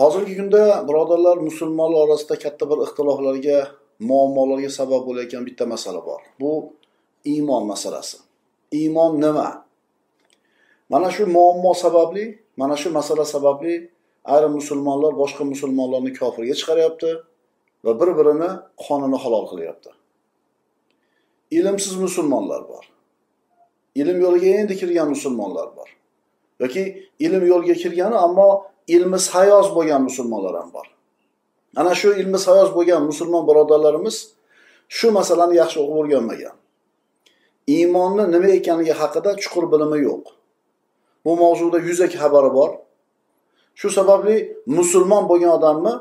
hozirgi kunda birodarlar musulmonlar orasida katta bir ixtiloflarga muammolarga sabab bo'layotgan bitta masala bor. Bu iymon masalasi. Iymon nima? Mana shu muammo sababli mana shu masala sababli ayrim musulmonlar boshqa musulmonlarni kofirga chiqaryapti va bir birini qonini halol qilyapti. Ilmsiz musulmonlar bor. Ilm yo'liga endi kirgan musulmonlar bor. Yoki ilm yo'liga kirgani ammo ilmi sayoz bo'lgan musulmonlar ham bor. Ana shu ilmi sayoz bo'lgan musulmon birodarlarimiz shu masalani yaxshi o'qib o'rganmagan. Iymonni nima ekanligi haqida chuqur bilimi yo'q. Bu mavzuda yuzaki xabari bor. Shu sababli musulmon bo'lgan odamni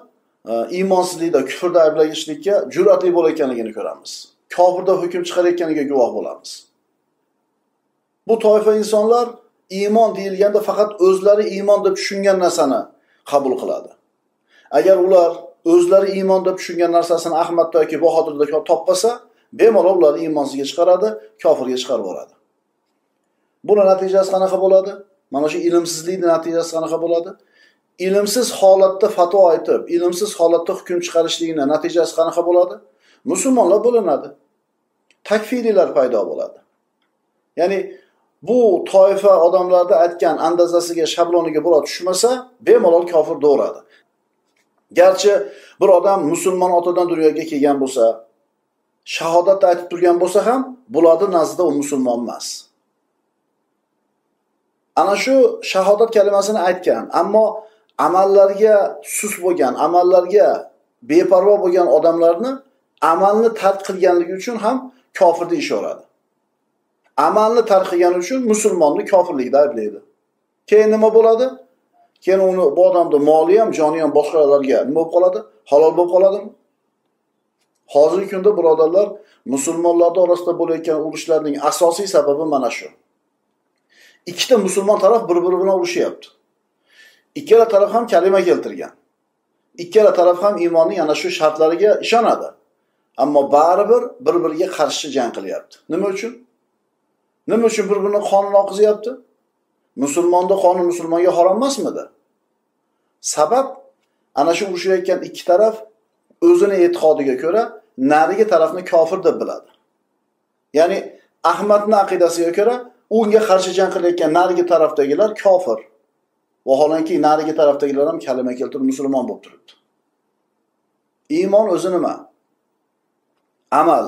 e, iymonsizlikda kufrda ayblashlikka jur'atli bo'layotganligini ko'ramiz. Kofirda hukm chiqarayotganiga guvoh bo'lamiz. Bu toifa insonlar iymon deyilganda faqat o'zlari iymon deb tushungan narsani qabul qiladi. Agar ular o'zlari iymon deb tushungan narsasini ahmadda yoki bahodirda topmasa bemalol ularni iymonsizga chiqaradi kofirga chiqarib yuboradi. Buni natijasi qanaqa bo'ladi? Mana shu ilmsizlikni natijasi qanaqa bo'ladi? Ilmsiz holatda fatvo aytib ilmsiz holatda hukm chiqarishlikni natijasi qanaqa bo'ladi? Musulmonlar bo'linadi. Takfiriylar paydo bo'ladi. Ya'ni bu toifa odamlarni aytgan andazasiga shabloniga birov tushmasa bemalol kofir deveradi garchi bir odam musulmon otadan dunyoga kelgan bo'lsa shahodat aytib turgan bo'lsa ham bularni nazdida u musulmon emas. Ana shu shahodat kalimasini aytgan ammo amallarga sus bo'lgan amallarga beparvo bo'lgan odamlarni amalni tark qilganligi uchun ham kofir deyishaveradi amalni tark qilgani uchun musulmonni kofirlikda ayblaydi. Keyin nima bo'ladi? Keyin uni bu odamni moli ham joni ham boshqalarga nima bo'lib qoladi? Halol bo'lib qoladimi? Hozirgi kunda birodarlar musulmonlarni orasida bo'layotgan urushlarning asosiy sababi mana shu. Ikkita musulmon taraf bir biri bilan urushyapti. Ikkala taraf ham kalima keltirgan. Ikkala taraf ham iymonning ana shu shartlariga ishonadi. Ammo baribir bir biriga qarshi jang qilyapti. Nima uchun? Nima uchun bir birini qonini oqizyapti musulmonni qoni musulmonga harom emasmidi? Sabab ana shu urushayotgan ikki taraf o'zini e'tiqodiga ko'ra narigi tarafni kofir deb biladi. Ya'ni ahmadni aqidasiga ko'ra unga qarshi jang qilayotgan narigi tarafdagilar kofir. Vaholanki narigi tarafdagilar ham kalima keltirib musulmon bo'lib turibdi. Iymon o'zi nima? Amal.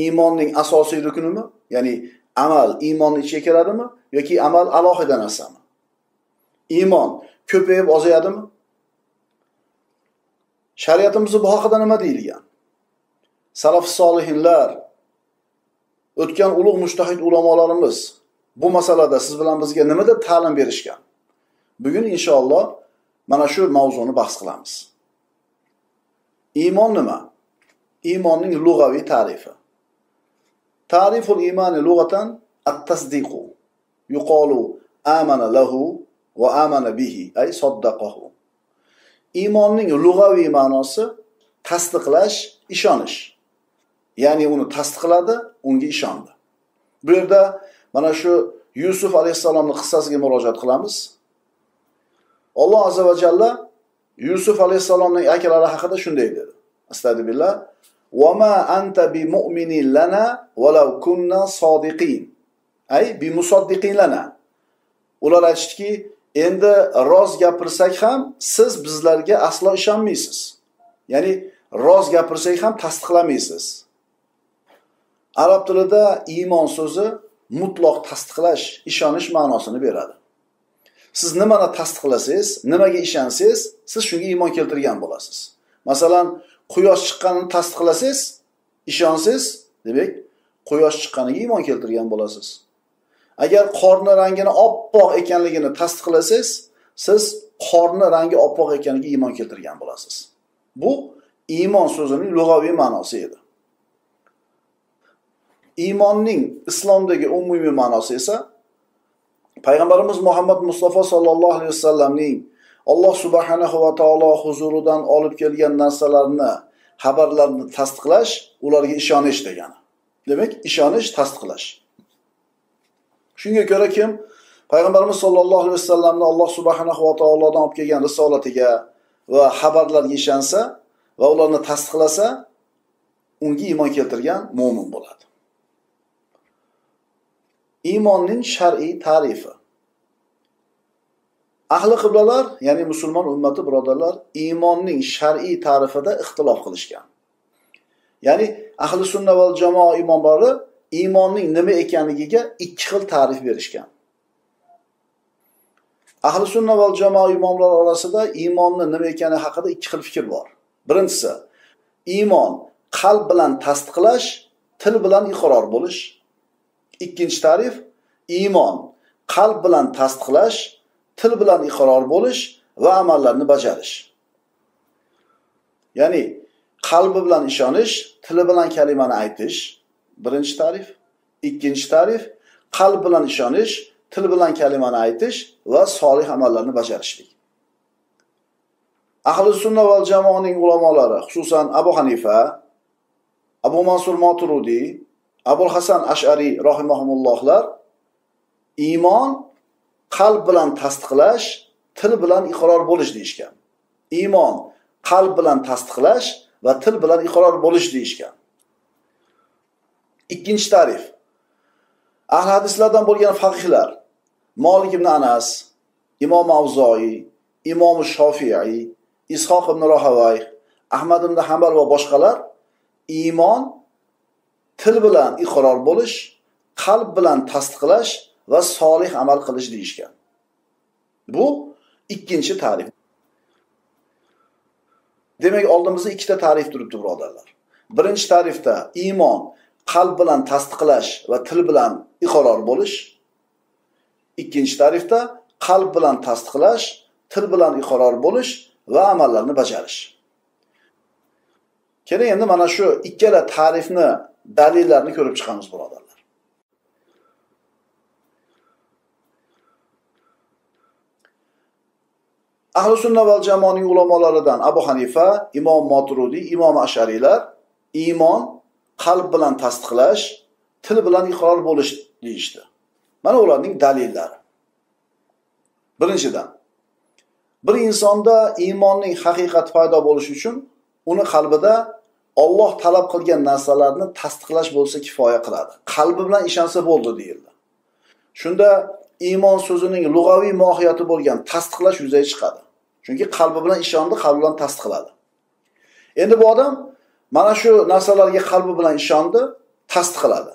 Iymonning asosiy rukunimi? Ya'ni amal iymonni ichiga kiradimi yoki amal alohida narsami? Iymon ko'payib ozayadimi? Shariatimizni bu haqida nima deyilgan? Salaf solihinlar o'tgan ulug' mushtahid ulamolarimiz bu masalada siz bilan bizga nima deb ta'lim berishgan? Bugun inshaalloh mana shu mavzuni bahs qilamiz. Iymon nima? Iymonning lug'aviy tarifi. Tariful iymoni lug'atan at-tasdiqu. Yuqolu amana lahu va amana bihi ay soddaqahu iymonning lug'aviy ma'nosi tasdiqlash ishonish. Ya'ni uni tasdiqladi unga ishondi. Bu yerda mana shu yusuf alayhissalomni qissasiga murojaat qilamiz. Alloh azza va jalla yusuf alayhissalomning akalari haqida shunday dedi. Astag'firullah وَمَا أَنْتَ بِمُؤْمِنٍ لَنَا وَلَوْ كُنَّا صَادِقِينَ ay bimusaddiqin lana ular aytishdiki endi rost gapirsak ham siz bizlarga aslo ishonmaysiz ya'ni rost gapirsak ham tasdiqlamaysiz arab tilida iymon so'zi mutloq tasdiqlash ishonish ma'nosini beradi siz nimani tasdiqlasangiz nimaga ishonsangiz siz shunga iymon keltirgan bo'lasiz masalan quyosh chiqqanini tasdiqlasangiz ishonsangiz demak quyosh chiqqaniga iymon keltirgan bo'lasiz. Agar qorni rangini oppoq ekanligini tasdiqlasangiz siz qorni rangi oppoq ekaniga iymon keltirgan bo'lasiz. Bu iymon so'zining lug'aviy ma'nosi edi. Iymonning islomdagi umumiy ma'nosi esa payg'ambarimiz muhammad mustafa sollallohu alayhi vasallamning alloh subhanahu va taolo huzuridan olib kelgan narsalarni xabarlarni tasdiqlash ularga ishonish degani. Demak ishonish tasdiqlash. Shunga ko'ra kim? Payg'ambarimiz sollallohu alayhi vasallamni alloh subhanahu va taolodan olib kelgan risolatiga va xabarlarga ishonsa va ularni tasdiqlasa unga iymon keltirgan mo'min bo'ladi. Iymonning shar'iy ta'rifi. Ahli qiblalar ya'ni musulmon ummati birodarlar iymonning shar'iy ta'rifida ixtilof qilishgan. Ya'ni ahli sunna va jamoa imomlari iymonning nima ekanligiga ikki xil ta'rif berishgan. Ahli sunna va jamoa imomlar orasida iymonni nima ekani haqida ikki xil fikr bor. Birinchisi iymon qalb bilan tasdiqlash til bilan iqror bo'lish. Ikkinchi ta'rif iymon qalb bilan tasdiqlash til bilan iqror bo'lish va amallarni bajarish. Ya'ni qalbi bilan ishonish tili bilan kalimani aytish birinchi ta'rif. Ikkinchi ta'rif qalb bilan ishonish til bilan kalimani aytish va solih amallarni bajarishlik. Ahli sunna va jamoaning ulamolari xususan abu hanifa abu mansur moturudiy abul hasan ashariy rohimahumullohlar iymon qalb bilan tasdiqlash til bilan iqror bo'lish deyishgan. Iymon qalb bilan tasdiqlash va til bilan iqror bo'lish deyishgan. Ikkinchi ta'rif. Ahli hadislardan bo'lgan faqihlar molik ibn anas imom avzoiy imom shofiiy ishoq ibn rohavay ahmad ibn hambal va boshqalar iymon til bilan iqror bo'lish qalb bilan tasdiqlash va solih amal qilish deyishgan. Bu ikkinchi ta'rif. Demak oldimizda ikkita ta'rif turibdi birodarlar. Birinchi ta'rifda iymon qalb bilan tasdiqlash va til bilan iqror bo'lish. Ikkinchi ta'rifda qalb bilan tasdiqlash til bilan iqror bo'lish va amallarni bajarish. Keling endi mana shu ikkala ta'rifni dalillarini ko'rib chiqamiz birodarlar. Ahli sunna val jamoaning ulamolaridan abu hanifa imom moturudiy imom ashariylar iymon qalb bilan tasdiqlash til bilan iqror bo'lish deyishdi. Mana ularning dalillari. Birinchidan bir insonda iymonning haqiqati paydo bo'lishi uchun uni qalbida Alloh talab qilgan narsalarni tasdiqlash bo'lsa kifoya qiladi. Qalbi bilan ishonsa bo'ldi deyildi. Shunda iymon so'zining lug'aviy mohiyati bo'lgan tasdiqlash yuzaga chiqadi. Chunki qalbi bilan ishondi qalbi bilan tasdiqladi endi bu odam mana shu narsalarga qalbi bilan ishondi tasdiqladi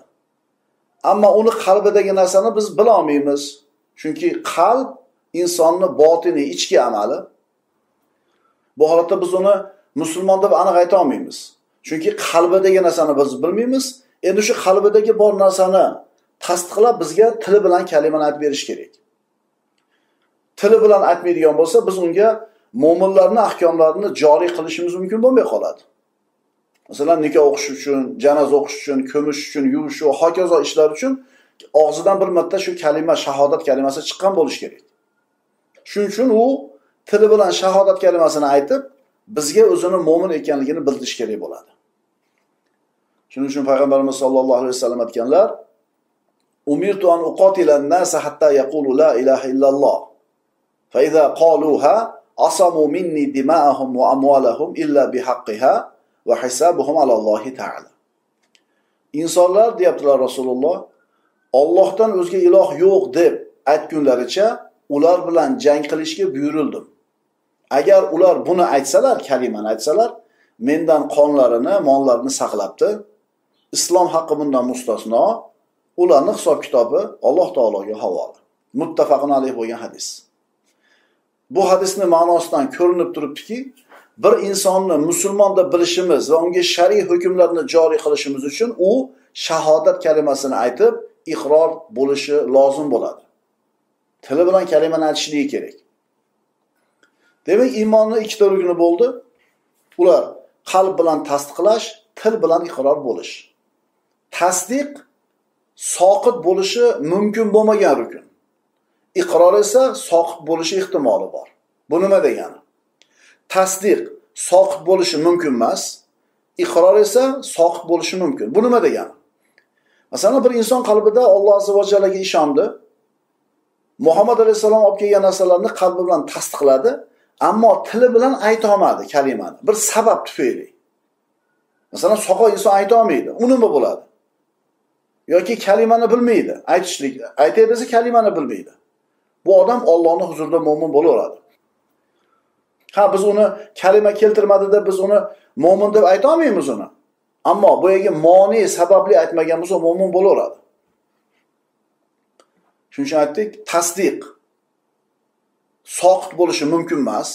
ammo uni qalbidagi narsani biz bilolmaymiz. Chunki qalb insonni botiniy ichki amali. Bu holatda biz uni musulmon deb aniq ayta olmaymiz. Chunki qalbidagi narsani biz bilmaymiz. Endi shu qalbidagi bor narsani tasdiqlab bizga tili bilan kalimani aytib berish kerak. Tili bilan aytmaydigan bo'lsa biz unga mo'minlarni ahkomlarini joriy qilishimiz mumkin bo'lmay qoladi. Masalan nikoh o'qish uchun janoza o'qish uchun ko'mish uchun yuvish va hokazo ishlar uchun og'zidan bir marta shu kalima shahodat kalimasi chiqqan bo'lishi kerak. Shuning uchun u tili bilan shahodat kalimasini aytib bizga o'zini mo'min ekanligini bildirish kerak bo'ladi. Shuning uchun payg'ambarimiz sollallohu alayhi vasallam aytganlar umirtu an uqotila nasa hatta yaqulu la ilaha illalloh. فإذا قالوها qaluha asamu minni وأموالهم إلا amwalahum illa bihaqqiha va hisabuhum taala insonlar deyaptilar rasululloh ollohdan o'zga iloh yo'q deb aytgunlaricha ular bilan jang qilishga buyurildim. Agar ular buni aytsalar kalimani aytsalar mendan qonlarini mollarini saqlabdi. Islom haqqi bundan mustasno ularni hisob kitobi alloh taologa havola. Muttafaqun alayh bo'lgan hadis. Bu hadisni ma'nosidan ko'rinib turibdiki bir insonni musulmon deb bilishimiz va unga shariy hukmlarni joriy qilishimiz uchun u shahodat kalimasini aytib iqror bo'lishi lozim bo'ladi. Tili bilan kalimani aytishligi kerak. Demak iymonni ikkita rukni bo'ldi. Ular qalb bilan tasdiqlash til bilan iqror bo'lish. Tasdiq soqit bo'lishi mumkin bo'lmagan rukn. Iqror esa soqit bo'lishi ehtimoli bor. Bu nima degani? Tasdiq soqit bo'lishi mumkin emas. Iqror esa soqit bo'lishi mumkin. Bu nima degani? Masalan bir inson qalbida alloh azza va jallaga ishondi. Muhammad alayhissalom olib kelgan narsalarni qalbi bilan tasdiqladi ammo tili bilan aytolmadi kalimani. Bir sabab tufayli. Masalan soqol inson aytolmaydi u nima bo'ladi? Yoki kalimani bilmaydi. Aytishlik aytay desa kalimani bilmaydi. Bu odam ollohni huzurida mo'min bo'laveradi. Ha biz uni kalima keltirmadida biz uni mo'min deb aytolmaymiz uni. Ammo boyagi moni sababli aytmagan bo'lsa mo'min bo'laveradi. Shuning uchun aytdik tasdiq. Soqit bo'lishi mumkin emas.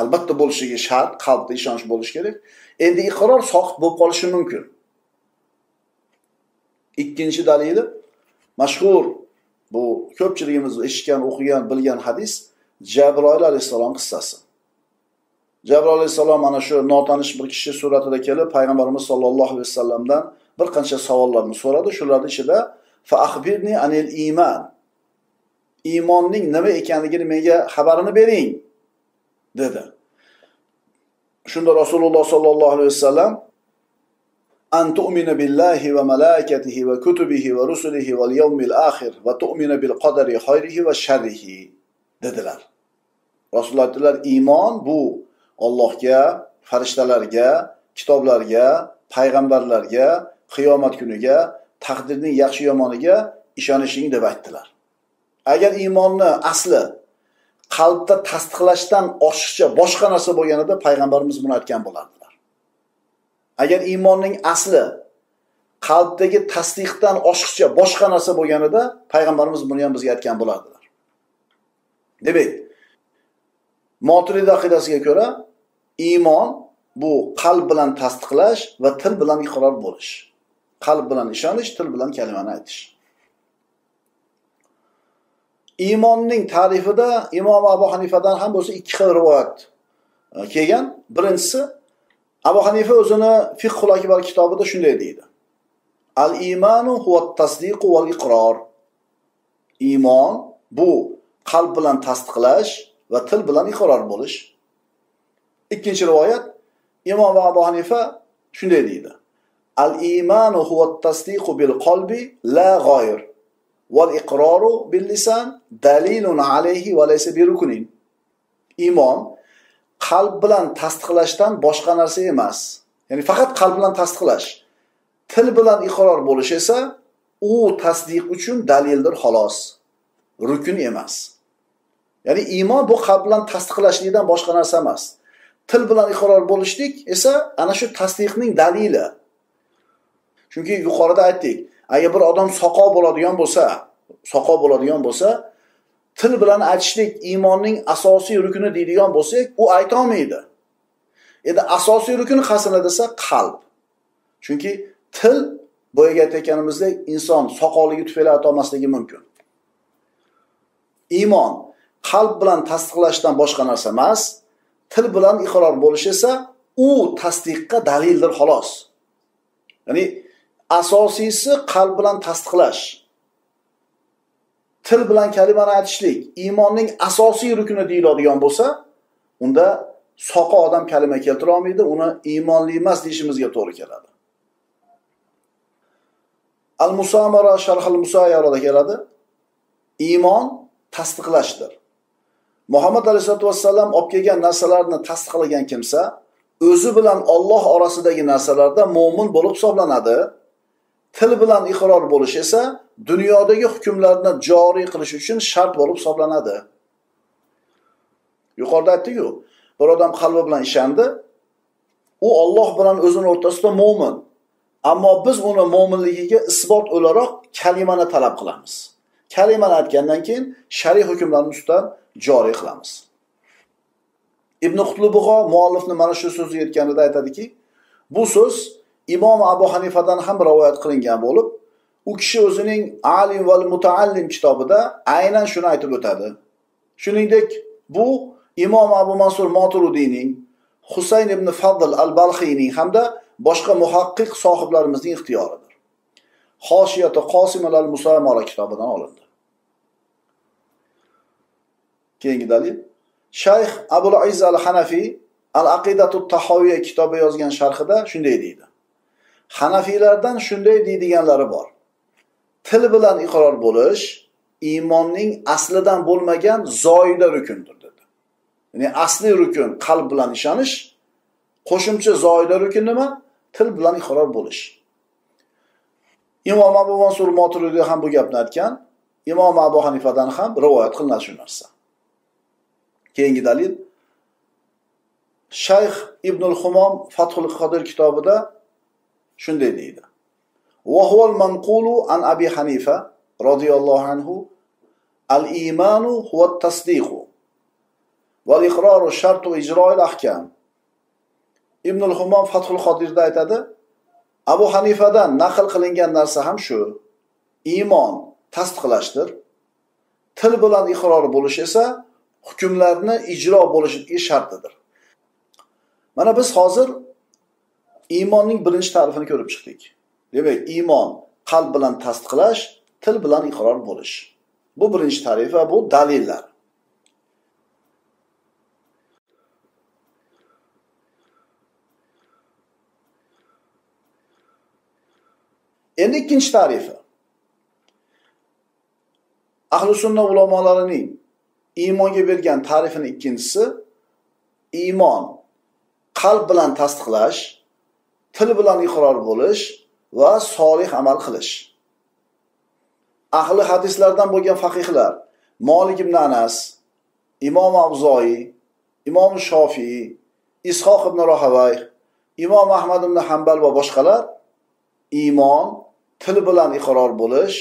Albatta bo'lishligi shart qalbda ishonch bo'lishi kerak. Endi iqror soqit bo'lib qolishi mumkin. Ikkinchi dalili mashhur bu ko'pchiligimiz eshitgan o'qigan bilgan hadis jabroil alayhissalom qissasi. Jabroil alayhissalom mana shu notanish bir kishi suratida kelib payg'ambarimiz sollallohu alayhi vasallamdan bir qancha savollarni so'radi. Shularni ichida faahbirni anil iymon iymonning nima ekanligini menga xabarini bering dedi. Shunda rasululloh sollallohu alayhi vasallam an tu'mina billahi va malaikatihi va kutubihi va rusulihi val yawmil akhir va tu'mina bil qadari khayrihi va sharrihi dedilar. Rasululloh aytdilar iymon bu Allohga farishtalarga kitoblarga payg'ambarlarga qiyomat kuniga taqdirning yaxshi yomoniga ishonishing deb aytdilar. Agar iymonni asli qalbda tasdiqlashdan oshiqcha boshqa narsa bo'lganida payg'ambarimiz buni aytgan bo'lardilar agar iymonning asli qalbdagi tasdiqdan oshiqcha boshqa narsa bo'lganida payg'ambarimiz buni ham bizga aytgan bo'lardilar. Demak moturida aqidasiga ko'ra iymon bu qalb bilan tasdiqlash va til bilan iqror bo'lish. Qalb bilan ishonish til bilan kalimani aytish. Iymonning ta'rifida imom abu hanifadan ham bo'lsa ikki xil rivoyat e, kelgan. Birinchisi abu hanifa o'zini fiqhul akbar kitobida shunday deydi. Al imanu huva tasdiqu val iqror. Iymon bu qalb bilan tasdiqlash va til bilan iqror bo'lish. Ikkinchi rivoyat imom abu hanifa shunday deydi. Al imanu huva tasdiqu bil qalbi la g'oyir. Val iqroru bil lisan dalilun alayhi va laysa bi birukunin iymon qalb bilan tasdiqlashdan boshqa narsa emas. Ya'ni faqat qalb bilan tasdiqlash. Til bilan iqror bo'lish esa u tasdiq uchun dalildir xolos. Rukun emas. Ya'ni iymon bu qalb bilan tasdiqlashlikdan boshqa narsa emas. Til bilan iqror bo'lishlik esa ana shu tasdiqning dalili. Chunki yuqorida aytdik agar bir odam soqov bo'ladigan bo'lsa soqov bo'ladigan bo'lsa til bilan aytishlik iymonning asosiy rukuni deydigan bo'lsak u aytolmaydi. Endi asosiy rukuni qaysini desa qalb. Chunki til boyagi aytayotganimizdek inson soqoliga tufayli aytolmasligi mumkin. Iymon qalb bilan tasdiqlashdan boshqa narsa emas til bilan iqror bo'lish esa u tasdiqqa dalildir xolos. Ya'ni asosiysi qalb bilan tasdiqlash. Til bilan kalimani aytishlik iymonning asosiy rukuni deyiladigan bo'lsa unda soqa odam kalima keltira olmaydi uni iymonli emas deyishimizga to'g'ri keladi. Al musamara sharhil musayyarada keladi. Iymon tasdiqlashdir. Muhammad alayhisalotu vassalam olib kelgan narsalarni tasdiqlagan kimsa o'zi bilan olloh orasidagi narsalarda mo'min bo'lib hisoblanadi. Til bilan iqror bo'lish esa dunyodagi hukmlarni joriy qilish uchun shart bo'lib hisoblanadi. Yuqorida aytdiku bir odam qalbi bilan ishondi u olloh bilan o'zini o'rtasida mo'min ammo biz uni mo'minligiga isbot o'laroq kalimani talab qilamiz. Kalimani aytgandan keyin shariy hukmlarni ustidan joriy qilamiz. Ibn qutlubug'o muallifni mana shu so'zni aytganida aytadiki bu so'z imom abu hanifadan ham rivoyat qilingan bo'lib u kishi o'zining alim va mutaallim kitobida aynan shuni aytib o'tadi. Shuningdek bu imom abu mansur moturudiyning husayn ibn fadl al balxiyning hamda boshqa muhaqqiq sohiblarimizning ixtiyoridir. Hoshiyati qosim al musamara kitobidan olindi. Keyingi dalil. Shayx abul iz al hanafiy al aqidatu tahoviya kitobi yozgan sharhida shunday deydi. Hanafiylardan shunday deydiganlari bor. Til bilan iqror bo'lish iymonning aslidan bo'lmagan zoida rukundir dedi. Ya'ni asli rukun qalb bilan ishonish qo'shimcha zoida rukun nima? Til bilan iqror bo'lish. Imom abu mansur moturidiy ham bu gapni aytgan. Imom abu hanifadan ham rivoyat qilinadi shu narsa. Keyingi dalil. Shayx ibnul humom fathul qodir kitobida shunday deydi وهو المنقول عن أبي حنيفة رضي الله عنه الإيمان هو التصديق والإقرار شرط إجراء الأحكام ibn humom fathul qodirda aytadi abu hanifadan naql qilingan narsa ham shu iymon tasdiqlashdir til bilan iqror bo'lish esa hukmlarni ijro bo'lishligi shartidir mana biz hozir iymonning birinchi ta'rifini ko'rib chiqdik. Demak iymon qalb bilan tasdiqlash til bilan iqror bo'lish. Bu birinchi ta'rif va bu dalillar. Endi ikkinchi tarifi. Ahli sunna ulamolarining iymonga bergan ta'rifini ikkinchisi iymon qalb bilan tasdiqlash til bilan iqror bo'lish va solih amal qilish. Ahli hadislardan bo'lgan faqihlar molik ibn anas imom avzoiy imom shofiy ishoq ibn rohavay imom ahmad ibn hambal va boshqalar iymon til bilan iqror bo'lish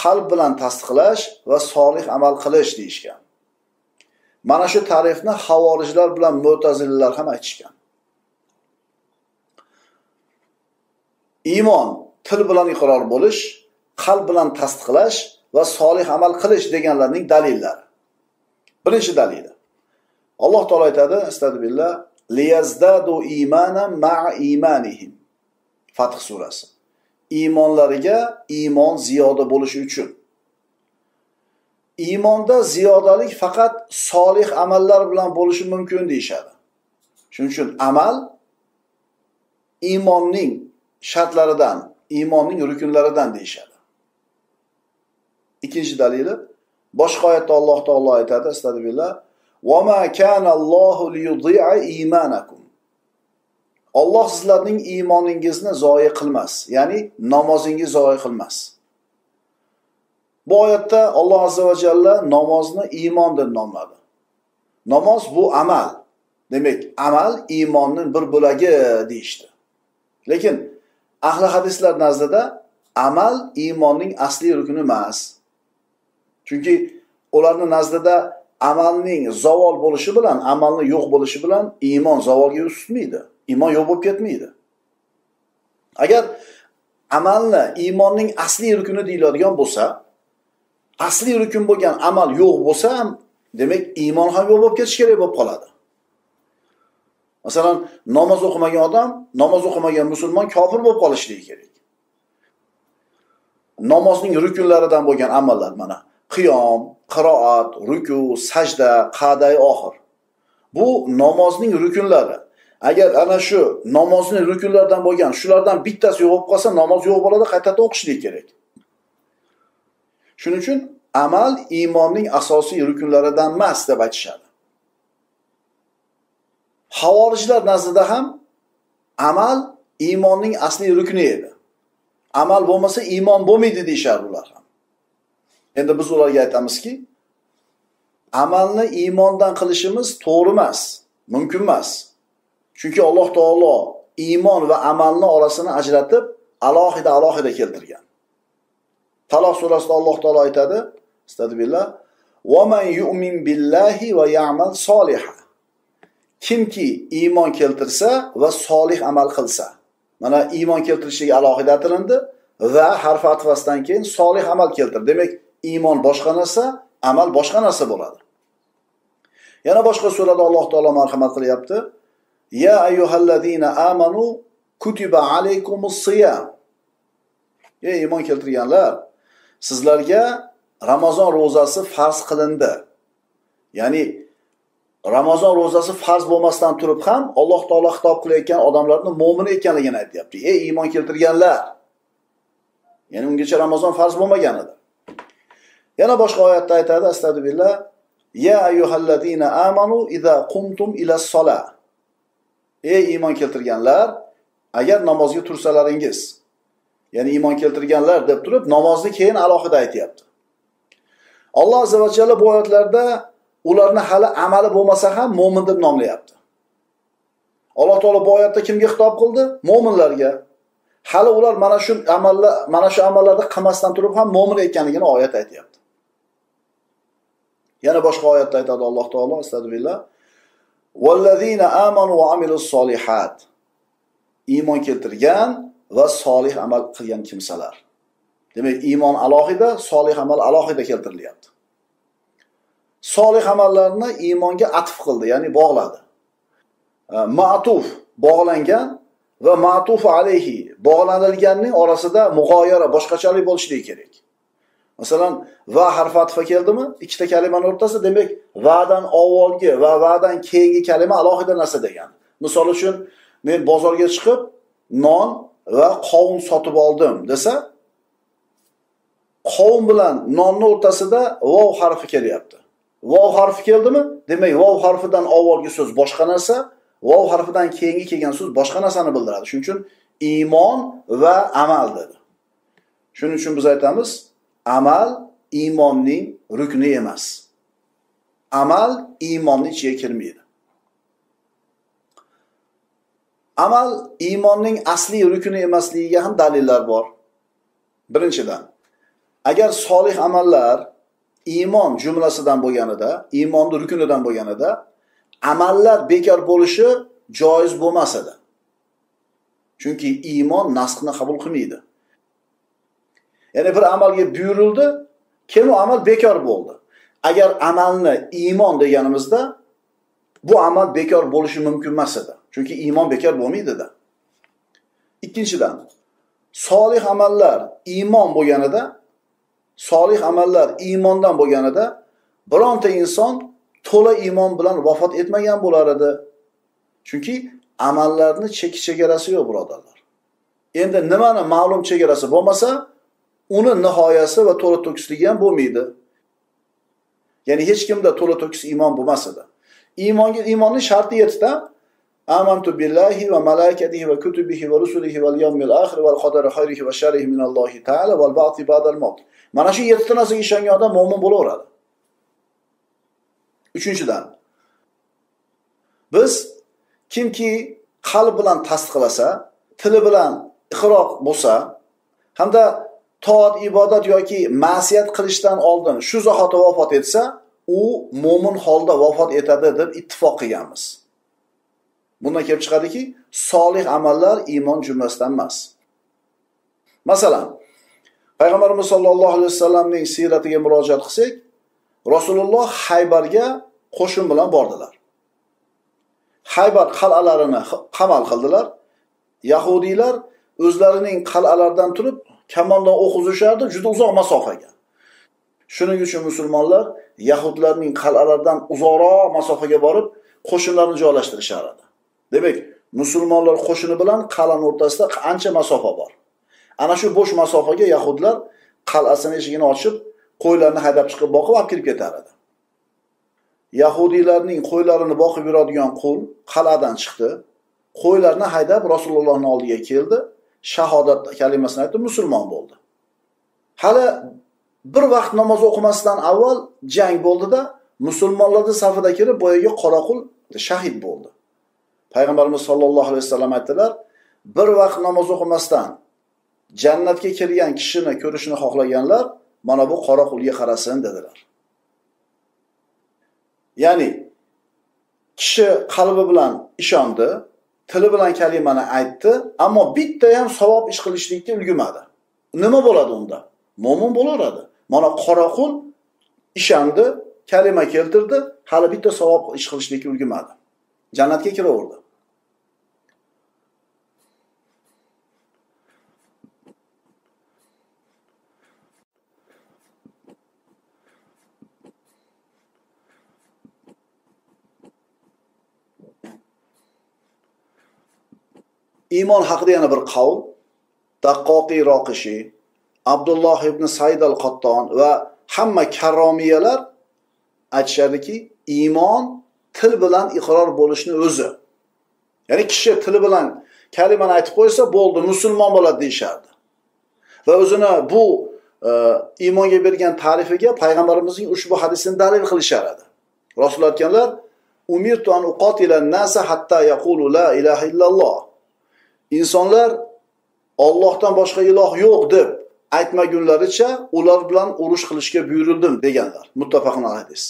qalb bilan tasdiqlash va solih amal qilish deyishgan. Mana shu ta'rifni havorijlar bilan mo'tazillar ham aytishgan. Iymon til bilan iqror bo'lish qalb bilan tasdiqlash va solih amal qilish deganlarning dalillari. Birinchi dalili alloh taolo aytadi astag'billah liyazdadu imanan ma'a imanihim. Fath surasi. Iymonlariga iymon ziyoda bo'lishi uchun. Iymonda ziyodalik faqat solih amallar bilan bo'lishi mumkin deyishadi. Shuning uchun amal iymonning shartlaridan, iymonning rukunlaridan deyishadi. Ikkinchi dalili boshqa oyatda Alloh taolo aytadi, astagfirullah, "Va ma kana Allohu liyudhi'a iymanakum." Alloh sizlarning iymoningizni zoyi qilmas, ya'ni namozingiz zoyi qilmas. Bu oyatda Alloh azza va jalla namozni iymon deb nomladi. Namoz bu amal. Demak, amal iymonning bir bo'lagi deyishdi. Lekin ahli hadislar nazdida amal iymonning asli rukuni emas. Chunki ularni nazdida amalning zavol bo'lishi bilan amalni yo'q bo'lishi bilan iymon zavolga ustmaydi. iymon yo'q bo'lib ketmaydi agar amalni iymonning asli rukuni deyiladigan bo'lsa asli rukun bo'lgan amal yo'q bo'lsa ham demak iymon ham yo'q bo'lib ketishi kerak bo'lib qoladi masalan namoz o'qimagan odam namoz o'qimagan musulmon kofir bo'lib qolishligi kerak. Namozning rukunlaridan bo'lgan amallar mana qiyom qiroat ruku sajda qaday oxir. Bu namozning rukunlari. Agar ana shu namozni rukunlaridan bo'lgan shulardan bittasi yo'q bo'lib qolsa namoz yo'q bo'ladi qaytadan o'qishlik kerak? Shuning uchun amal iymonning asosiy rukunlaridan emas deb aytishadi. Havorijlar nazdida ham amal iymonning asliy rukni edi. Amal bo'lmasa iymon bo'lmaydi deyishardi ular ham. Endi biz ularga aytamizki amalni iymondan qilishimiz to'g'ri emas mumkin emas. Chunki alloh taolo iymon va amalni orasini ajratib alohida alohida keltirgan. Taloq surasida alloh taolo aytadi astag'billah man yu'min billahi va ya'mal solihan. Kimki iymon keltirsa va solih amal qilsa mana iymon keltirishligi alohida aytilindi va harf atvasdan keyin solih amal keltir demak iymon boshqa narsa amal boshqa narsa bo'ladi yana boshqa surada alloh taolo marhamat qilyapti Ya ayyuhallazina amanu kutiba alaykumus siyam. Ey iymon keltirganlar, sizlarga Ramazon ro'zasi farz qilindi. Ya'ni Ramazon ro'zasi farz bo'lmasdan turib ham Alloh taolo xitob qilayotgan odamlarning mo'min ekanligini aytyapti. Ey iymon keltirganlar. Ya'ni ungacha Ramazon farz bo'lmagan edi. Yana boshqa oyatda aytadi, astag'firullah, Ya ayyuhallazina amanu idza qumtum ila sola. Ey iymon keltirganlar, agar namozga tursalaringiz, ya'ni iymon keltirganlar deb turib, namozni keyin alohida aytyapti. Alloh azza va jalla bu oyatlarda ularni hali amali bo'lmasa ham mo'min deb nomlayapti. Alloh taolo bu oyatda kimga xitob qildi? Mo'minlarga. Hali ular mana shu amallar, mana shu amallarni qilmasdan turib ham mo'min ekanligini oyat aytyapti. Yana boshqa oyatda aytadi Alloh taolo, astagfirullah. Vallazina amanu va amilus solihat. Iymon keltirgan va solih amal qilgan kimsalar. Demak, iymon alohida, solih amal alohida keltirilyapti. Solih amallarni iymonga atf qildi, ya'ni bog'ladi. Ma'tuf bog'langan va ma'tuf alayhi bog'lanilganning orasida mug'oyara boshqachalik bo'lishligi kerak. Masalan, va harfi atfa keldimi? Ikkita kalimani o'rtasida, demak, va'dan avvalgi va va'dan keyingi kalima alohida narsa degan. Misol uchun, men bozorga chiqib non va qovun sotib oldim desa, qovun bilan nonni o'rtasida vov harfi kelyapti. Vov harfi keldimi? Demak, vov harfidan avvalgi so'z boshqa narsa, vov harfidan keyingi kelgan so'z boshqa narsani bildiradi. Shuning uchun iymon va amal dedi. Shuning uchun biz aytamiz, amal iymonning rukni emas. Amal iymonni ichiga kirmaydi. Amal iymonning asli rukni emasligiga ham dalillar bor. Birinchidan, agar solih amallar iymon jumlasidan bo'lganida, iymonning rukunidan bo'lganida, amallar bekor bo'lishi joiz bo'lmas edi. Chunki iymon nasxni qabul qilmaydi. Ya'ni bir amalga buyurildi, keyin u amal bekor bo'ldi. Agar amalni iymon deganimizda bu amal bekor bo'lishi mumkin emas edi. Chunki iymon bekor bo'lmaydida Ikkinchidan, solih amallar iymon bo'lganida, solih amallar iymondan bo'lganida bironta inson to'la iymon bilan vafot etmagan bo'lar edi. Chunki amallarni cheki chegarasi yo'q, birodarlar. Endi nimani ma'lum chegarasi bo'lmasa, uni nihoyasi va to'la to'kisligi ham bo'lmaydi. Ya'ni hech kimda to'la to'kis iymon bo'lmas edi. Iymonga iymonning sharti yettita. Amantu billahi va malaikatihi va kutubihi va rusulihi val yawmil akhir val qadari khayrihi va sharrihi min Allohi ta'ala val ba'thi ba'dal maut. Mana shu yettita narsaga ishongan odam mu'min bo'laveradi. Uchinchidan biz kimki qalb bilan tasdiqlasa, tili bilan iqroq bo'lsa, hamda toat, ibodat yoki ma'siyat qilishdan oldin shu zahoti vafot etsa, u mo'min holda vafot etadi deb ittifoq qilganmiz. Bundan kelib chiqadiki, solih amallar iymon jumlasidan emas. Masalan, Payg'ambarimiz sollallohu alayhi vasallamning siyratiga murojaat qilsak, Rasululloh Haybarga qo'shin bilan bordilar. Haybar qal'alarini qamal qildilar. Yahudiylar o'zlarining qal'alaridan turib kamondan o'q uzishardi juda uzoq masofaga. Shuning uchun musulmonlar yahudlarning qal'alaridan uzoqroq masofaga borib qo'shinlarni joylashtirishar edi. Demak, musulmonlar qo'shini bilan qal'aning o'rtasida ancha masofa bor. Ana shu bo'sh masofaga yahudlar qal'asini eshigini ochib, qo'ylarni haydab chiqib boqib olib kirib ketar edi. Yahudiylarning qo'ylarini boqib yuradigan qul qal'adan chiqdi. Qo'ylarni haydab Rasulullohning oldiga keldi. shahodat kalimasini aytib musulmon bo'ldi. Hali bir vaqt namoz o'qimasdan avval jang bo'ldida musulmonlarning safida kirib boyaga qoraqul shahid bo'ldi. Payg'ambarimiz sollallohu alayhi vasallam aytdilar, bir vaqt namoz o'qimasdan jannatga kirgan kishini ko'rishni xohlaganlar mana bu qora qulga qarasin dedilar. Ya'ni kishi qalbi bilan ishondi, tili bilan kalimani aytdi, ammo bitta ham savob ish qilishlikka ulgurmadi. Nima bo'ladi unda? Mo'min bo'laveradi. Mana qoraqul ishondi, kalima keltirdi, hali bitta savob ish qilishlikka ulgurmadi. Jannatga kiraverdi. iymon haqida yana bir qavl Daqqoqiy Roqishi, Abdulloh ibn Said al-Qotton va hamma karromiyalar aytishadiki iymon til bilan iqror bo'lishni o'zi. Ya'ni kishi tili bilan kalimani aytib qo'ysa bo'ldi musulmon bo'ladi deyishardi. Va o'zini bu e, iymonga bergan ta'rifiga payg'ambarimizning ushbu hadisini dalil qilishar edi. Rasul aytganlar umirtu an uqatila nasa hatta yaqulu la ilaha illalloh. Insonlar Allohdan boshqa iloh yo'q deb aytmagunlaricha ular bilan urush qilishga buyurildim deganlar. Muttafaqun hadis.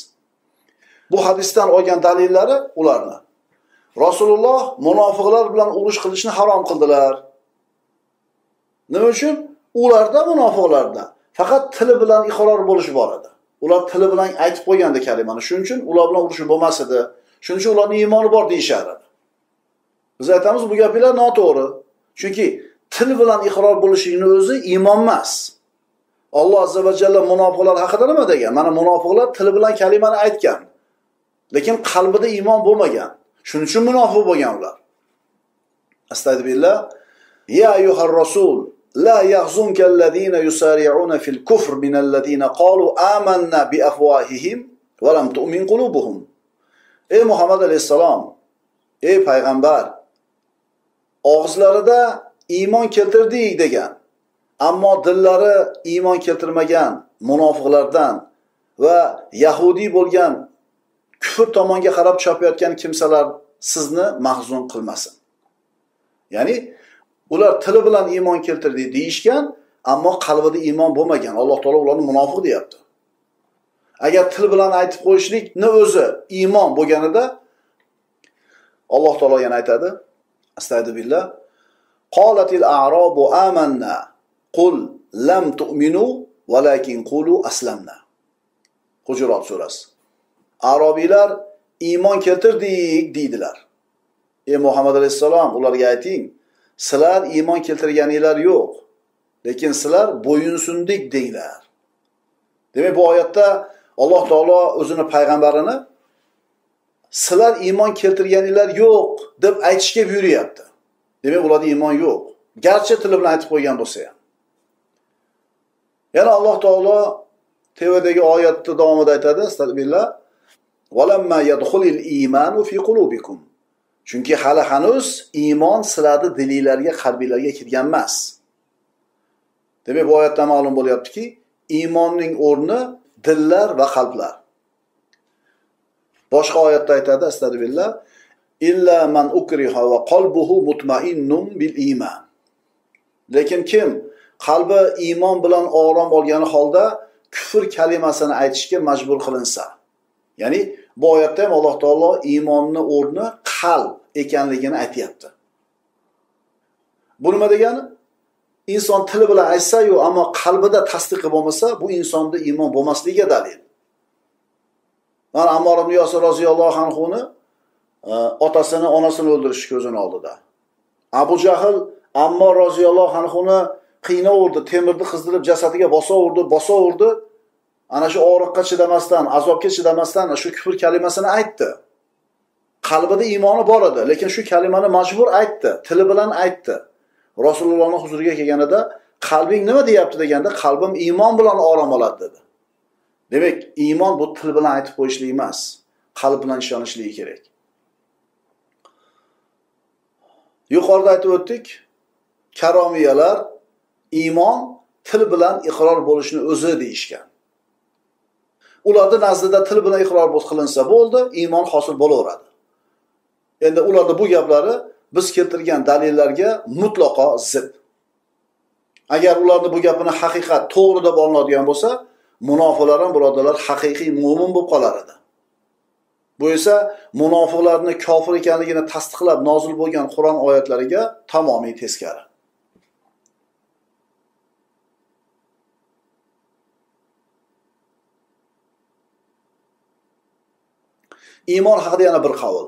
Bu hadisdan olgan dalillari ularni. Rasululloh munofiqlar bilan urush qilishni harom qildilar. Nima uchun? Ularda munofiqlarda. Faqat tili bilan iqror bo'lish bor edi. Ular tili bilan aytib qo'ygandi kalimani. Shuning uchun ular bilan urushib bo'lmas edi. Shuning uchun ularni iymoni bor deyishardi. Biz aytamiz bu gapinglar noto'g'ri. Chunki til bilan iqror bo'lishingni o'zi iymon emas. Alloh azza va jalla munofiqlar haqida nima degan? Mana munofiqlar tili bilan kalimani aytgan. lekin qalbida iymon bo'lmagan shuning uchun munofiq bo'lgan ular astag'billah ya ayyuhar rasul لا يحزنك الذين يسارعون في الكفر من الذين قالوا آمنا بأفواههم ولم تؤمن قلوبهم ey muhammad alayhissalom ey payg'ambar og'izlarida iymon keltirdik degan ammo dillari iymon keltirmagan munofiqlardan va yahudiy bo'lgan kufr tomonga qarab chopayotgan kimsalar sizni mahzun qilmasin. Ya'ni ular tili bilan iymon keltirdi deyishgan ammo qalbida iymon bo'lmagan. Alloh taolo ularni munofiq deyapti. Agar til bilan aytib qo'yishlikni o'zi iymon bo'lganida alloh taolo yana aytadi astag'dubillah qolatil a'robu amanna qul lam tu'minu valakin qulu aslamna. Hujurot surasi. Arobiylar iymon keltirdik deydilar. Ey muhammad alayhissalom ularga ayting sizlar iymon keltirganinglar yo'q lekin sizlar bo'yinsundik denglar demak bu oyatda alloh taolo o'zini payg'ambarini sizlar iymon keltirganinglar yo'q deb aytishga buyuryapti. Demak ularda iymon yo'q. Garchi tili bilan aytib qo'ygan bo'lsa ham. Yana alloh taolo tevadagi oyatni davomida aytadi astag'billah chunki hali hanuz iymon sizlarni dilinglarga qalbinglarga kirgan emas. Demak bu oyatdan ma'lum bo'lyaptiki iymonning o'rni dillar va qalblar. Boshqa oyatda aytadi astag'billah illa man ukriha va qalbuhu mutmainnun bil iymon lekin kim qalbi iymon bilan orom olgani holda kufr kalimasini aytishga majbur qilinsa ya'ni bu oyatda ham alloh taolo iymonni o'rni qalb ekanligini aytyapti. Bu nima degani? Inson tili bilan aytsayu ammo qalbida tasdiqi bo'lmasa bu insonda iymon bo'lmasligiga dalil. Mana ammor ibn yosir roziyallohu anhuni e, otasini onasini o'ldirish ko'zini oldida. Abu jahl ammor roziyallohu anhuni qiynaverdi temirni qizdirib jasadiga bosaverdi bosaverdi ana shu og'riqqa chidamasdan azobga chidamasdan shu kufr kalimasini aytdi. Qalbida iymoni bor edi lekin shu kalimani majbur aytdi tili bilan aytdi. Rasulullohni huzuriga kelganida qalbing nima deyapti deganda qalbim iymon bilan orom oladi dedi. Demak iymon bu til bilan aytib qo'yishlik emas qalb bilan ishonishligi kerak. Yuqorida aytib o'tdik karomiyalar iymon til bilan iqror bo'lishni o'zi deyishgan. Ularni nazdida til bilan iqror qilinsa bo'ldi iymon hosil bo'laveradi. Endi ularni bu gaplari biz keltirgan dalillarga mutlaqo zid. Agar ularni bu gapini haqiqat to'g'ri deb olinadigan bo'lsa munofiqlar ham birodarlar haqiqiy mo'min bo'lib qolar edi. Bu esa munofiqlarni kofir ekanligini tasdiqlab nozil bo'lgan qur'on oyatlariga tamomiy teskari. Iymon haqida yana bir qavl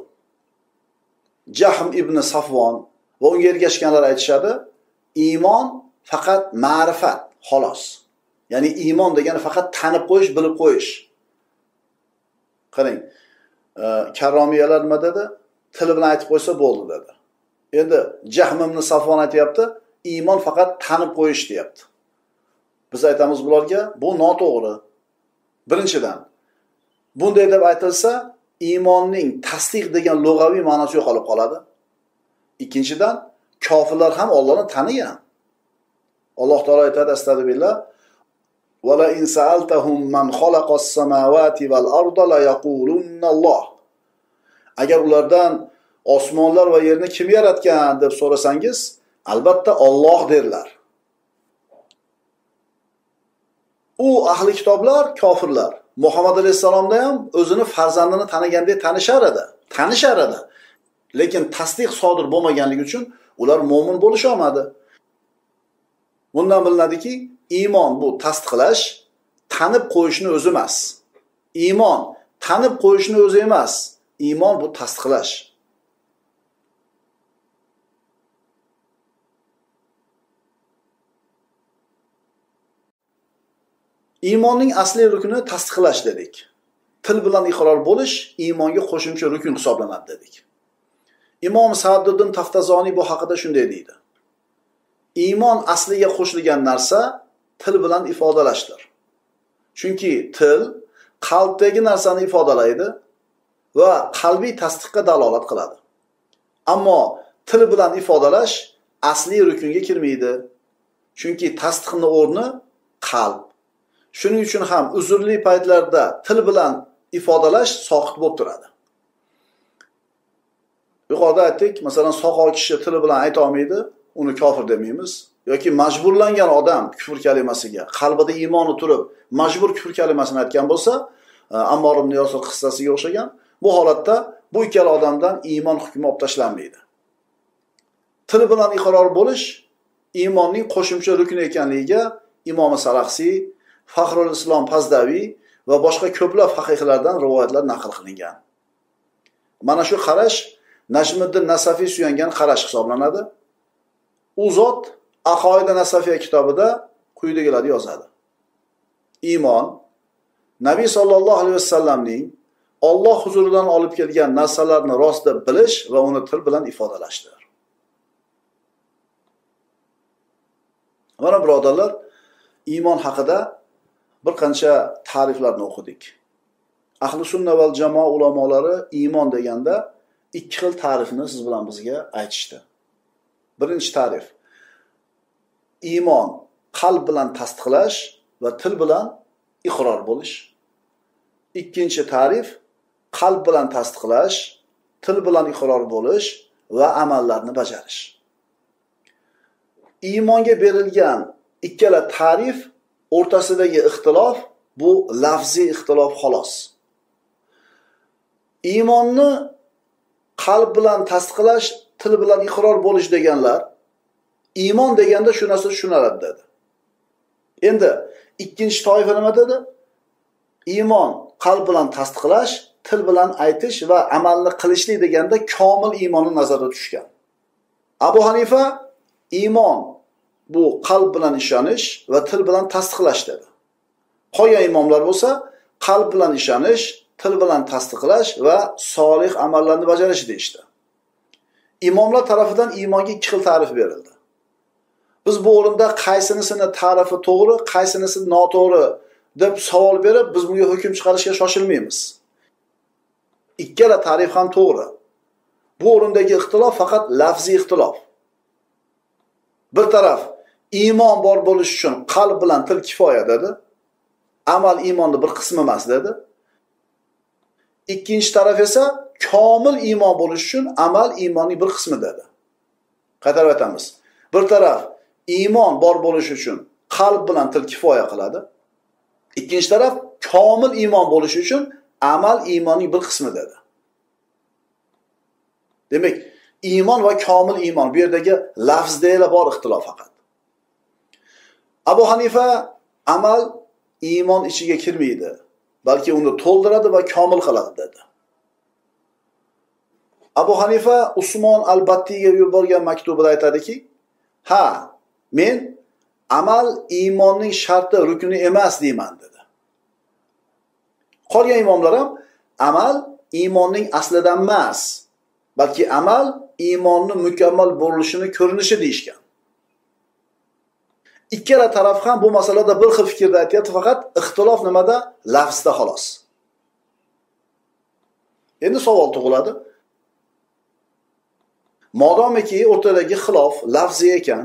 jahm ibn safvon va unga ergashganlar aytishadi iymon faqat ma'rifat xolos. Ya'ni iymon degani faqat tanib qo'yish bilib qo'yish. Qarang e, karromiyalar nima dedi? Tili bilan aytib qo'ysa bo'ldi dedi. Endi jahm ibn safvon aytyapti iymon faqat tanib qo'yish deyapti. Biz aytamiz bularga bu noto'g'ri. Birinchidan bunday deb aytilsa iymonning tasdiq degan lug'aviy ma'nosi yo'qolib qoladi. Ikkinchidan kofirlar ham ollohni tanigan. Alloh taolo aytadi astag'firullah vala in sa'altahum man khalaqas samawati val arda la agar ulardan osmonlar va yerni kim yaratgan deb so'rasangiz albatta Alloh derlar. U ahli kitoblar kofirlar. Muhammad alayhissalomda ham o'zini farzandini tanigandek tanishar edi tanishar edi. Lekin tasdiq sodir bo'lmaganligi uchun ular mo'min bo'lisholmadi bundan bilinadiki iymon bu tasdiqlash tanib qo'yishni o'zi emas. Iymon tanib qo'yishni o'zi emas. Iymon bu tasdiqlash. Iymonning asliy rukni tasdiqlash dedik. Til bilan iqror bo'lish iymonga qo'shimcha rukun hisoblanadi dedik. Imom saduddin taftazoniy bu haqida shunday deydi. Iymon asliga qo'shilgan narsa til bilan ifodalashdir. Chunki til qalbdagi narsani ifodalaydi va qalbiy tasdiqqa dalolat qiladi. Ammo til bilan ifodalash asliy rukunga kirmaydi. Chunki tasdiqni o'rni qalb. Shuning uchun ham uzrli paytlarda til bilan ifodalash soqit bo'lib turadi. Yuqorida aytdik masalan soqol kishi tili bilan aytolmaydi uni kofir demaymiz. Yoki majburlangan odam kufr kalimasiga qalbida iymoni turib majbur kufr kalimasini aytgan bo'lsa e, ammor ibn yosir qissasiga o'xshagan bu holatda bu ikkala odamdan iymon hukmi olib tashlanmaydi. Til bilan iqror bo'lish iymonning qo'shimcha rukni ekanligiga imomi salaxsiy faxrul islom pazdaviy va boshqa ko'plab faqihlardan rivoyatlar naql qilingan. Mana shu qarash najmiddin nasafiy suyangan qarash hisoblanadi. U zot aqoida nasafiya kitobida quyidagilarni yozadi. Iymon nabiy sollallohu alayhi vasallamning olloh huzuridan olib kelgan narsalarni rost deb bilish va uni til bilan ifodalashdir. Mana birodarlar iymon haqida bir qancha ta'riflarni o'qidik. Ahli sunna val jamoa ulamolari iymon deganda ikki xil ta'rifni siz bilan bizga aytishdi. Birinchi ta'rif iymon qalb bilan tasdiqlash va til bilan iqror bo'lish. Ikkinchi ta'rif qalb bilan tasdiqlash til bilan iqror bo'lish va amallarni bajarish. Iymonga berilgan ikkala ta'rif o'rtasidagi ixtilof bu lafziy ixtilof xolos. Iymonni qalb bilan tasdiqlash til bilan iqror bo'lish deganlar iymon deganda shu narsa tushuniladi dedi. Endi ikkinchi toifa nima dedi? Iymon qalb bilan tasdiqlash til bilan aytish va amalni qilishlik deganda komil iymonni nazarda tutishgan. Abu hanifa iymon bu qalb bilan ishonish va til bilan tasdiqlash dedi. Qolgan imomlar bo'lsa qalb bilan ishonish til bilan tasdiqlash va solih amallarni bajarish deyishdi. Imomlar tarafidan iymonga ikki xil ta'rif berildi. Biz bu o'rinda qaysinisini ta'rifi to'g'ri qaysinisi noto'g'ri deb savol berib biz bunga hukm chiqarishga shoshilmaymiz. Ikkala ta'rif ham to'g'ri. Bu o'rindagi ixtilof faqat lafziy ixtilof. Bir taraf iymon bor bo'lish uchun qalb bilan til kifoya dedi. Amal iymonni bir qismi emas dedi. Ikkinchi taraf esa komil iymon bo'lish uchun amal iymonning bir qismi dedi. Qaytarib aytamiz. Bir taraf iymon bor bo'lishi uchun qalb bilan til kifoya qiladi. Ikkinchi taraf komil iymon bo'lishi uchun amal iymonning bir qismi dedi. Demak iymon va komil iymon bu yerdagi lafzda bor ixtilof faqat. Abu hanifa amal iymon ichiga kirmaydi balki uni to'ldiradi va komil qiladi dedi. Abu hanifa usmon al battiyga yuborgan maktubida aytadiki ha men amal iymonning sharti rukni emas deyman dedi. Qolgan imomlar ham amal iymonning aslidan emas balki amal iymonni mukammal bo'lishini ko'rinishi deyishgan. Ikkala taraf ham bu masalada bir xil fikrda aytyapti faqat ixtilof nimada? Lafzda xolos. Endi savol tug'iladi. Modomiki o'rtadagi xilof lafziy ekan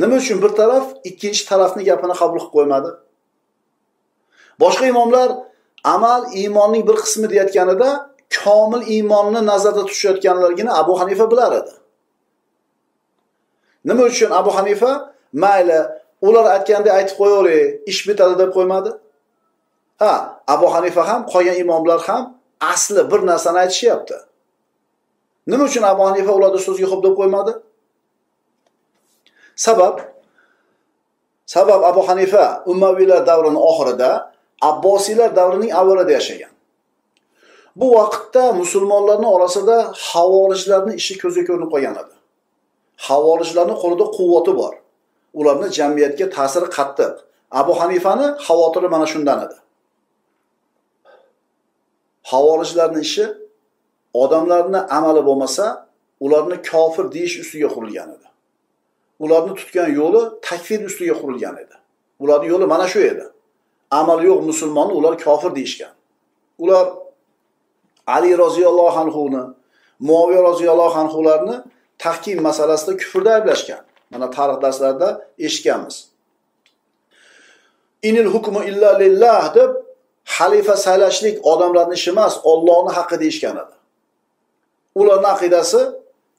nima uchun bir taraf ikkinchi tarafni gapini qabul qilib qo'ymadi? Boshqa imomlar amal iymonning bir qismi deyayotganida komil iymonni nazarda tutishayotganlargina abu hanifa bilar edi. Nima uchun abu hanifa? Mayli ular aytgandek aytib qo'yaveray ish bitadi deb qo'ymadi. Ha abu hanifa ham qolgan imomlar ham asli bir narsani aytishyapti. Nima uchun abu hanifa ularni so'ziga xo'p deb qo'ymadi? Sabab sabab abu hanifa ummaviylar davrini oxirida abbosiylar davrining avvalida yashagan. Bu vaqtda musulmonlarni orasida havorijlarni ishi ko'zga ko'rinib qolgan edi. Havorijlarni qo'lida quvvati bor. Ularni jamiyatga ta'siri qattiq. Abu hanifani xavotiri mana shundan edi. Havorijlarni ishi odamlarni amali bo'lmasa ularni kofir deyish ustiga qurilgan edi. Ularni tutgan yo'li takfir ustiga qurilgan edi. Ularni yo'li mana shu edi. Amali yo'q musulmonni ular kofir deyishgan. Ular ali roziyallohu anhuni muoviya roziyallohu anhularni tahkim masalasida kufrda ayblashgan. Mana tarix darslarida eshitganmiz. Inil hukmu illa lillah deb xalifa saylashlik odamlarni ishi emas ollohni haqqi deyishgan edi. Ularni aqidasi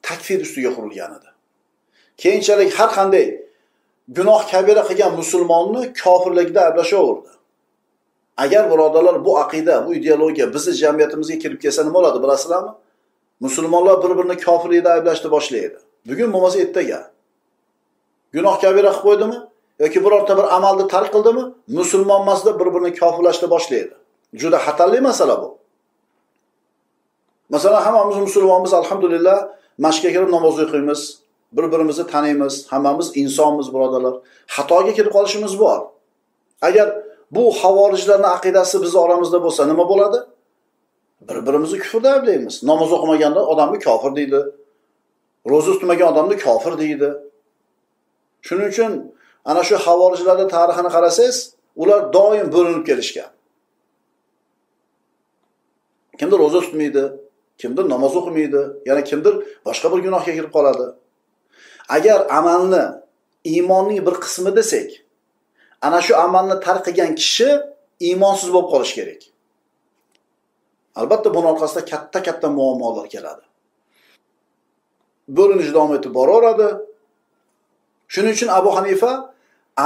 takfir ustiga qurilgan edi. Keyinchalik har qanday gunoh kabira qilgan musulmonni kofirlikda ayblashaverdi. Agar birodarlar bu aqida bu ideologiya bizni jamiyatimizga kirib kelsa nima bo'ladi bilasizlarmi? Musulmonlar bir birini kofirlikda ayblashni boshlaydi. Bugun bo'lmasa ertaga. Gunoh kabira qilib qo'ydimi yoki birorta bir amalni tark qildimi? Musulmon emas deb bir birini kofirlashni boshlaydi. Juda xatarli masala bu. Masalan hammamiz musulmonmiz alhamdulillah. Masjidga kirib namoz o'qiymiz bir birimizni taniymiz hammamiz insonmiz birodarlar. Xatoga kirib qolishimiz bor. Agar bu havorijlarni aqidasi bizni oramizda bo'lsa nima bo'ladi? Bir birimizni kufrda ayblaymiz. Namoz o'qimagan odamni kofir deydi. Ro'za tutmagan odamni kofir deydi. Shuning uchun ana shu havorijlarni tarixini qarasangiz ular doim bo'linib kelishgan. Kimdir ro'za tutmaydi kimdir namoz o'qimaydi yana kimdir boshqa bir gunohga kirib qoladi. Agar amalni iymonning bir qismi desak ana shu amalni tark qilgan kishi iymonsiz bo'lib qolishi kerak. Albatta buni orqasida katta katta muammolar keladi. Bo'linish davom etib boraveradi shuning uchun abu hanifa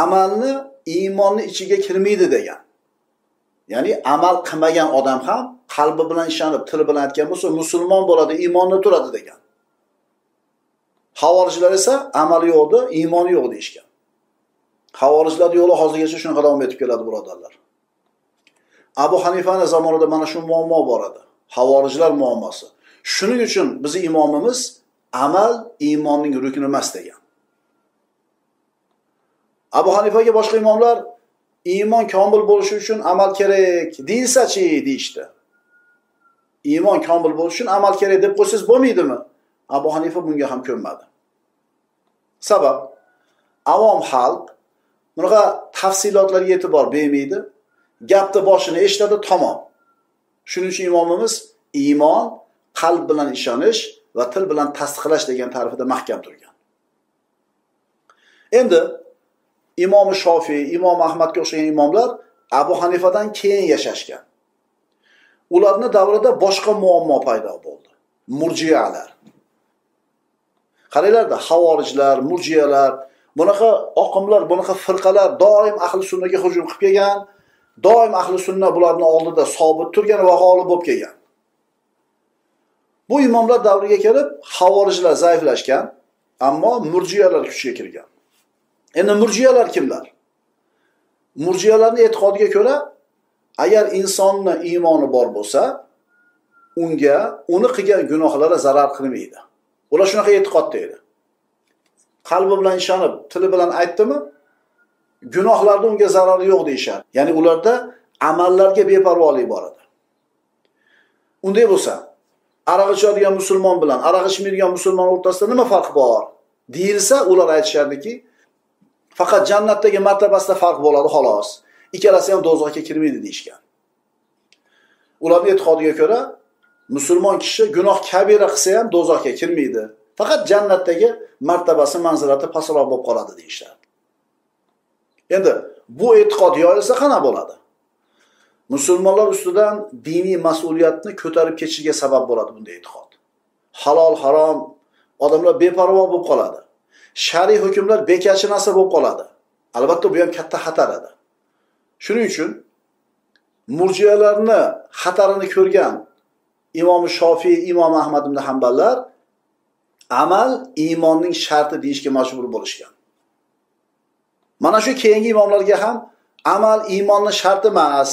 amalni iymonni ichiga kirmaydi degan. Ya'ni amal qilmagan odam ham qalbi bilan ishonib tili bilan aytgan bo'lsa musulmon bo'ladi iymonda turadi degan. Havorijlar esa amali yo'qdi iymoni yo'q deyishgan. Havorijlarni yo'li hozirgacha shunaqa davom etib keladi birodarlar. Abu hanifani zamonida mana shu muammo bor edi. Havorijlar muammosi. Shuning uchun bizni imomimiz amal iymonning rukni emas degan. Abu hanifaga boshqa imomlar iymon komil bo'lishi uchun amal kerak deyilsachi? deyishdi. Iymon komil bo'lishi uchun amal kerak deb qo'ysangiz bo'lmaydimi? Abu hanifa bunga ham ko'nmadi. Sabab avom xalq bunaqa tafsilotlarga e'tibor bermaydi. Gapni boshini eshitadi tamom. Shuning uchun imomimiz iymon qalb bilan ishonish va til bilan tasdiqlash degan ta'rifida mahkam turgan. Endi imom shofiy imom ahmadga o'xshagan imomlar abu hanifadan keyin yashashgan. Ularni davrida boshqa muammo paydo bo'ldi. Murjiyalar. Qaranglarda havorijlar murjiyalar bunaqa oqimlar bunaqa firqalar doim ahli sunnaga hujum qilib kelgan doim ahli sunna bularni oldida sobit turgan va g'olib bo'lib kelgan. Bu imomlar davriga kelib havorijlar zaiflashgan ammo murjiyalar kuchga kirgan. Endi murjiyalar kimlar? Murjiyalarni e'tiqodiga ko'ra agar insonni iymoni bor bo'lsa unga uni qilgan gunohlari zarar qilmaydi. Ular shunaqa e'tiqodda edi qalbi bilan ishonib tili bilan aytdimi gunohlarni unga zarari yo'q deyishadi. Ya'ni ularda amallarga beparvolik bor edi. Unday bo'lsa aroq ichadigan musulmon bilan aroq ichmaydigan musulmon o'rtasida nima farq bor? Deyilsa ular aytishardiki faqat jannatdagi martabasida farq bo'ladi xolos. Ikkalasi ham do'zaxga kirmaydi deyishgan. Ularni e'tiqodiga ko'ra musulmon kishi gunoh kabira qilsa ham do'zaxga kirmaydi. Faqat jannatdagi martabasi manzilati pastroq bo'lib qoladi deyishadi. Endi bu e'tiqod yoyilsa qanaqa bo'ladi? Musulmonlar ustidan diniy mas'uliyatni ko'tarib ketishiga sabab bo'ladi bunday e'tiqod. Halol harom odamlar beparvo bo'lib qoladi. Shar'iy hukmlar bekachi narsa bo'lib qoladi. Albatta bu ham katta xatar edi. Shuning uchun murjiyalarni xatarini ko'rgan imom shofiy imom ahmad ibn hamballar amal iymonning sharti deyishga majbur bo'lishgan. Mana shu keyingi imomlarga ham amal iymonni sharti emas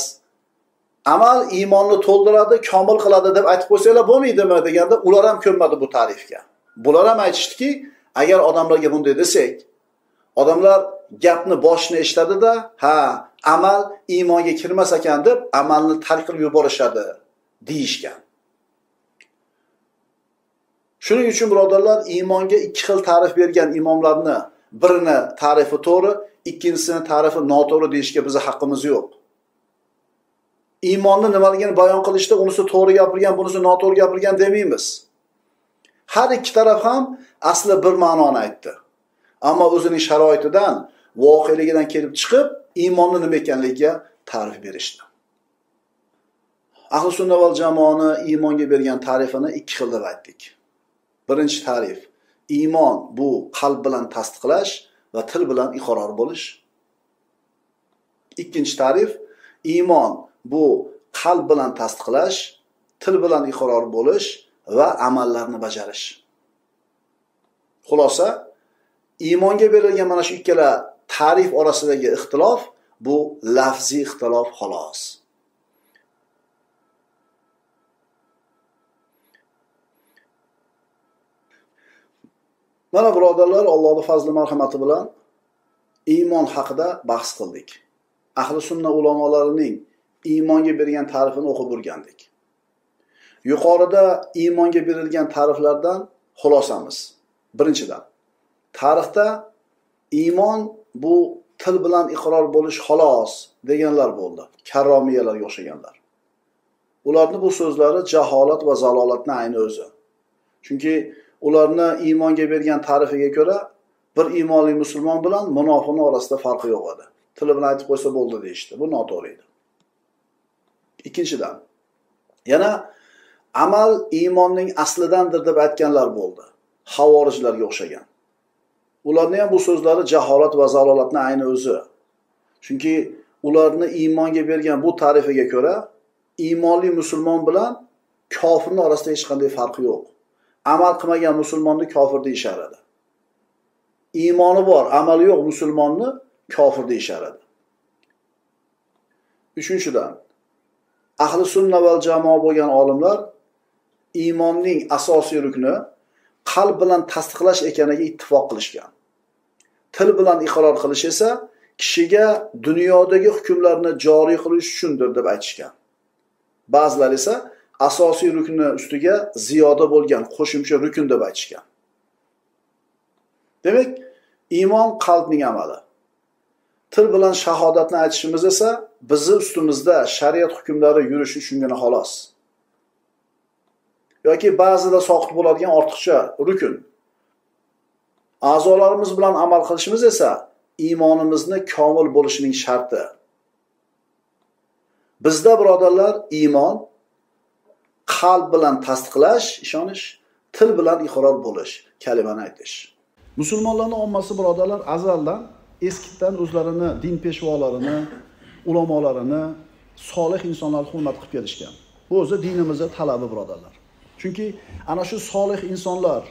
amal iymonni to'ldiradi komil qiladi deb aytib qo'ysanglar bo'lmaydimi deganda ular ham ko'nmadi bu ta'rifga. Bular ham aytishdiki agar odamlarga bunday desak odamlar gapni boshini eshitadida ha amal iymonga kirmas ekan deb amalni tark qilib yuborishadi deyishgan. Shuning uchun birodarlar iymonga ikki xil ta'rif bergan imomlarni birini ta'rifi to'g'ri ikkinchisini ta'rifi noto'g'ri deyishga bizni haqqimiz yo'q. Iymonni nimaligini bayon qilishda unisi to'g'ri gapirgan bunisi noto'g'ri gapirgan demaymiz. Har ikki taraf ham asli bir ma'noni aytdi. Ammo o'zining sharoitidan voqeligidan kelib chiqib iymonni nima ekanligiga ta'rif berishdi. Ahli sunna val jamoani iymonga bergan ta'rifini ikki xil deb aytdik. Birinchi ta'rif iymon bu qalb bilan tasdiqlash va til bilan iqror bo'lish. Ikkinchi ta'rif iymon bu qalb bilan tasdiqlash til bilan iqror bo'lish va amallarni bajarish. Xulosa iymonga berilgan mana shu ikkala ta'rif orasidagi ixtilof bu lafziy ixtilof xolos. Mana birodarlar allohni fazli marhamati bilan iymon haqida bahs qildik. Ahli sunna ulamolarining iymonga bergan ta'rifini o'qib o'rgandik. Yuqorida iymonga berilgan ta'riflardan xulosamiz. Birinchidan tarixda iymon bu til bilan iqror bo'lish xolos deganlar bo'ldi. Karromiyalarga o'xshaganlar ularni bu so'zlari jaholat va zalolatni ayni o'zi. Chunki ularni iymonga bergan ta'rifiga ko'ra bir iymonli musulmon bilan munofiqni orasida farqi yo'q edi. Tili bilan aytib qo'ysa bo'ldi deyishdi. Bu noto'g'ri edi. Ikkinchidan yana amal iymonning aslidandir deb aytganlar bo'ldi. Havorijlarga o'xshagan. Ularni ham bu so'zlari jaholat va zalolatni ayni o'zi. Chunki ularni iymonga bergan bu ta'rifiga ko'ra iymonli musulmon bilan kofirni orasida hech qanday farqi yo'q. Amal qilmagan musulmonni kofir deyishar edi. Iymoni bor amali yo'q musulmonni kofir deyishar edi. Uchinchidan ahli sunna val jamoa bo'lgan olimlar iymonning asosiy rukni qalb bilan tasdiqlash ekaniga ittifoq qilishgan. Til bilan iqror qilish esa kishiga dunyodagi hukmlarni joriy qilish uchundir deb aytishgan. Ba'zilar esa asosiy rukni ustiga ziyoda bo'lgan qo'shimcha rukn deb aytishgan. Demak iymon qalbning amali. Til bilan shahodatni aytishimiz esa bizni ustimizda shariat hukmlari yurishi uchungina xolos. Yoki ba'zida soqit bo'ladigan ortiqcha rukun a'zolarimiz bilan amal qilishimiz esa iymonimizni komil bo'lishining sharti. Bizda birodarlar iymon qalb bilan tasdiqlash ishonish til bilan iqror bo'lish kalimani aytish. Musulmonlarni ommasi birodarlar azaldan eskidan o'zlarini din peshvolarini ulamolarini solih insonlarni hurmat qilib kelishgan. Bu o'zi dinimizni talabi birodarlar. Chunki ana shu solih insonlar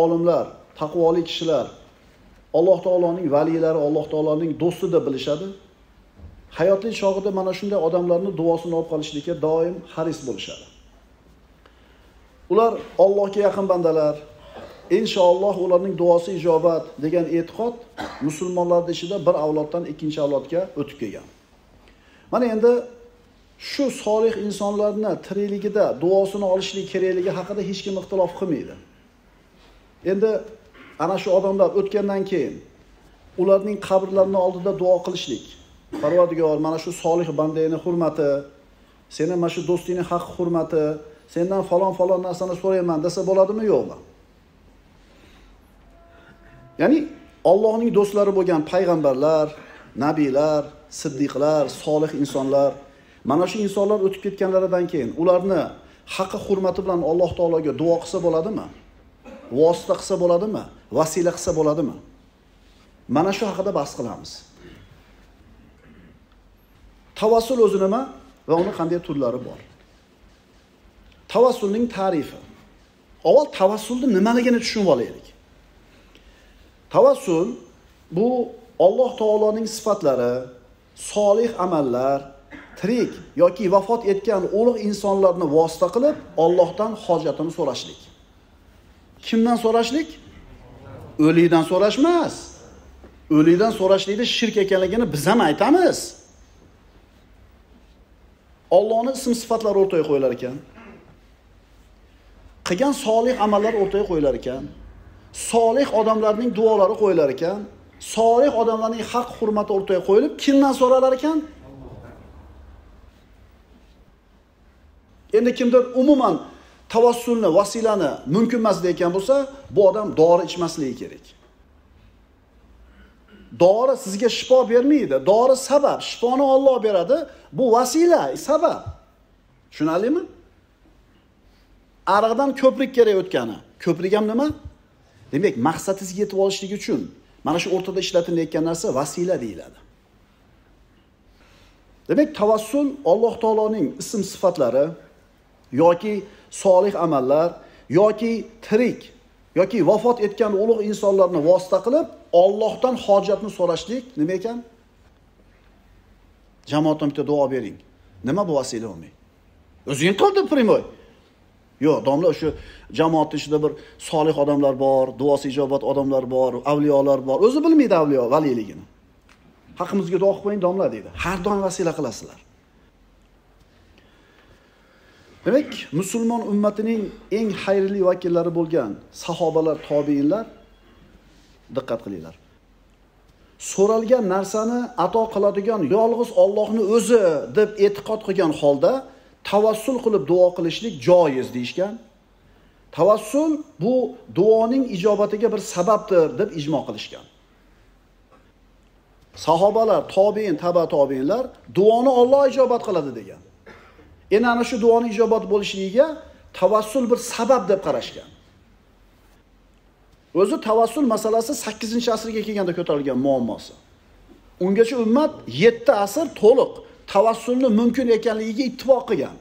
olimlar taqvoli kishilar alloh taoloning valiylari alloh taoloning do'sti deb bilishadi. Hayotlik chog'ida mana shunday odamlarni duosini olib qolishlikka doim haris bo'lishadi. Ular Allohga yaqin bandalar. Inshaalloh ularning duosi ijobat degan e'tiqod musulmonlarning ichida bir avloddan ikkinchi avlodga o'tib kelgan. Mana endi shu solih insonlarni tirikligida duosini olishlik kerakligi haqida hech kim ixtilof qilmaydi. Endi ana shu odamlar o'tgandan keyin ularning qabrlarini oldida duo qilishlik. Parvardigor mana shu solih bandangni hurmati seni mana shu do'stingni haq hurmati sendan falon falon narsani so'rayman desa bo'ladimi? Yo'qmi? Ya'ni Allohning do'stlari bo'lgan payg'ambarlar nabiylar siddiqlar solih insonlar mana shu insonlar o'tib ketganlaridan keyin ularni haqqi hurmati bilan alloh taologa duo qilsa bo'ladimi? Vosita qilsa bo'ladimi? Vasila qilsa bo'ladimi? Mana shu haqida bahs qilamiz. Tavassul o'zi nima va uni qanday turlari bor? Tavassulning ta'rifi. Avval tavassulni nimaligini tushunib olaylik. Tavassul bu Alloh taoloning sifatlari solih amallar tirik yoki vafot etgan ulug' insonlarni vosita qilib Allohdan hojatini so'rashlik kimdan so'rashlik o'likdan so'rash emas o'likdan so'rashlikni shirk ekanligini biz ham aytamiz Allohning ism sifatlari o'rtaga qo'yilar ekan. Qilgan solih amallar o'rtaga qo'yilar ekan. Solih odamlarning duolari qo'yilar ekan. Solih odamlarning haq hurmati o'rtaga qo'yilib, kimdan so'ralar ekan? Endi kimdir umuman tavassulni, vasilani mumkin emas deyotgan bo'lsa, bu odam dori ichmasligi kerak. Dori sizga shifo bermaydi. Dori sabab, shifoni Alloh beradi. Bu vasila, sabab. tushunarlimi Ariqdan ko'prik kerak o'tgani. Ko'prik ham nima? Demak, maqsadingizga yetib olishlik uchun mana shu o'rtada ishlatilayotgan narsa vasila deyiladi. Demak, tavassul Alloh taoloning ism sifatlari yoki solih amallar yoki tirik yoki vafot etgan ulug' insonlarni vosita qilib Allohdan hojatni so'rashlik nima ekan? Jamoatdan bitta duo bering. Nima bu vasila bo'lmay? O'zing qildi primoy. Yo'q, domla o'sha jamoat ichida bir solih odamlar bor, duosi ijobat odamlar bor, avliyolar bor. O'zi bilmaydi avliyo valiyligini Haqimizga duo qilib qo'ying domla deydi. Har doim vasila qilasizlar. Demak, musulmon ummatining eng xayrli vakillari bo'lgan sahobalar, tobiinlar diqqat qilinglar. So'ralgan narsani ato qiladigan yolg'iz Allohni o'zi deb e'tiqod qilgan holda tavassul qilib duo qilishlik joiz deyishgan. Tavassul bu duoning ijobatiga bir sababdir deb ijmo qilishgan. Sahobalar, tobein taba tobeinlar duoni Alloh ijobat qiladi degan. Endi ana shu duoning ijobat bo'lishligiga tavassul bir sabab deb qarashgan. O'zi tavassul masalasi 8-asrga kelganda ko'tarilgan muammosi. Ungacha ummat 7 asr to'liq tavassulni mumkin ekanligiga ittifoq qilgan.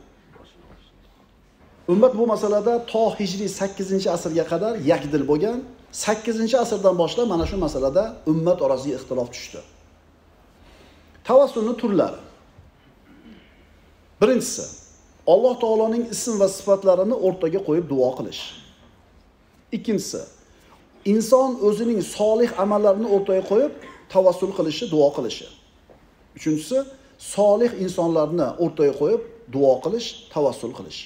Ummat bu masalada to hijriy 8-asrga qadar yakdil bo'lgan. 8-asrdan boshlab mana shu masalada ummat orasiga ixtilof tushdi. tavassulni turlari. Birinchisi, Alloh taoloning ism va sifatlarini o'rtaga qo'yib duo qilish. Ikkinchisi, inson o'zining solih amallarini o'rtaga qo'yib tavassul qilishi, duo qilishi. Uchinchisi, solih insonlarni o'rtaga qo'yib duo qilish, tavassul qilish.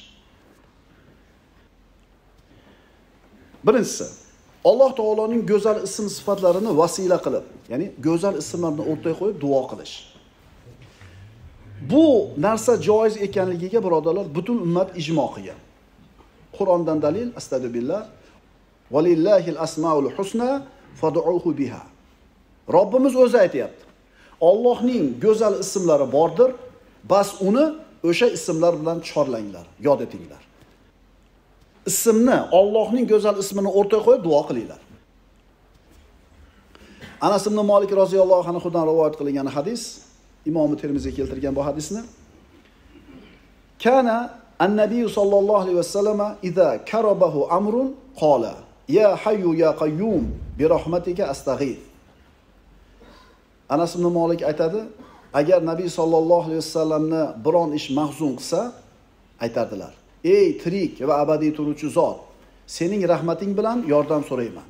Birinchisi, Alloh taoloning go'zal ism sifatlarini vasila qilib, ya'ni go'zal ismlarni o'rtaga qo'yib duo qilish. Bu narsa joiz ekanligiga birodarlar butun ummat ijmo qilgan. Qur'ondan dalil astadubillah Valillahil asmaul husna fad'uhu biha. Robbimiz o'zi aytayapti. Allohning go'zal ismlari bordir, bas uni o'sha ismlar bilan chorlanglar, yod etinglar. Ismni, Allohning go'zal ismini o'rtaga qo'yib duo qilinglar. Anas ibn Malik roziyallohu anhudan rivoyat qilingan hadis, Imom Termiziy keltirgan bu hadisni. Kana an-nabiy sallallohu alayhi vasallam idza karabahu amrun qola ya hayyu ya qayyum bi rahmatika astaghith. Anas ibn Malik aytadi, agar Nabiy sallallohu alayhi vasallamni biron ish mahzun qilsa, aytardilar: "Ey tirik va abadiy turuvchi zot, sening rahmating bilan yordam so'rayman."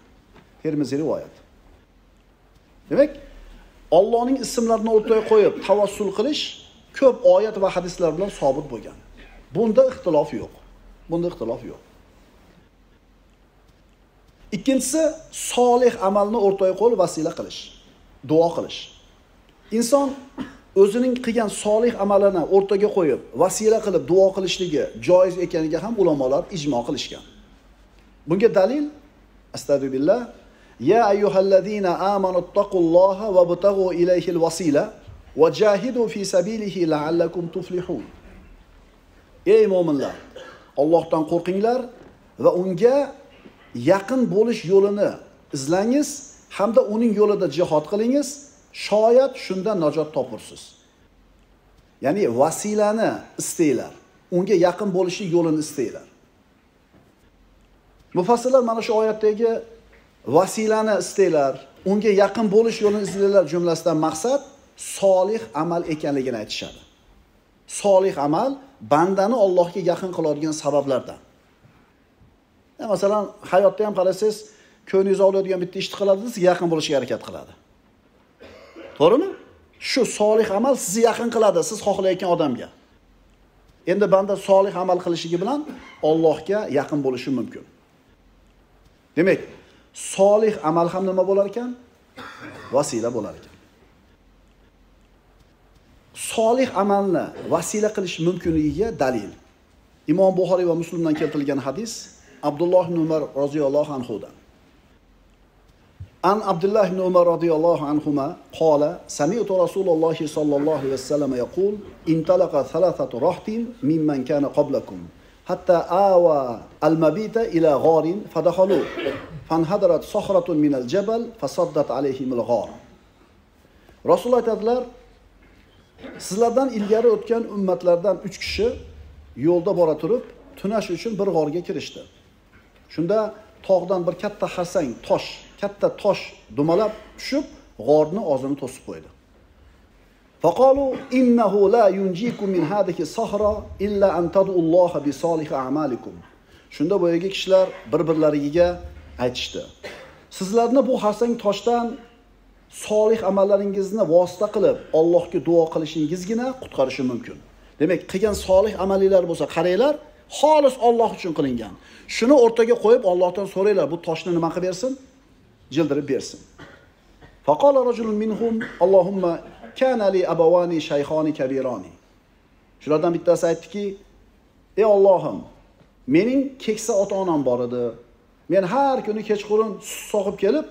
Termiziy rivoyat. Demak, Allohning ismlarini o'rtaga qo'yib tavassul qilish ko'p oyat va hadislar bilan sobit bo'lgan. Bunda ixtilof yo'q. Bunda ixtilof yo'q. Ikkinchisi solih amalni o'rtaga qo'yib vasila qilish, duo qilish. Inson o'zining qilgan solih amalini o'rtaga qo'yib vasila qilib duo qilishligi joiz ekaniga ham ulamolar ijmo qilishgan bunga dalil astag'firullah ya ayyuhallazina amanu taqulloha va butag'u ilayhil vasila va jahidu fi sabilihi la'allakum tuflihun ey mo'minlar Allohdan qo'rqinglar va unga yaqin bo'lish yo'lini izlangiz hamda uning yo'lida jihod qilingiz shoyat shunda najot topursiz. Ya'ni vasilani istanglar unga yaqin bo'lishlik yo'lini istanglar mufassirlar mana shu oyatdagi vasilani istanglar unga yaqin bo'lish yo'lini izlanglar jumlasidan maqsad solih amal ekanligini aytishadi. Solih amal bandani Allohga yaqin qiladigan sabablardan. Masalan hayotda ham qarasangiz ko'nglingiz ovlaydigan bitta ishni qiladi sizga yaqin bo'lishga harakat qiladi. To'g'rimi? Shu solih amal sizni yaqin qiladi siz xohlayotgan odamga. Endi banda solih amal qilishligi bilan Allohga yaqin bo'lishi mumkin. Demak solih amal ham nima bo'lar ekan vasila bo'lar ekan solih amalni vasila qilish mumkinligiga dalil imom buxoriy va muslimdan keltirilgan hadis abdulloh ibn umar roziyallohu anhudan عن عبد الله بن عمر رضي الله عنهما قال سمعت رسول الله صلى الله عليه وسلم يقول انطلق ثلاثة رهط ممن كان قبلكم hatta awa al mabita ila g'orin fadahalu fanhadarat sohratun minal jabal fasaddat alayhim al g'or rasululloh aytadilar sizlardan ilgari o'tgan ummatlardan 3 kishi yo'lda bora turib tunash uchun bir g'orga kirishdi. Shunda tog'dan bir katta harsang tosh katta tosh dumalab tushib g'orni og'zini to'sib qo'ydi. فقالوا إنه لا ينجيكم من هذه الصخرة إلا أن تدعوا الله بصالح أعمالكم shunda boyagi kishilar bir birlariga aytishdi sizlarni bu xarsang toshdan solih amallaringizni vosita qilib Allohga duo qilishingizgina qutqarishi mumkin demak qilgan solih amalinglar bo'lsa qaranglar xolis Alloh uchun qilingan shuni o'rtaga qo'yib Allohdan so'ranglar bu toshni nima qilib bersin jildirib bersin faqala rajulun minhum allohumma Kana li shayxoni kabironi shulardan bittasi aytdiki ey ollohim mening keksa ota onam bor edi. Men har kuni kechqurun sut sog'ib kelib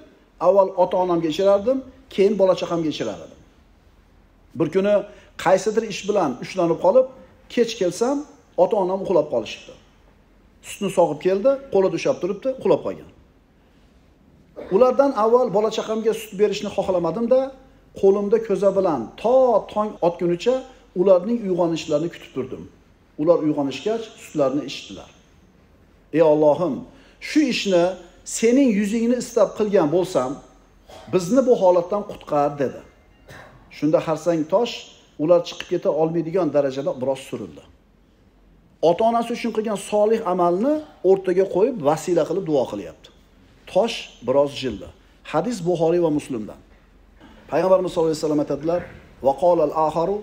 avval ota onamga ichirardim keyin bola chaqamga ichirar edim bir kuni qaysidir ish bilan ushlanib qolib kech kelsam ota onam uxlab qolishibdi. Sutni sog'ib keldi qo'lida ushlab turibdi uxlab qolgan. Ulardan avval bola chaqamga sut berishni xohlamadimda qo'limda ko'za bilan to tong otgunicha ularning uyg'onishlarini kutib turdim. Ular uyg'onishgach sutlarini ichdilar ey ollohim shu ishni sening yuzingni istab qilgan bo'lsam bizni bu holatdan qutqar dedi. Shunda harsang tosh ular chiqib keta olmaydigan darajada biroz surildi. Ota onasi uchun qilgan solih amalni o'rtaga qo'yib vasila qilib duo qilyapti. Tosh biroz jildi. Hadis buxoriy va muslimdan. Payg'ambarimiz sallallohu alayhi vasallam aytadilar vaqola al aharu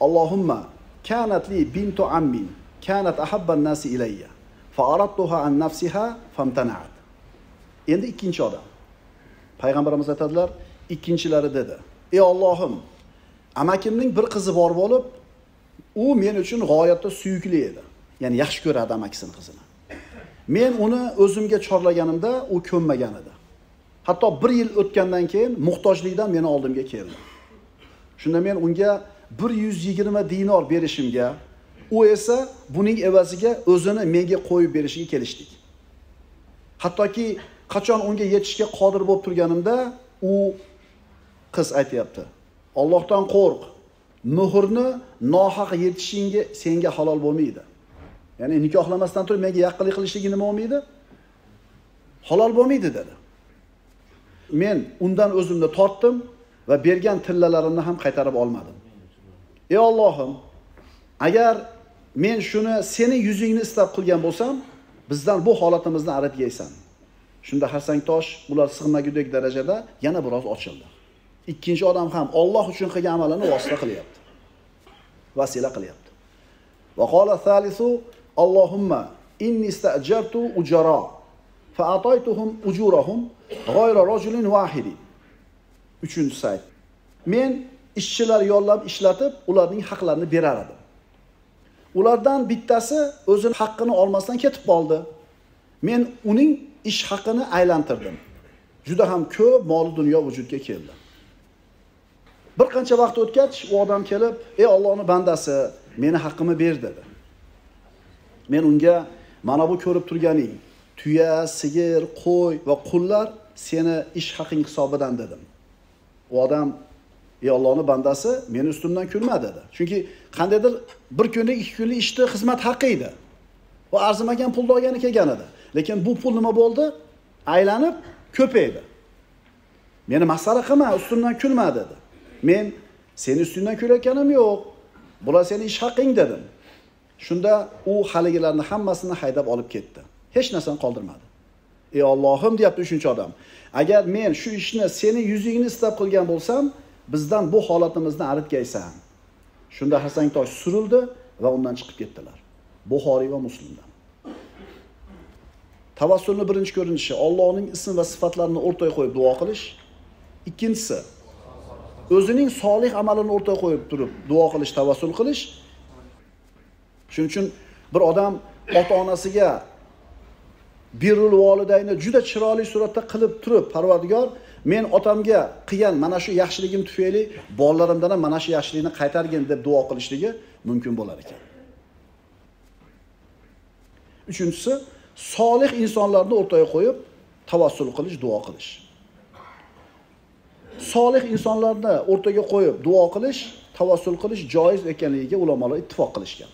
allohumma kanat li bintu ammin kanat ahabban nasi ilayya fa aradtuha an nafsiha famtana'at. Endi ikkinchi odam. Payg'ambarimiz aytadilar ikkinchilari dedi ey ollohim amakimning bir qizi bor bo'lib u men uchun g'oyatda suyukli edi ya'ni yaxshi ko'radi amakisini qizini. Men uni o'zimga chorlaganimda u ko'nmagan edi. Hatto bir yil o'tgandan keyin muhtojlikdan meni oldimga keldi. Shunda men unga bir yuz yigirma dinor berishimga u esa buning evaziga o'zini menga qo'yib berishiga kelishdik. Hattoki qachon unga yetishga qodir bo'lib turganimda u qiz aytyapti ollohdan qo'rq muhrni nohaq yetishingga senga halol bo'lmaydi. Ya'ni nikohlamasdan turib menga yaqinlik qilishligi nima bo'lmaydi? Halol bo'lmaydi dedi. Men undan o'zimni tortdim va bergan tillalarimni ham qaytarib olmadim. Ey ollohim agar men shuni seni yuzingni istab qilgan bo'lsam bizdan bu holatimizni aratgaysan shunda harsang tosh ular sig'magudek darajada yana biroz ochildi. Ikkinchi odam ham Alloh uchun qilgan amalini vosita qilyapti. Vasila qilyapti. Va qola salisu Allohumma inni stajartu fa ataytuhum ujurahum g'ayra rajulin wahidi. sayt. Men ishchilar yollab ishlatib ularning haqlarini berar edim. ulardan bittasi o'zini haqqini olmasdan ketib qoldi men uning ish haqini aylantirdim juda ham ko'p mol dunyo vujudga keldi bir qancha vaqt o'tgach u odam kelib ey ollohni bandasi meni haqqimni ber dedi men unga mana bu ko'rib turganing tuya sigir qo'y va qullar seni ish haqing hisobidan dedim. U odam ey ollohni bandasi meni ustimdan kulma dedi. Chunki qandaydir bir kunlik ikki kunlik ishni xizmat haqqi edi. Va arzimagan pulni olgani kelgan edi. Lekin bu pul nima bo'ldi? Aylanib ko'paydi. Meni masxara qilma ustimdan kulma dedi. Men seni ustingdan kulayotganim yo'q. Bular seni ish haqqing dedim. Shunda u haligilarni hammasini haydab olib ketdi. Hech narsani qoldirmadi. Ey ollohim deyapti uchinchi odam. Agar men shu ishni seni yuzingni istab qilgan bo'lsam bizdan bu holatimizni aritgaysan shunda hasan tosh surildi va undan chiqib ketdilar. Buxoriy va muslimdan. Tavassulni birinchi ko'rinishi Allohning ism va sifatlarini o'rtaga qo'yib duo qilish. Ikkinchisi o'zining solih amalini o'rtaga qo'yib turib duo qilish tavassul qilish. Shuning uchun bir odam ota onasiga birul volidayni juda chiroyli suratda qilib turib parvardigor men otamga qilgan mana shu yaxshiligim tufayli bolalarimdan ham mana shu yaxshilikni qaytargin deb duo qilishligi mumkin bo'lar ekan. Uchinchisi solih insonlarni o'rtaga qo'yib tavassul qilish duo qilish. Solih insonlarni o'rtaga qo'yib duo qilish tavassul qilish joiz ekanligiga ulamolar ittifoq qilishgan.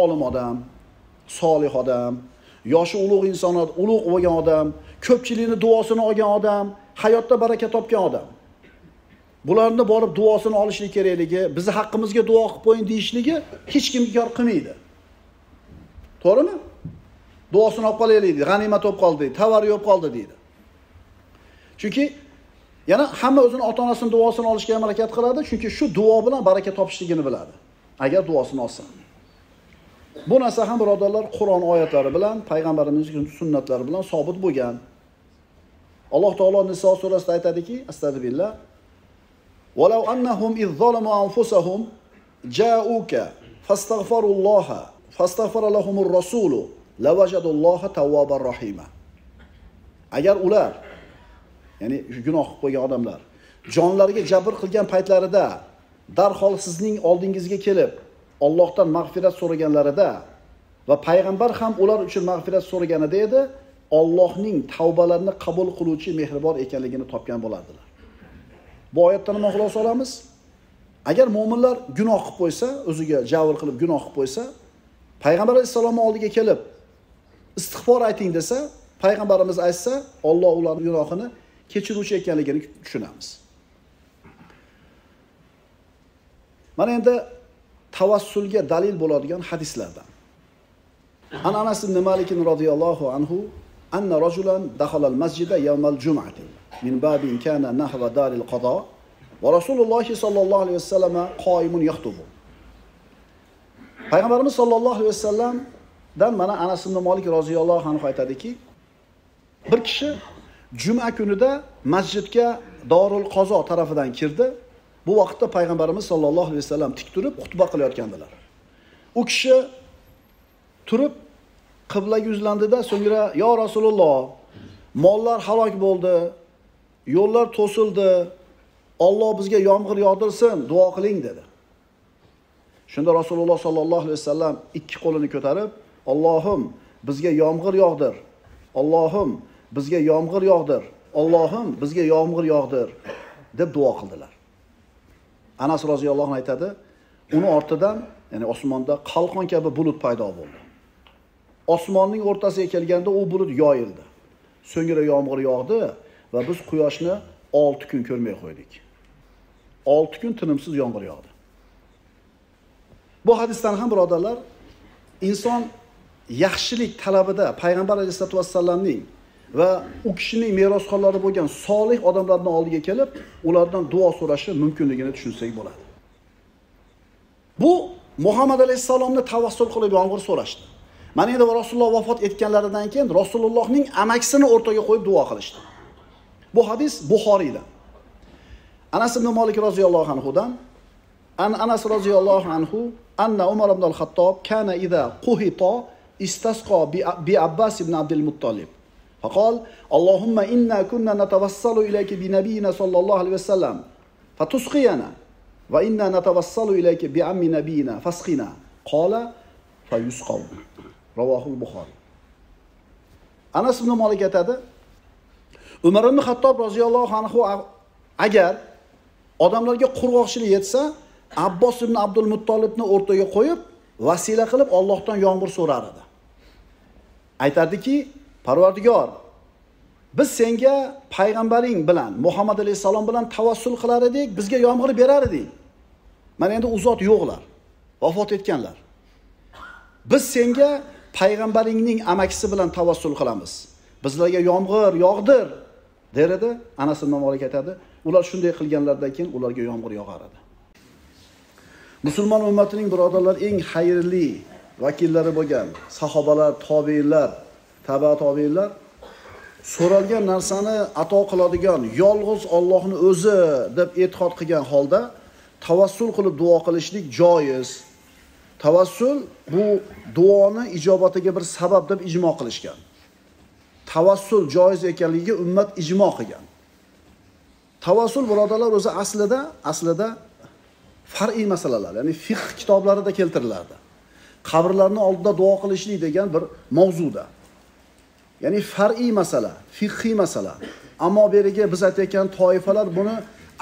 Olim odam solih odam yoshi ulug' inson ulug' bo'lgan odam ko'pchilikni duosini olgan odam hayotda baraka topgan odam. Bularni borib duosini olishlik kerakligi bizni haqqimizga duo qilib qo'ying deyishligi hech kim inkor qilmaydi. To'g'rimi? Duosini olib qolaylik deydi g'animat bo'lib qoldi deydi tovar yo'q qoldi deydi. Chunki yana hamma o'zini ota onasini duosini olishga ham harakat qiladi chunki shu duo bilan baraka topishligini biladi. Agar duosini olsa. Bu narsa ham birodarlar Qur'on oyatlari bilan, payg'ambarimizning sunnatlari bilan sobit bo'lgan. Alloh taolo Niso surasida aytadiki, astagfirullah. "Walau annahum iz anfusahum ja'uka fastaghfirulloha fastaghfara lahumur rasulu lavajadulloha tawwabar rahima." Agar ular ya'ni gunoh qilib qo'ygan odamlar jonlariga jabr qilgan paytlarida darhol sizning oldingizga kelib Allohdan mag'firat so'raganlarida va payg'ambar ham ular uchun mag'firat so'raganida edi Allohning tavbalarini qabul qiluvchi mehribon ekanligini topgan bo'lardilar. Bu oyatdan nima xulosa olamiz? Agar mu'minlar gunoh qilib qo'ysa, o'ziga javr qilib gunoh qilib qo'ysa, payg'ambar alayhisolamning oldiga kelib istig'for ayting desa, payg'ambarimiz aytsa, Alloh ularning gunohini kechiruvchi ekanligini tushunamiz. Mana endi tavassulga dalil bo'ladigan hadislardan. An Anas ibn Malik radhiyallohu anhu anna rajulan dakhala al-masjida yawm al-jum'ati min babin kana nahwa dar al-qada va Rasululloh sollallohu alayhi vasallam qoimun yaxtubu. Payg'ambarimiz sollallohu alayhi vasallamdan mana Anas ibn molik roziyallohu anhu aytadiki, bir kishi juma kunida masjidga Dorul Qozo tarafidan kirdi Bu vaqtda payg'ambarimiz sollallohu alayhi vasallam tik turib xutba qilayotgandilar. U kishi turib qiblaga yuzlandida, so'ngra "Yo Rasululloh, mollar halok bo'ldi, yo'llar to'sildi. Alloh bizga yomg'ir yog'dirsin, duo qiling" dedi. Shunda Rasululloh sollallohu alayhi vasallam ikki qo'lini ko'tarib, "Allohim, bizga yomg'ir yog'dir. Allohim, bizga yomg'ir yog'dir. Allohim, bizga yomg'ir yog'dir" deb duo qildilar. Anas roziyallohu anhu aytadi, uni ortidan, ya'ni osmonda qalqon kabi bulut paydo bo'ldi. Osmonning o'rtasiga kelganda u bulut yoyildi. So'ngra yomg'ir yog'di va biz quyoshni 6 kun ko'rmay qo'ydik. 6 kun tinimsiz yomg'ir yog'di. Bu hadisdan ham birodarlar, inson yaxshilik talabida payg'ambar alayhisolatu vassallamning va u kishining merosxo'rlari bo'lgan solih odamlarning oldiga kelib, ulardan duo so'rashi mumkinligini tushunsak bo'ladi. Bu Muhammad alayhisalomni tavassul qilib yomg'ir so'rashdi. Mana endi Rasululloh vafot etganlaridan keyin Rasulullohning amakisini o'rtaga qo'yib duo qilishdi. Bu hadis Buxoriyda. anas ibn molik roziyallohu anhudan an anas roziyallohu anhu anna umar ibn al-xattob kana idza quhito istasqo bi abbas ibn abdul muttalib فقال اللهم إنا كنا نتوسل إليك بنبينا صلى الله عليه وسلم فتسقينا وإنا نتوسل إليك بعم نبينا فاسقنا قال فيسقوا رواه البخاري anas ibn molik aytadi umar ibn hattob roziyallohu anhu agar odamlarga qurg'oqchilik yetsa abbos ibn abdul muttolibni o'rtaga qo'yib vasila qilib ollohdan yomg'ir so'rar edi aytardiki parvardigor biz senga payg'ambaring bilan muhammad alayhissalom bilan tavassul qilar edik bizga yomg'ir berar eding mana endi u zot yo'qlar vafot etganlar. Biz senga payg'ambaringning amakisi bilan tavassul qilamiz. Bizlarga yomg'ir yog'dir der edi anas ibn molik aytadi. Ular shunday qilganlaridan keyin ularga yomg'ir yog'ar edi. Musulmon ummatining birodarlar eng xayrli vakillari bo'lgan sahobalar tobeinlar taba tobeinlar so'ralgan narsani ato qiladigan yolg'iz Allohni o'zi deb e'tiqod qilgan holda tavassul qilib duo qilishlik joiz. Tavassul bu duoni ijobatiga bir sabab deb ijmo qilishgan. Tavassul joiz ekanligiga ummat ijmo qilgan. Tavassul birodarlar o'zi aslida aslida far'iy masalalar ya'ni fiqh kitoblarida keltirilardi. Qabrlarni oldida duo qilishlik degan bir mavzuda. Ya'ni far'iy masala fiqhiy masala. Ammo beriga biz aytayotgan toifalar buni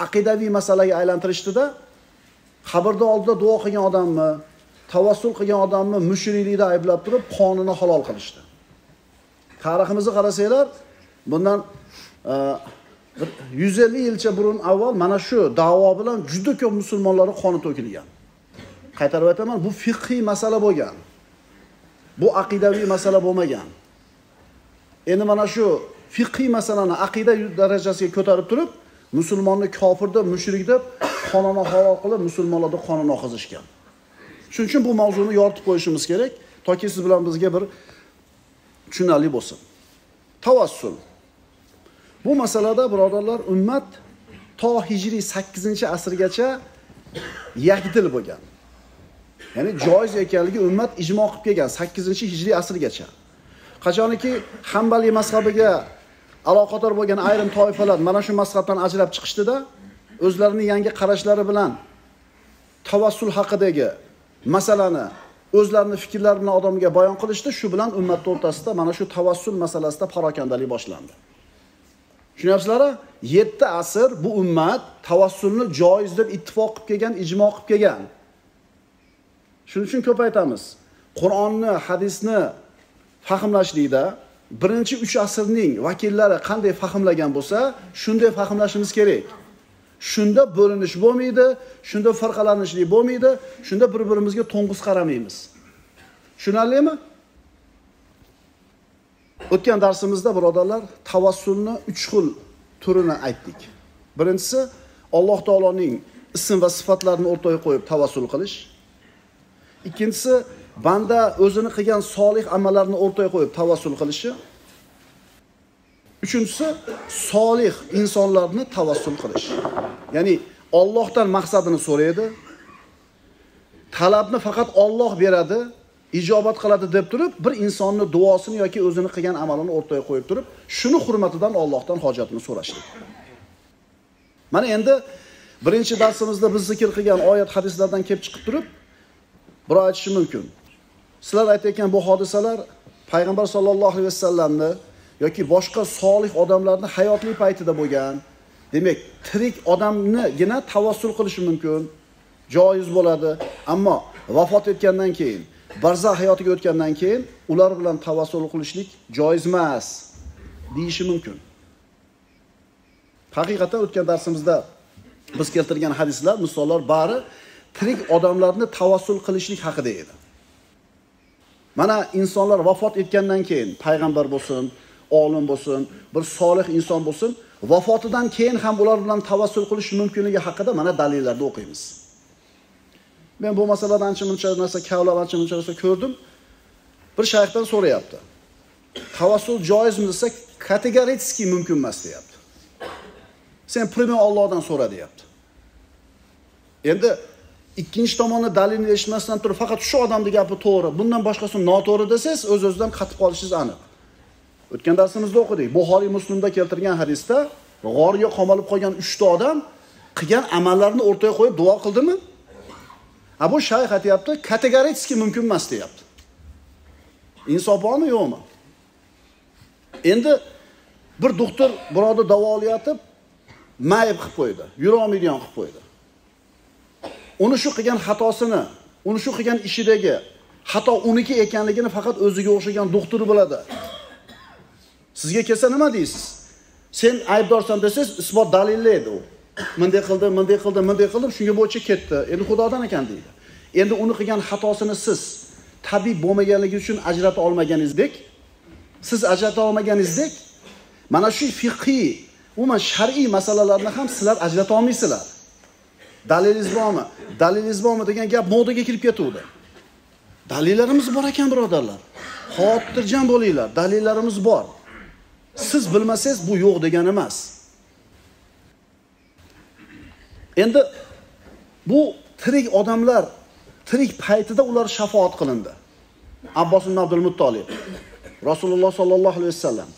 aqidaviy masalaga aylantirishdida qabrni oldida duo qilgan odammi tavassul qilgan odamni mushriklikda ayblab turib qonini halol qilishdi. Tariximizni qarasanglar bundan e, bir yuz ellik yilcha burun avval mana shu davo bilan juda ko'p musulmonlarni qoni to'kilgan. Qaytarib aytaman bu fiqhiy masala bo'lgan. Bu aqidaviy masala bo'lmagan. Endi mana shu fiqhiy masalani aqida darajasiga ko'tarib turib musulmonni kofir deb mushrik deb qonini halol qilib musulmonlarni qonini oqizishgan. Shuning uchun bu mavzuni yoritib qo'yishimiz kerak. Toki siz bilan bizga bir tushunarli bo'lsin. Tavassul. Bu masalada birodarlar ummat to hijriy sakkizinchi asrgacha yakdil bo'lgan. Ya'ni joiz ekanligi ummat ijmo qilib kelgan sakkizinchi hijriy asrgacha. Qachoniki hambaliy mazhabiga aloqador bo'lgan ayrim toifalar mana shu mazhabdan ajrab chiqishdida o'zlarining yangi qarashlari bilan tavassul haqidagi masalani o'zlarini fikrlari bilan odamga bayon qilishdi. Shu bilan ummatni o'rtasida mana shu tavassul masalasida parokandalik boshlandi. Tushunyapsizlar yetti asr bu ummat tavassulni joiz deb ittifoq qilib kelgan ijmo qilib kelgan. Shuning uchun ko'p aytamiz qur'onni hadisni fahmlashlikda birinchi uch asrning vakillari qanday fahmlagan bo'lsa shunday fahmlashimiz kerak. Shunda bo'linish bo'lmaydi shunda farqalanishlik bo'lmaydi shunda bir birimizga to'ng'iz qaramaymiz. Tushunarlimi? O'tgan darsimizda birodarlar tavassulni uch xil turini aytdik. Birinchisi alloh taoloning ism va sifatlarini o'rtaga qo'yib tavassul qilish. Ikkinchisi banda o'zini qilgan solih amallarni o'rtaga qo'yib tavassul qilishi. Uchinchisi solih insonlarni tavassul qilish. Ya'ni Allohdan maqsadini so'raydi. Talabni faqat Alloh beradi ijobat qiladi deb turib bir insonni duosini yoki o'zini qilgan amalini o'rtaga qo'yib turib shuni hurmatidan Allohdan hojatini so'rashlik mana endi birinchi darsimizda biz zikr qilgan oyat hadislardan kelib chiqib turib bir aytishi mumkin. Sizlar aytayotgan bu hodisalar payg'ambar sollallohu alayhi vasallamni yoki boshqa solih odamlarni hayotli paytida bo'lgan demak tirik odamnigina tavassul qilishi mumkin joiz bo'ladi. Ammo vafot etgandan keyin barzax hayotiga o'tgandan keyin ular bilan tavassul qilishlik joiz emas deyishi mumkin. Haqiqatdan o'tgan darsimizda biz keltirgan hadislar misollar bari tirik odamlarni tavassul qilishlik haqida edi. Mana insonlar vafot etgandan keyin payg'ambar bo'lsin olim bo'lsin bir solih inson bo'lsin vafotidan keyin ham ular bilan tavassul qilish mumkinligi haqida mana dalillarda o'qiymiz. Men bu masalada ancha muncha narsa kavlab ancha muncha narsa ko'rdim. Bir shayxdan so'rayapti. Tavassul joizmi desa kategorически mumkin emas deyapti. Sen pulni Allohdan so'ra deyapti. Endi ikkinchi tomonni dalilni eshitmasdan turib faqat shu odamni gapi to'g'ri bundan boshqasi noto'g'ri desangiz o'z o'zidan qatib qolishingiz aniq. O'tgan darsimizda o'qidik. Buxoriy muslimda keltirgan hadisda g'orga qamalib qolgan uchta odam qilgan amallarni o'rtaga qo'yib duo qildimi? A bu shayx aytyapti kategorически mumkin emas deyapti. Insof bormi yo'qmi? Endi bir doktor birovni davolayotib mayib qilib qo'ydi yurolmaydigan qilib qo'ydi. Uni shu qilgan xatosini uni shu qilgan ishidagi xato uniki ekanligini faqat o'ziga o'xshagan doktor biladi sizga kelsa nima deysiz? Sen aybdorsan desangiz isbot dalillaydi u. Bunday qildim bunday qildim bunday qildim shunga bo'yicha ketdi. Endi xudodan ekan deydi. Endi uni qilgan xatosini siz tabib bo'lmaganligi uchun ajrata olmaganingizdek siz ajrata olmaganingizdek mana shu fiqhiy umuman shar'iy masalalarni ham sizlar ajrata olmaysizlar. Dalilingiz bormi dalilingiz bormi degan gap modaga kirib ketuvdi. Dalillarimiz bor ekan birodarlar. Xotirjam bo'linglar. Dalillarimiz bor. Siz bilmasangiz bu yo'q degani emas. Endi bu tirik odamlar tirik paytida ular shafoat qilindi. Abbos ibn abdul muttolib rasululloh sollallohu alayhi vasallam.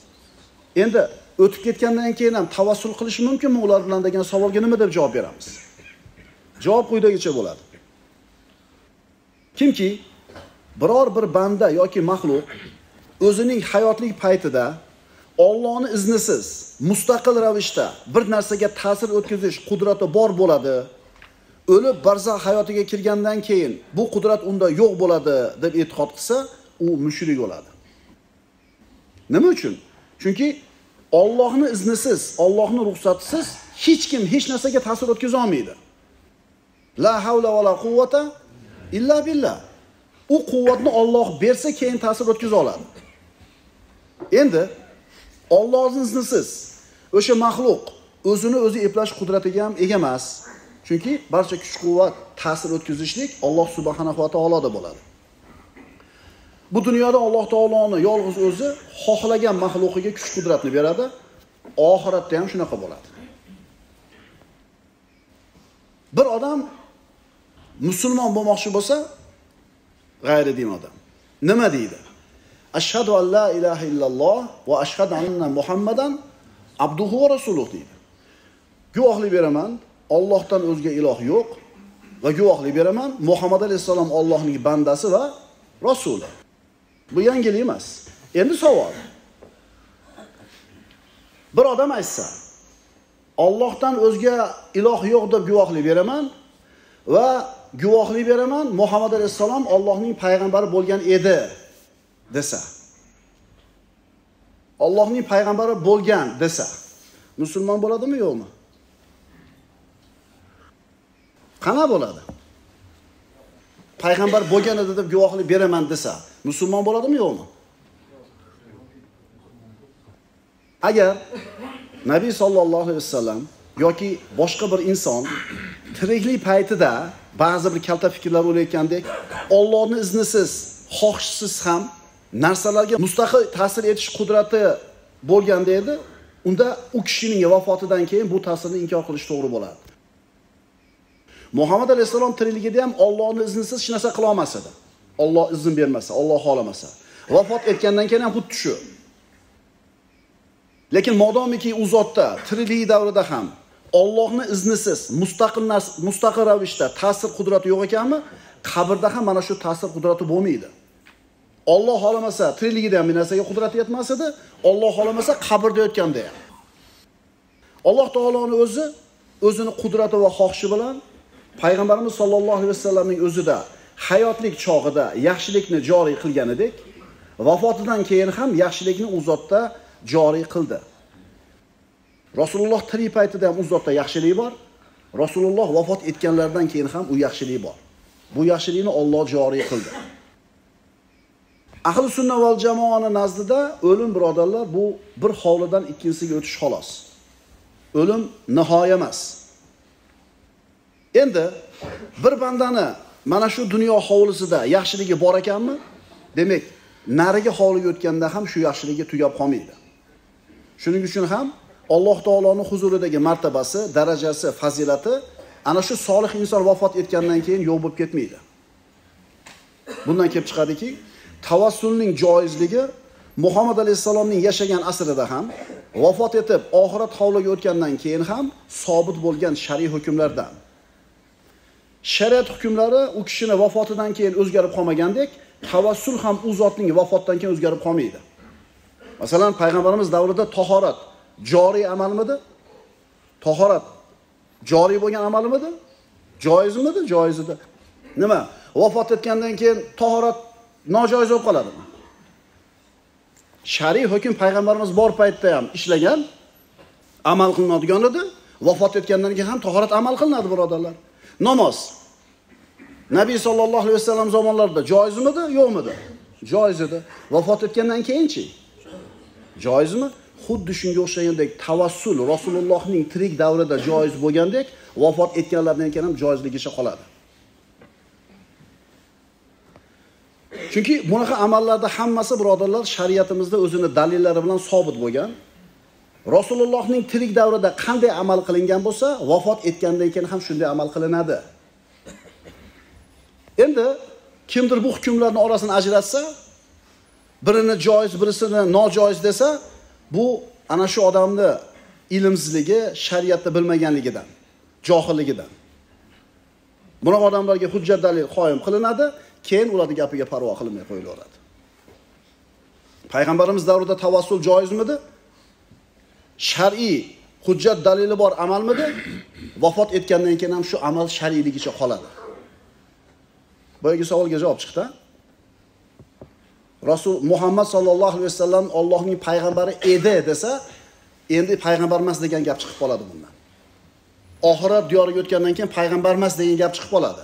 Endi o'tib ketgandan keyin ham tavassul qilish mumkinmi ular bilan degan savolga nima deb javob beramiz? Javob quyidagicha bo'ladi. Kimki biror bir banda yoki maxluq o'zining hayotlik paytida Allohning iznisiz mustaqil ravishda bir narsaga ta'sir o'tkazish qudrati bor bo'ladi o'lib barzax hayotiga kirgandan keyin bu qudrat unda yo'q bo'ladi deb e'tiqod qilsa u mushrik bo'ladi. Nima uchun? Chunki Allohning iznisiz Allohning ruxsatisiz hech kim hech narsaga ta'sir o'tkaza olmaydi. La havla va la quvvata illa billah u quvvatni Alloh bersa keyin ta'sir o'tkaza oladi endi Allohning iznisiz o'sha maxluq o'zini o'zi eplash qudratiga ham ega emas. Chunki barcha kuch-quvvat, ta'sir o'tkazishlik Alloh subhanahu va taoloda bo'ladi. Bu dunyoda Alloh taoloni yolg'iz o'zi xohlagan maxluqiga kuch-qudratni beradi. Oxiratda ham shunaqa bo'ladi. Bir odam musulmon bo'lmoqchi bo'lsa, g'ayri din odam. Nima deydi? ashhadu an la ilaha illalloh va ashhadu anna muhammadan abduhu va rasuluh deydi guvohlik beraman Allohdan o'zga iloh yo'q va guvohlik beraman Muhammad alayhissalom Allohning bandasi va rasuli. Bu yangilik emas. Endi savol. Bir odam aytsa, Allohdan o'zga iloh yo'q deb guvohlik beraman va guvohlik beraman Muhammad alayhissalom Allohning payg'ambari bo'lgan edi desa Allohning payg'ambari bo'lgan desa musulmon bo'ladimi yo'qmi? Qana bo'ladi? Payg'ambar bo'lgan edi deb guvohlik beraman desa, musulmon bo'ladimi yo'qmi? Agar Nabiy sallallohu alayhi vasallam yoki boshqa bir inson tiriklik paytida ba'zi bir kalta fikrlar o'ylayotgandek, Allohning iznisiz, xohishsiz ham narsalarga mustaqil ta'sir etish qudrati bo'lganda edi, unda u kishining vafotidan keyin bu ta'sirni inkor qilish to'g'ri bo'ladi. Muhammad alayhissalom tirikligida ham Allohning iznisiz hech narsa qila olmas edi. Alloh izn bermasa, Alloh xohlamasa. Vafot etgandan keyin ham xuddi shu. Lekin modomiki u zotda tiriklik davrida ham Allohning iznisiz mustaqil mustaqil ravishda ta'sir qudrati yo'q ekanmi? Qabrda ham mana shu ta'sir qudrati bo'lmaydi. Alloh xohlamasa tirikligida ham bir narsaga qudrati yetmas edi, Alloh xohlamasa qabrda yotganda ham. Alloh taoloni o'zi o'zini qudrati va xohishi bilan payg'ambarimiz sollallohu alayhi vasallamning o'zida hayotlik chog'ida yaxshilikni joriy qilganidek, vafotidan keyin ham yaxshilikni u zotda joriy qildi. Rasululloh tirik paytida ham u zotda yaxshilik bor. Rasululloh vafot etganlardan keyin ham u yaxshilik bor. Bu yaxshilikni Alloh joriy qildi. ahli sunna val jamoani nazdida o'lim birodarlar bu bir hovlidan ikkinchisiga o'tish xolos. O'lim nihoya emas. Endi bir bandani mana shu dunyo hovlisida yaxshiligi bor ekanmi? Demak, nariga hovliga o'tganda ham shu yaxshiligi tugab qolmaydi. Shuning uchun ham alloh taoloning huzuridagi martabasi darajasi fazilati ana shu solih inson vafot etgandan keyin yo'q bo'lib ketmaydi. Bundan kelib chiqadiki tavassulning joizligi muhammad alayhissalomning yashagan asrida ham vafot etib oxirat hovliga o'tgandan keyin ham sobit bo'lgan shar'iy hukmlardan. Shariat hukmlari u kishini vafotidan keyin o'zgarib qolmagandek tavassul ham u zotning vafotidan keyin o'zgarib qolmaydi. Masalan payg'ambarimiz davrida tahorat joriy amalmidi tahorat. Joriy bo'lgan amalmidi joizmidi joiz edi. Nima? Vafot etgandan keyin tahorat nojoiz bo'lib qoladimi? Shar'iy hukm payg'ambarimiz bor paytda ham ishlagan amal qilinadigan edi. Vafot etgandan keyin ham tahorat amal qilinadi birodarlar. Namoz. Nabiy sollallohu alayhi vasallam zamonlarida joizmidi yo'qmidi joiz edi. Vafot etgandan keyinchi? Joizmi? Xuddi shunga o'xshagandek tavassul rasulullohning tirik davrida joiz bo'lgandek vafot etganlardan keyin ham joizligicha qoladi. Chunki bunaqa amallarda hammasi birodarlar shariatimizda o'zini dalillari bilan sobit bo'lgan. Rasulullohning tirik davrida qanday amal qilingan bo'lsa vafot etgandan keyin ham shunday amal qilinadi. Endi kimdir bu hukmlarni orasini ajratsa birini joiz birisini nojoiz desa bu ana shu odamni ilmsizligi shariatni bilmaganligidan johilligidan. Bunaqa odamlarga hujjat dalil qoyim qilinadi keyin ularni gapiga parvo qilmay qo'yilaveradi. Payg'ambarimiz davrida tavassul joizmidi? Shar'iy hujjat dalili bor amalmidi? Vafot etgandan keyin ham shu amal shar'iyligicha qoladi. Boyagi savolga javob chiqdi rasul muhammad sollallohu alayhi vasallam ollohning payg'ambari edi desa endi payg'ambar emas degan gap chiqib qoladi bundan. Oxirat diyoriga o'tgandan keyin payg'ambar emas degan gap chiqib qoladi.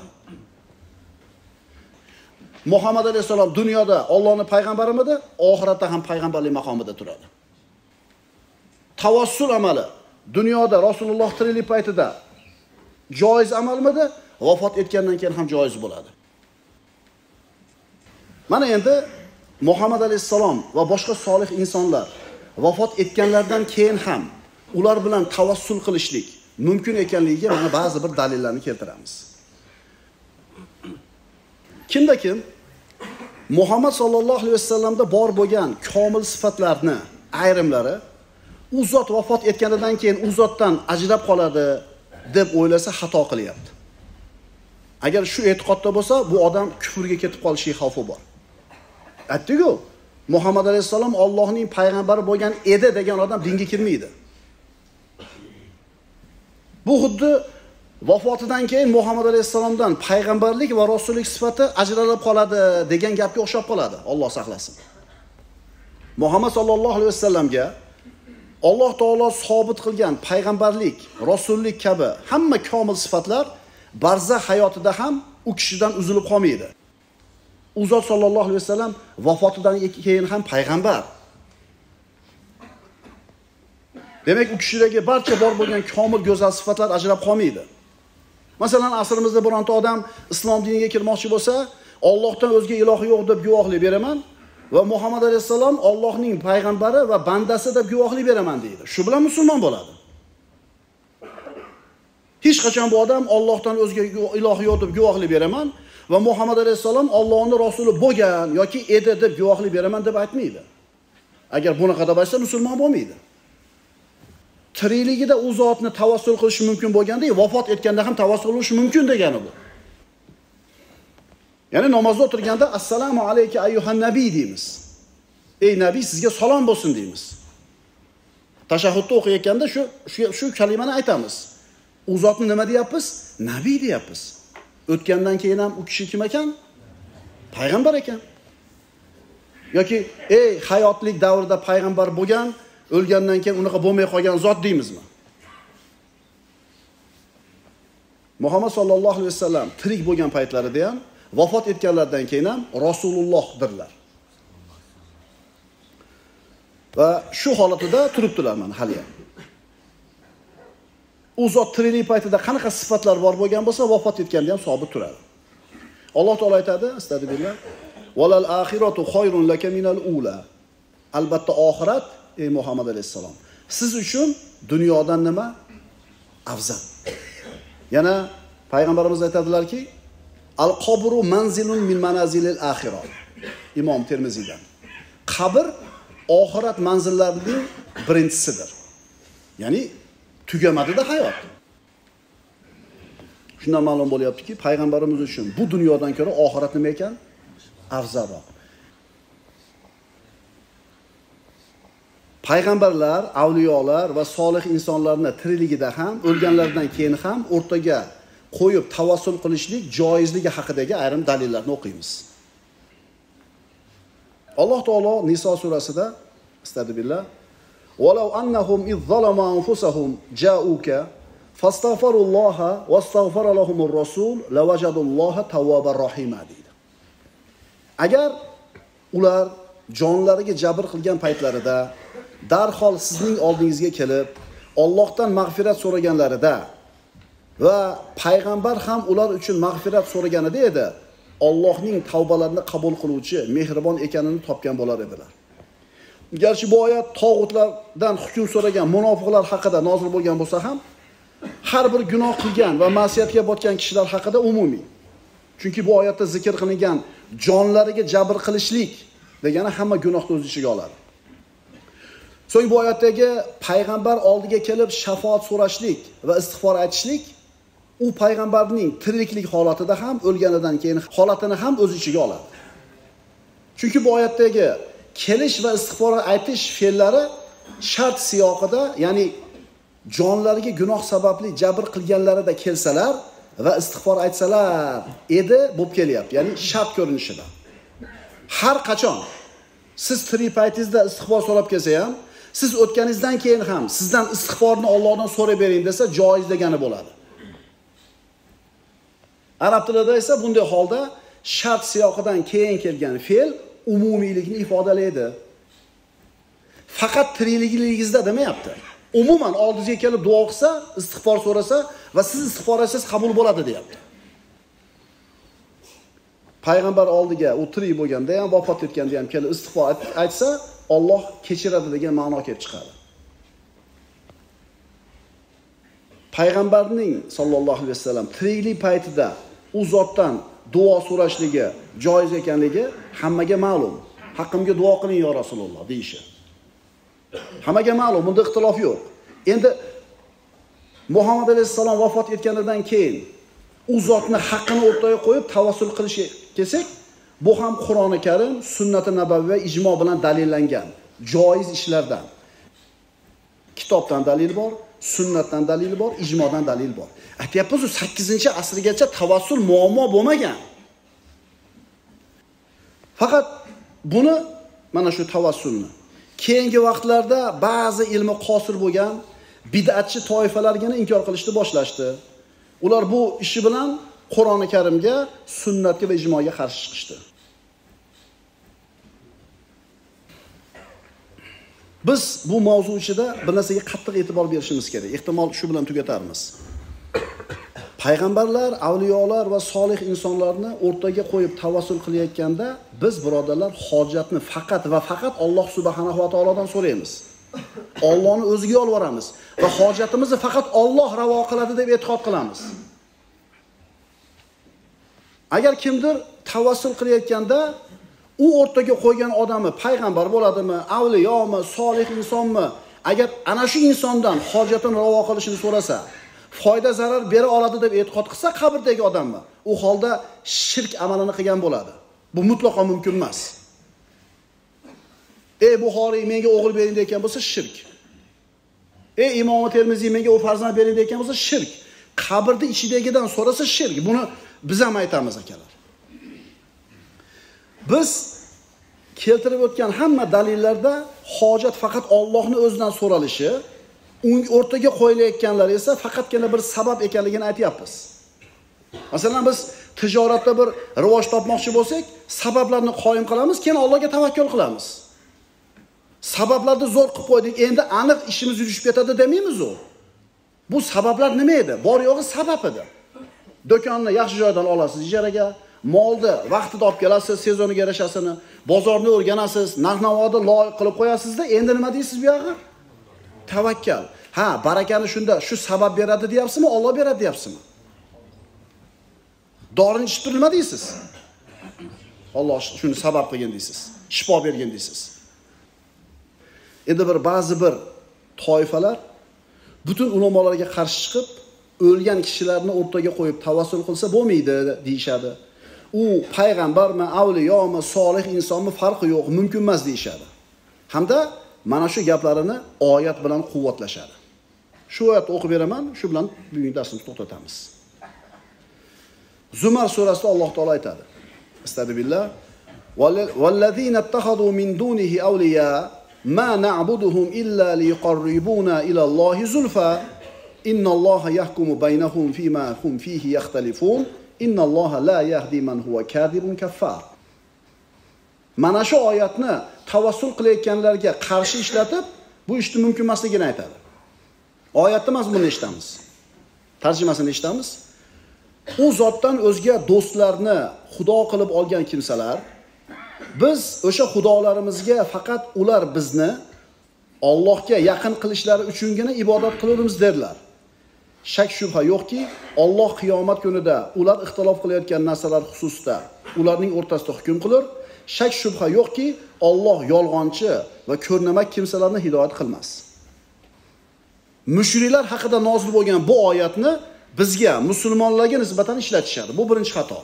Muhammad alayhissalom dunyoda ollohni payg'ambarimidi oxiratda ham payg'ambarlik maqomida turadi. Tavassul amali dunyoda rasululloh tiriklik paytida joiz amalmidi vafot etgandan keyin ham joiz bo'ladi. Mana endi muhammad alayhissalom va boshqa solih insonlar vafot etganlardan keyin ham ular bilan tavassul qilishlik mumkin ekanligiga mana ba'zi bir dalillarni keltiramiz. Kimda kim? Muhammad sollallohu alayhi vasallamda bor bo'lgan komil sifatlarni ayrimlari u zot vafot etganidan keyin u zotdan ajrab qoladi deb o'ylasa xato qilyapti. Agar shu e'tiqodda bo'lsa bu odam kufrga ketib qolishiga xavfi bor. Aytdiku muhammad alayhissalom ollohning payg'ambari bo'lgan edi degan odam dinga kirmaydi. Bu xuddi vafotidan keyin muhammad alayhissalomdan payg'ambarlik va rasullik sifati ajralib qoladi degan gapga o'xshab qoladi. Olloh saqlasin. Muhammad sollallohu alayhi vasallamga alloh taolo sobit qilgan payg'ambarlik rasullik kabi hamma komil sifatlar barza hayotida ham u kishidan uzilib qolmaydi. U zot sollallohu alayhi vasallam vafotidan keyin ham payg'ambar. Demak u kishidagi barcha bor bo'lgan komil go'zal sifatlar ajrab qolmaydi. Masalan asrimizda bironta odam islom diniga kirmoqchi bo'lsa ollohdan o'zga iloh yo'q deb guvohlik beraman va muhammad alayhissalom ollohning payg'ambari va bandasi deb guvohlik beraman deydi. Shu bilan musulmon bo'ladi. Hech qachon bu odam ollohdan o'zga iloh yo'q deb guvohlik beraman. Va muhammad alayhissalom ollohni rasuli bo'lgan yoki edi deb guvohlik beraman deb aytmaydi. Agar bunaqa deb aytsa musulmon bo'lmaydi. Tirikligida u zotni tavassul qilish mumkin bo'lganda vafot etganda ham tavassul qilish mumkin degani bu. Ya'ni namozda o'tirganda assalomu alayka ayyuhan nabiy deymiz. Ey nabiy sizga salom bo'lsin deymiz. Tashahhudda o'qiyotganda shu shu kalimani aytamiz. U zotni nima deyapmiz? Nabiy deyapmiz. O'tgandan keyin ham u kishi kim ekan? Payg'ambar ekan. Yoki ey hayotlik davrida payg'ambar bo'lgan o'lgandan keyin unaqa bo'lmay qolgan zot deymizmi? Muhammad sollallohu alayhi vasallam tirik bo'lgan paytlarida ham vafot etganlaridan keyin ham rasulullohdirlar va shu holatida turibdilar mana haliyam u zot tiriklik paytida qanaqa sifatlar bor bo'lgan bo'lsa vafot etganda ham sobit turadi. Alloh taolo aytadi astag'firullah albatta oxirat ey muhammad alayhissalom. Siz uchun dunyodan nima? Afzal. Yana payg'ambarimiz aytadilarki al qobru manzilun min manazilil axiro imom termiziydan qabr oxirat manzillarining birinchisidir ya'ni tugamadida hayot shundan ma'lum bo'lyaptiki payg'ambarimiz uchun bu dunyodan ko'ra oxirat nima ekan afzalroq. Payg'ambarlar avliyolar va solih insonlarni tirikligida ham o'lganlaridan keyin ham o'rtaga qo'yib tavassul qilishlik joizligi haqidagi ayrim dalillarni o'qiymiz. Alloh taolo niso surasida astag'firullah ولو أنهم إذ ظلموا أنفسهم جاءوك فاستغفروا الله واستغفر لهم الرسول لوجدوا الله توابا رحيما deydi agar ular jonlariga jabr qilgan paytlarida darhol sizning oldingizga kelib Allohdan mag'firat so'raganlarida va payg'ambar ham ular uchun mag'firat so'raganida edi Allohning tavbalarini qabul qiluvchi mehribon ekanini topgan bo'lar edilar Garchi bu oyat tog'utlardan hukm so'ragan munofiqlar haqida nozil bo'lgan bo'lsa ham har bir gunoh qilgan va ma'siyatga botgan kishilar haqida umumiy. Chunki bu oyatda zikr qilingan jonlariga jabr qilishlik degani hamma gunohni o'z ichiga oladi. So'ng bu oyatdagi payg'ambar oldiga kelib shafoat so'rashlik va istig'for aytishlik u payg'ambarning tiriklik holatida ham o'lganidan keyin holatini ham o'z ichiga oladi. Chunki bu oyatdagi kelish va istig'for aytish fe'llari shart siyoqida ya'ni jonlariga gunoh sababli jabr qilganlarida kelsalar va istig'for aytsalar edi bo'lib kelyapti. Ya'ni shart ko'rinishida. Har qachon siz tirik paytingizda istig'for so'rab kelsa ham siz o'tganingizdan keyin ham sizdan istig'forni Allohdan so'rab bering desa joiz degani bo'ladi. Arab tilida esa bunday holda shart siyoqidan keyin kelgan fe'l umumiylikni ifodalaydi faqat tirikligingizda demayapti. Umuman oldingizga kelib duo qilsa istig'for so'rasa va siz istig'for aytsangiz qabul bo'ladi deyapti. Payg'ambar oldiga u tirik bo'lganda ham vafot etganda ham kelib istig'for aytsa Alloh kechiradi degan ma'no kelib chiqadi. Payg'ambarning sollallohu alayhi vasallam tiriklik paytida u zotdan duo so'rashligi joiz ekanligi hammaga ma'lum. Haqqimga duo qiling yo rasululloh deyishi hammaga ma'lum bunda ixtilof yo'q. Endi muhammad alayhissalom vafot etganidan keyin u zotni haqqini o'rtaga qo'yib tavassul qilish kelsak bu ham qur'oni karim sunnati nabaviy va ijmo bilan dalillangan joiz ishlardan. Kitobdan dalil bor sunnatdan dalil bor ijmodan dalil bor. Aytyapmizu sakkizinchi asrgacha tavassul muammo bo'lmagan. Faqat buni mana shu tavassulni. Keyingi vaqtlarda ba'zi ilmi qosir bo'lgan bid'atchi toifalargina inkor qilishni boshlashdi. Ular bu ishi bilan qur'oni karimga sunnatga va ijmoga qarshi chiqishdi. Biz bu mavzu ichida bir narsaga qattiq e'tibor berishimiz kerak. Ehtimol shu bilan tugatarmiz. Payg'ambarlar avliyolar va solih insonlarni o'rtaga qo'yib tavassul qilayotganda biz birodarlar hojatni faqat va faqat Alloh subhanahu va taolodan so'raymiz. Ollohni o'ziga yolvoramiz va hojatimizni faqat Alloh ravo qiladi deb e'tiqod qilamiz. Agar kimdir tavassul qilayotganda u o'rtaga qo'ygan odami payg'ambar bo'ladimi avliyomi solih insonmi? Agar ana shu insondan hojatini ravo qilishini so'rasa foyda zarar bera oladi deb e'tiqod qilsa qabrdagi odammi? U holda shirk amalini qilgan bo'ladi. Bu mutlaqo mumkin emas. Ey buxoriy menga o'g'il bering deyotgan bo'lsa shirk. Ey imomi termiziy menga u farzand bering deyotgan bo'lsa shirk. Qabrni ichidagidan so'rasa shirk. Buni biz ham aytamiz akalar. Biz keltirib o'tgan hamma dalillarda hojat faqat Allohni o'zidan so'ralishi o'rtaga qo'yilayotganlar esa faqatgina bir sabab ekanligini aytyapmiz. Masalan biz tijoratda bir rivoj topmoqchi bo'lsak sabablarni qoyim qilamiz keyin allohga tavakkul qilamiz. Sabablarni zo'r qilib qo'ydik endi aniq ishimiz yurishib ketadi demaymiz u? Bu sabablar nima edi? Bor yo'g'i sabab edi. Do'konni yaxshi joydan olasiz ijaraga molni vaqtida olib kelasiz sezoniga yarashasini bozorni o'rganasiz narx navoni loyiq qilib qo'yasizda endi nima deysiz buyog'i Tavakkal. Ha, barakani shunda shu sabab beradi deyapsizmi, Alloh beradi deyapsizmi? Dorini ichib turilma deysiz. Alloh shuni sabab qilgan deysiz. Shifo bergan deysiz. Endi bir ba'zi bir toifalar butun ulamolarga qarshi chiqib, o'lgan kishilarni o'rtaga qo'yib tavassul qilsa bo'lmaydi deyishadi. U payg'ambarmi, avliyomi, solih insonmi farqi yo'q, mumkin emas deyishadi. Hamda mana shu gaplarini oyat bilan quvvatlashadi. Shu oyatni o'qib beraman, shu bilan bugungi darsimizni to'xtatamiz. Zumar surasida Alloh taolo aytadi. Astagfirullah. Vallazina ittakhadhu min dunihi awliya ma na'buduhum illa liqarribuna ila Allohi zulfa innalloha yahkumu baynahum fima hum fihi yakhtalifun innalloha la yahdi man huwa kadibun kaffar. Mana shu oyatni tavassul qilayotganlarga qarshi ishlatib, bu ishni mumkin emasligini aytadi. Oyatni mazmunini eshitamiz. Tarjimasini eshitamiz. U zotdan o'zga do'stlarni xudo qilib olgan kimsalar biz o'sha xudolarimizga faqat ular bizni Allohga yaqin qilishlari uchungina ibodat qilamiz dedilar. Shak shubha yo'qki, Alloh qiyomat kunida ular ixtilof qilayotgan narsalar xususida ularning o'rtasida hukm qilar. Shak shubha yo'qki, Alloh yolg'onchi va ko'rnamak kimsalarni hidoyat qilmas. Mushriklar haqida nozil bo'lgan bu oyatni bizga musulmonlarga nisbatan ishlatishadi. Bu birinchi xato.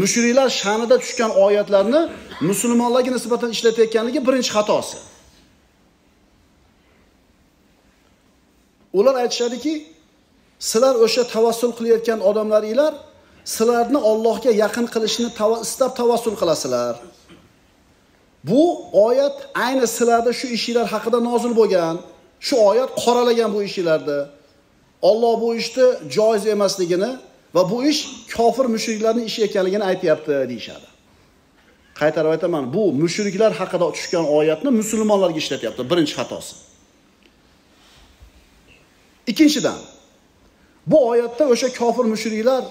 Mushriklar sha'nida tushgan oyatlarni musulmonlarga nisbatan ishlatayotganligi birinchi xatosi. Ular aytishadiki, sizlar o'sha tavassul qilayotgan odamlaringlar sizlarni Allohga yaqin qilishni istab tavassul qilasizlar. Bu oyat ayni sizlarda shu ishlar haqida nozil bo'lgan. Shu oyat qoralagan bu ishinglarni Alloh bu ishni joiz emasligini va bu ish kofir mushriklarning ishi ekanligini aytyapti deyishadi Qaytarib aytaman, bu mushriklar haqida tushgan oyatni musulmonlarga ishlatyapti. Birinchi xatosi. Ikkinchidan, bu oyatda o'sha kofir mushriklar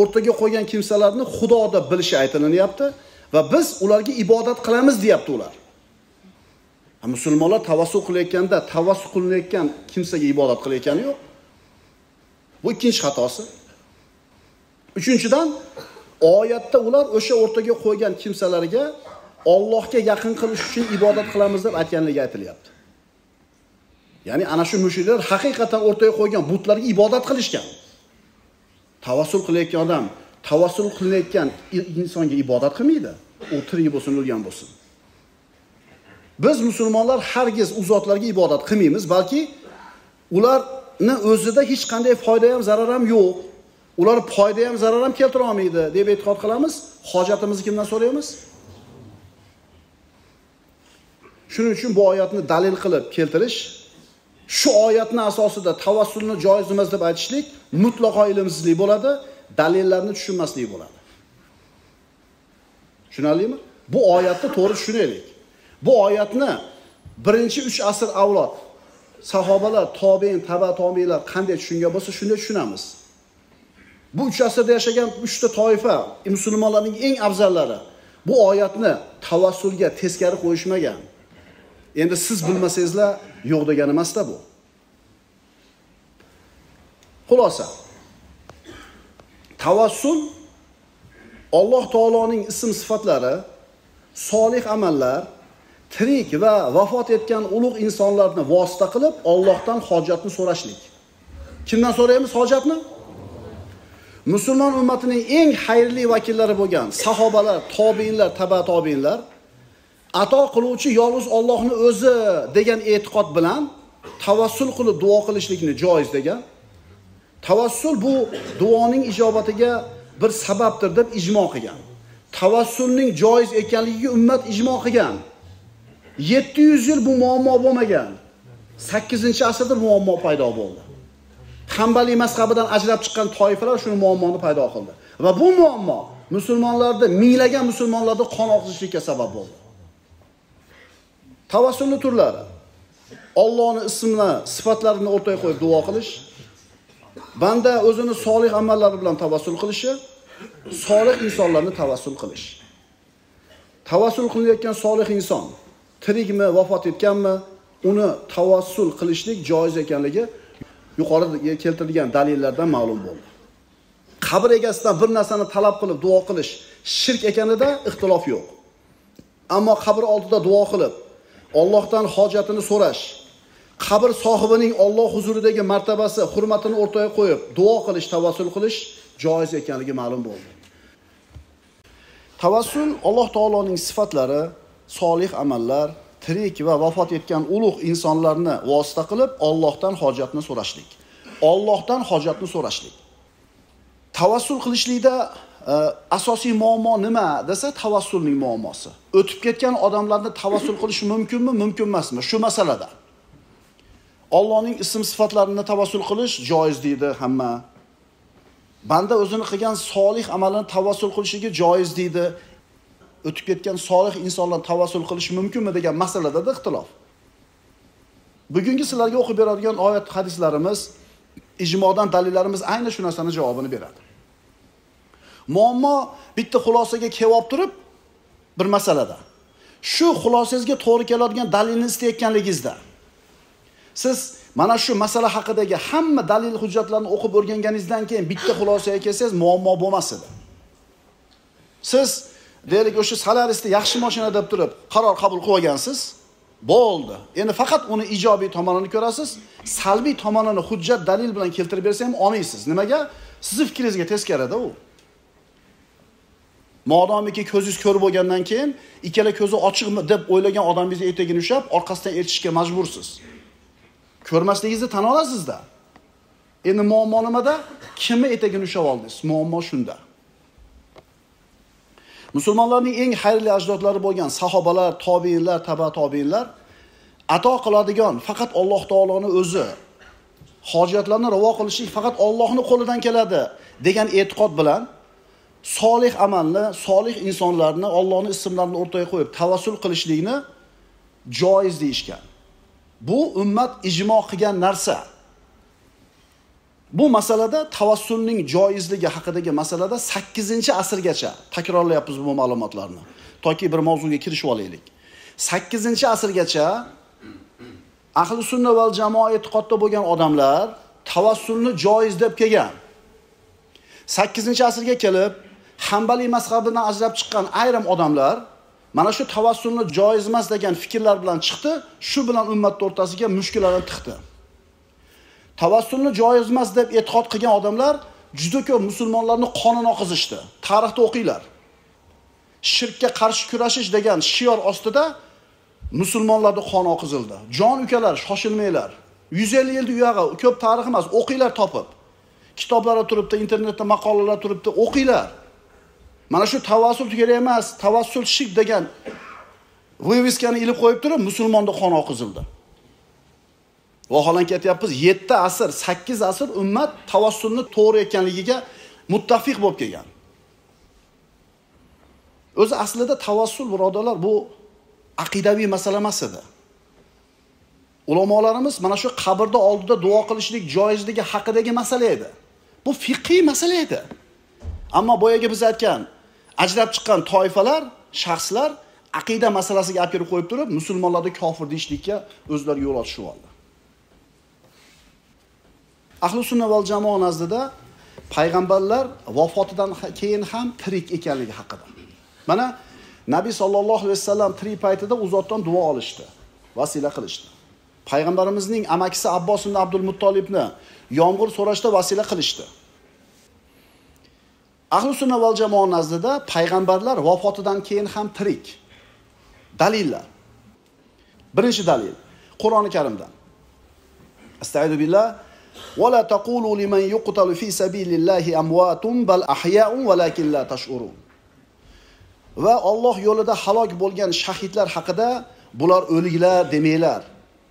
o'rtaga qo'ygan kimsalarni Xudo deb bilishi aytilinyapti va biz ularga ibodat qilamiz deyapti ular. Musulmonlar tavassul qilayotganda tavassul qilinayotgan kimsaga ibodat qilayotgani yo'q. Bu ikkinchi xatosi. Uchinchidan, oyatda ular o'sha o'rtaga qo'ygan kimsalarga Allohga yaqin qilish uchun ibodat qilamiz deb aytganligi aytilyapti. Ya'ni ana shu mushriklar haqiqatan o'rtaga qo'ygan butlarga ibodat qilishgan. Tavassul qilayotgan odam tavassul qilayotgan insonga ibodat qilmaydi. U tirik bo'lsin, o'lgan bo'lsin. Biz musulmonlar hargiz u zotlarga ibodat qilmaymiz, balki ularni o'zida hech qanday foyda ham, zarar ham yo'q. Ular foyda ham, zarar ham keltira olmaydi deb e'tiqod qilamiz. Hojatimizni kimdan so'raymiz? Shuning uchun bu oyatni dalil qilib keltirish shu oyatni asosida tavassulni joiz emas deb aytishlik mutlaqo ilmsizlik bo'ladi, dalillarni tushunmaslik bo'ladi. Tushunarlimi? Bu oyatni to'g'ri tushunaylik. Bu oyatni birinchi 3 asr avlod sahobalar, tobein, taba tobiylar qanday tushungan bo'lsa, shunday tushunamiz. Bu 3 asrda yashagan 3 ta toifa musulmonlarning eng afzallari bu oyatni tavassulga teskari qo'yishmagan. Endi siz bilmasangizlar yo'q degani emasda bu. Xulosa. Tavassul Alloh taoloning ism sifatlari, solih amallar, tirik va vafot etgan ulug' insonlarni vosita qilib Allohdan hojatni so'rashlik. Kimdan so'raymiz hojatni? Musulmon ummatining eng xayrli vakillari bo'lgan sahobalar, tobiinlar, taba tobiinlar ato qiluvchi yolg'iz Allohni o'zi degan e'tiqod bilan tavassul qilib duo qilishlikni joiz degan. Tavassul bu duoning ijobatiga bir sababdir deb ijmo qilgan. Tavassulning joiz ekanligiga ummat ijmo qilgan. 700 yil bu muammo bo'lmagan. 8-asrda muammo paydo bo'ldi. hambaliy mazhabidan ajrab chiqqan toifalar shuni muammoni paydo qildi. Va bu muammo musulmonlarda minglagan musulmonlarda qon oqizishlikka sabab bo'ldi. Tavassulni turlari. Allohning ismini, sifatlarini o'rtaga qo'yib duo qilish, banda o'zini solih amallari bilan tavassul qilishi, solih insonlarni tavassul qilish. Tavassul qilayotgan solih inson tirikmi, vafot etganmi, uni tavassul qilishlik joiz ekanligi yuqorida keltirilgan dalillardan ma'lum bo'ldi. Qabr egasidan bir narsani talab qilib duo qilish shirk ekanida ixtilof yo'q. Ammo qabr oldida duo qilib, Allohdan hojatini so'rash, qabr sohibining Alloh huzuridagi martabasi, hurmatini o'rtaga qo'yib, duo qilish, tavassul qilish joiz ekanligi ma'lum bo'ldi. Tavassul Alloh taoloning sifatlari, solih amallar, tirik va vafot etgan ulug' insonlarni vosita qilib Allohdan hojatni so'rashlik. Allohdan hojatni so'rashlik. Tavassul qilishlikda asosiy muammo nima desa tavassulning muammosi. O'tib ketgan odamlarni tavassul qilish mumkinmi, mumkin emasmi? Shu masalada. Allohning ism sifatlarini tavassul qilish joiz deydi hamma. Banda o'zini qilgan solih amalini tavassul qilishiga joiz deydi. O'tib ketgan solih insonlar tavassul qilish mumkinmi degan masalada ixtilof. Bugungi sizlarga o'qib beradigan oyat hadislarimiz, ijmodan dalillarimiz ayni shu narsani javobini beradi. Muammo bitta xulosaga kelib turib bir masalada. Shu xulosangizga to'g'ri keladigan dalilni istayotganligingizda. Siz mana shu masala haqidagi hamma dalil hujjatlarni o'qib o'rganganingizdan keyin bitta xulosaga kelsangiz muammo bo'lmas edi. Siz deylik o'sha salaristni yaxshi mashina deb turib qaror qabul qilib olgansiz bo'ldi. Endi faqat uni ijobiy tomonini ko'rasiz salbiy tomonini hujjat dalil bilan keltirib bersa ham olmaysiz. Nimaga? Sizni fikringizga teskarida u. modomiki ko'zingiz ko'r bo'lgandan keyin ikkala ko'zi ochiqmi deb o'ylagan odamingizni etagini ushlab orqasidan eltishga majbursiz ko'rmasligingizni tan olasizda endi muammo nimada kimni etagini ushlab oldingiz muammo shunda musulmonlarning eng xayrli ajdodlari bo'lgan sahobalar tobiinlar taba tobiinlar ato qiladigan faqat alloh taoloni o'zi hojatlarni ravo qilishlik faqat ollohni qo'lidan keladi degan e'tiqod bilan solih amalni solih insonlarni ollohni ismlarini o'rtaga qo'yib tavassul qilishlikni joiz deyishgan Bu ummat ijmo qilgan narsa. Bu masalada tavassulning joizligi haqidagi masalada 8-asrgacha takrorlayapmiz bu ma'lumotlarni. Toki bir mavzuga kirishib olaylik. 8-asrgacha ahli sunna va jamoa e'tiqodda bo'lgan odamlar tavassulni joiz deb kelgan. 8-asrga kelib Hanbali mazhabidan ajrab chiqqan ayrim odamlar mana shu tavassulni joiz emas degan fikrlar bilan chiqdi shu bilan ummatni o'rtasiga mushkullarni tiqdi. Tavassulni joiz emas deb e'tiqod qilgan odamlar juda ko'p musulmonlarni qonini oqizishdi. Tarixda o'qinglar. Shirkka qarshi kurashish degan shior ostida musulmonlarni qoni oqizildi. Jon ukalar shoshilmanglar. Yuz ellik yilni uyog'i ko'p tarix emas o'qinglar topib. Kitoblarda turibdi internetda maqolalar turibdi o'qinglar. Mana shu tavassul kerak emas tavassul shirk degan vyviskani ilib qo'yib turib musulmonni qoni oqizildi. Vaholanki aytyapmiz yetti asr sakkiz asr ummat tavassulni to'g'ri ekanligiga muttafiq bo'lib kelgan. O'zi aslida tavassul birodarlar bu aqidaviy masala emas edi. Ulamolarimiz mana shu qabrda oldida duo qilishlik joizligi haqidagi masala edi. Bu fiqhiy masala edi. Ammo boyagi biz aytgan ajrab chiqqan toifalar shaxslar aqida masalasiga olib kelib qo'yib turib musulmonlarni kofir deyishlikka o'zlari yo'l ochishib oldi. Ahli sunna val jamoa nazdida payg'ambarlar vafotidan keyin ham tirik ekanligi haqida. Mana nabiy sollallohu alayhi vasallam tirik paytida u zotdan duo olishdi vasila qilishdi. Payg'ambarimizning amakisi abbos ibn abdul muttolibni yomg'ir so'rashda vasila qilishdi. ahli sunna val jamoa nazdida payg'ambarlar vafotidan keyin ham tirik dalillar birinchi dalil qur'oni karimdan astaidu billah ولا تقولوا لمن يقتل في سبيل الله أموات بل أحياء ولكن لا تشعرون va Alloh yo'lida halok bo'lgan shahidlar haqida bular o'liklar demanglar.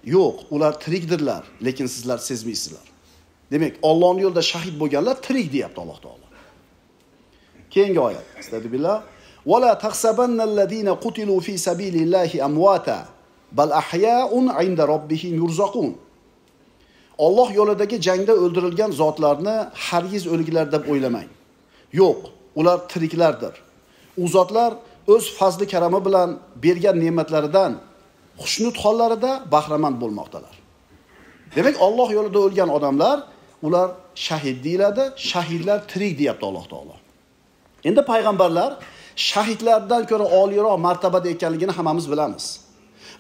Yo'q, ular tirikdirlar, lekin sizlar sezmaysizlar. Demak, Allohning yo'lida shahid bo'lganlar tirik deyapti Alloh taolo. Keyingi oyat. Astagfirullah. تحسبن الذين قتلوا qutilu fi sabilillahi amwata bal ahya'un 'inda robbihim yurzaqun. Alloh yo'lidagi jangda o'ldirilgan zotlarni hargiz o'liklar deb o'ylamang. Yo'q, ular tiriklardir. U zotlar o'z fazli karami bilan bergan ne'matlaridan xushnud hollarida bahramand bo'lmoqdalar. Demak, Alloh yo'lida o'lgan odamlar ular shahid deyiladi, shahidlar tirik deyapti Alloh taolo. Endi payg'ambarlar shahidlardan ko'ra oliyroq martabada ekanligini hammamiz bilamiz.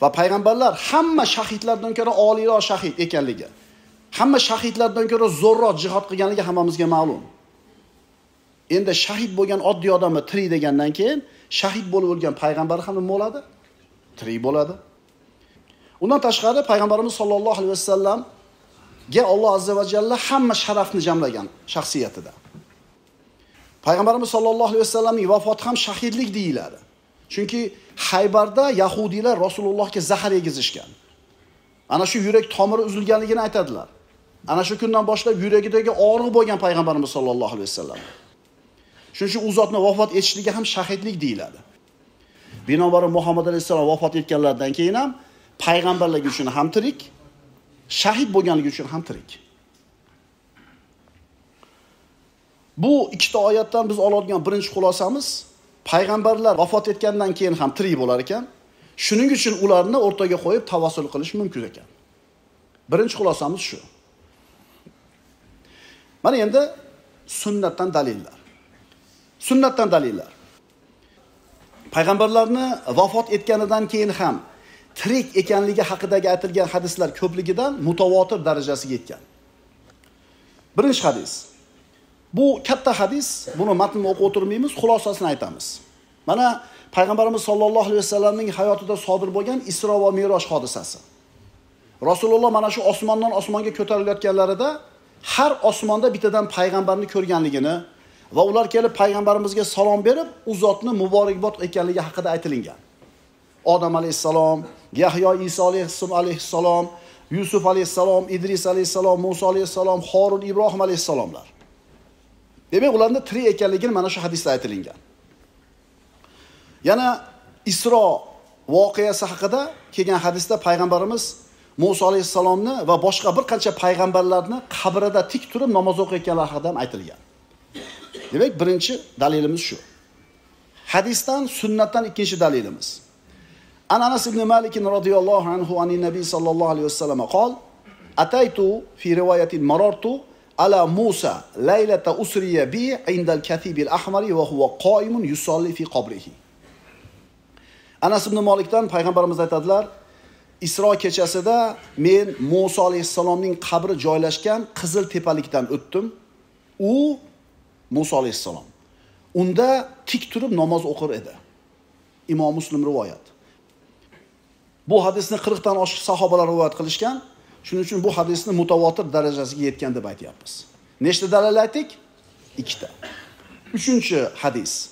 Va payg'ambarlar hamma shahidlardan ko'ra oliyroq shahid ekanligi, hamma shahidlardan ko'ra zo'rroq jihad qilganligi hammamizga ma'lum. Endi shahid bo'lgan oddiy odamni tirik degandan keyin shahid bo'lib o'lgan payg'ambar ham nima bo'ladi? Tirik bo'ladi. Undan tashqari payg'ambarimiz sollallohu alayhi vasallamga Alloh azza va jalla hamma sharafni jamlagan shaxsiyatida. Payg'ambarimiz sollallohu alayhi vasallamning vafoti ham shahidlik deyiladi. Chunki Haybarda yahudiylar Rasulullohga zahar yegizishgan. Ana shu yurak tomiri uzilganligini aytadilar. Ana shu kundan boshlab yuragidagi og'riq bo'lgan payg'ambarimiz sollallohu alayhi vasallam. Shuning uchun u zotni vafot etishligi ham shahidlik deyiladi. Binobarin Muhammad alayhissalom vafot etganlaridan keyin ham payg'ambarligi uchun ham tirik, shahid bo'lganligi uchun ham tirik. Bu ikkita oyatdan biz oladigan birinchi xulosamiz payg'ambarlar vafot etgandan keyin ham tirik bo'lar ekan. Shuning uchun ularni o'rtaga qo'yib tavassul qilish mumkin ekan. Birinchi xulosamiz shu. Mana endi sunnatdan dalillar. Sunnatdan dalillar. Payg'ambarlarni vafot etganidan keyin ham tirik ekanligi haqidagi aytilgan hadislar ko'pligidan mutavotir darajasiga yetgan. Birinchi hadis. Bu katta hadis, buni matnini o'qib o'tirmaymiz, xulosasini aytamiz. Mana payg'ambarimiz sollallohu alayhi vasallamning hayotida sodir bo'lgan Isro va meroj hodisasi. Rasululloh mana shu osmondan osmonga ko'tarilayotganlarida har osmonda bittadan payg'ambarni ko'rganligini va ular kelib payg'ambarimizga salom berib, u zotni muborakbod ekanligi haqida aytilingan. Odam alayhissalom, Yahyo Iso alayhissalom, Yusuf alayhissalom, Idris alayhissalom, muso alayhissalom, Harun Ibrohim alayhissalomlar. Demak, ularning tirik ekanligini mana shu hadisda aytilingan. Yana Isro voqeasi haqida kelgan hadisda payg'ambarimiz Musa alayhissalomni va boshqa bir qancha payg'ambarlarni qabrida tik turib namoz o'qiyotganlari haqida ham aytilgan. Demak, birinchi dalilimiz shu. Hadisdan, sunnatdan ikkinchi dalilimiz. An Anas ibn Malik radhiyallohu anhu anin nabiy sallallohu alayhi vasallam qol: Ataytu fi riwayatin marartu ala Musa laylata usriya bi inda al-kathib ahmari wa huwa qa'imun yusolli fi qabrihi. Anas ibn Malikdan payg'ambarimiz aytadilar: Isro kechasida men Musa alayhisalomning qabri joylashgan qizil tepalikdan o'tdim. U Musa alayhisalom. Unda tik turib namoz o'qir edi. Imom Muslim rivoyat. Bu hadisni 40 dan oshiq sahobalar rivoyat qilishgan. Shuning uchun bu hadisni mutavotir darajasiga yetgan deb aytyapmiz. Nechta dalil aytdik? Ikkita. Uchinchi hadis.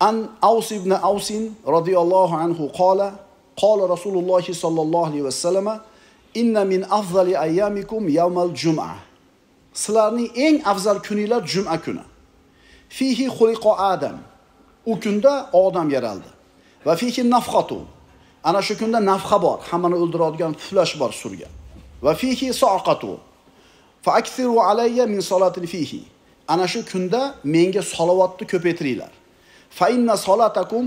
An Aus ibn avsin radhiyallohu anhu qala qala Rasululloh sollallohu alayhi vasallam inna min afzali ayyamikum yawmal juma Sizlarning eng afzal kuninglar juma kuni. Fihi xuliqo Adam. U kunda odam yaraldi. Va fihi nafqatu. Ana shu kunda nafxa bor, hammani o'ldiradigan puflash bor surga. Va fihi soqatu. Fa akthiru alayya min salatin fihi. Ana shu kunda menga salovatni ko'paytiringlar. Fa inna salatakum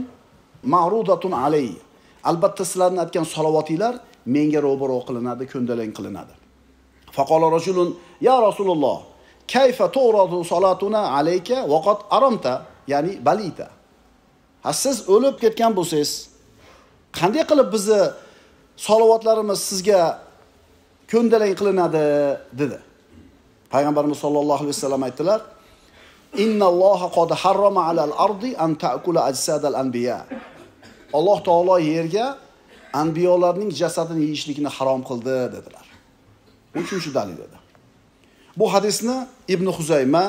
ma'rudatun alayya. Albatta sizlarning aytgan salovatinglar menga ro'baro qilinadi, ko'ndalang qilinadi. faqola rajulun ya Rasululloh, kayfa tu'radu salatuna alayka wa aramta, ya'ni balita. Ha siz o'lib ketgan bo'lsangiz, qanday qilib bizni salovatlarimiz sizga ko'ndalang qilinadi dedi. Payg'ambarimiz sollallohu alayhi vasallam aytdilar: Innalloha qad harrama alal ardi an ta'kula ajsadal anbiya. Alloh taolo yerga anbiyolarning jasadini yeyishlikni harom qildi dedilar. Uchinchi dalil edi. Bu hadisni Ibn Huzayma,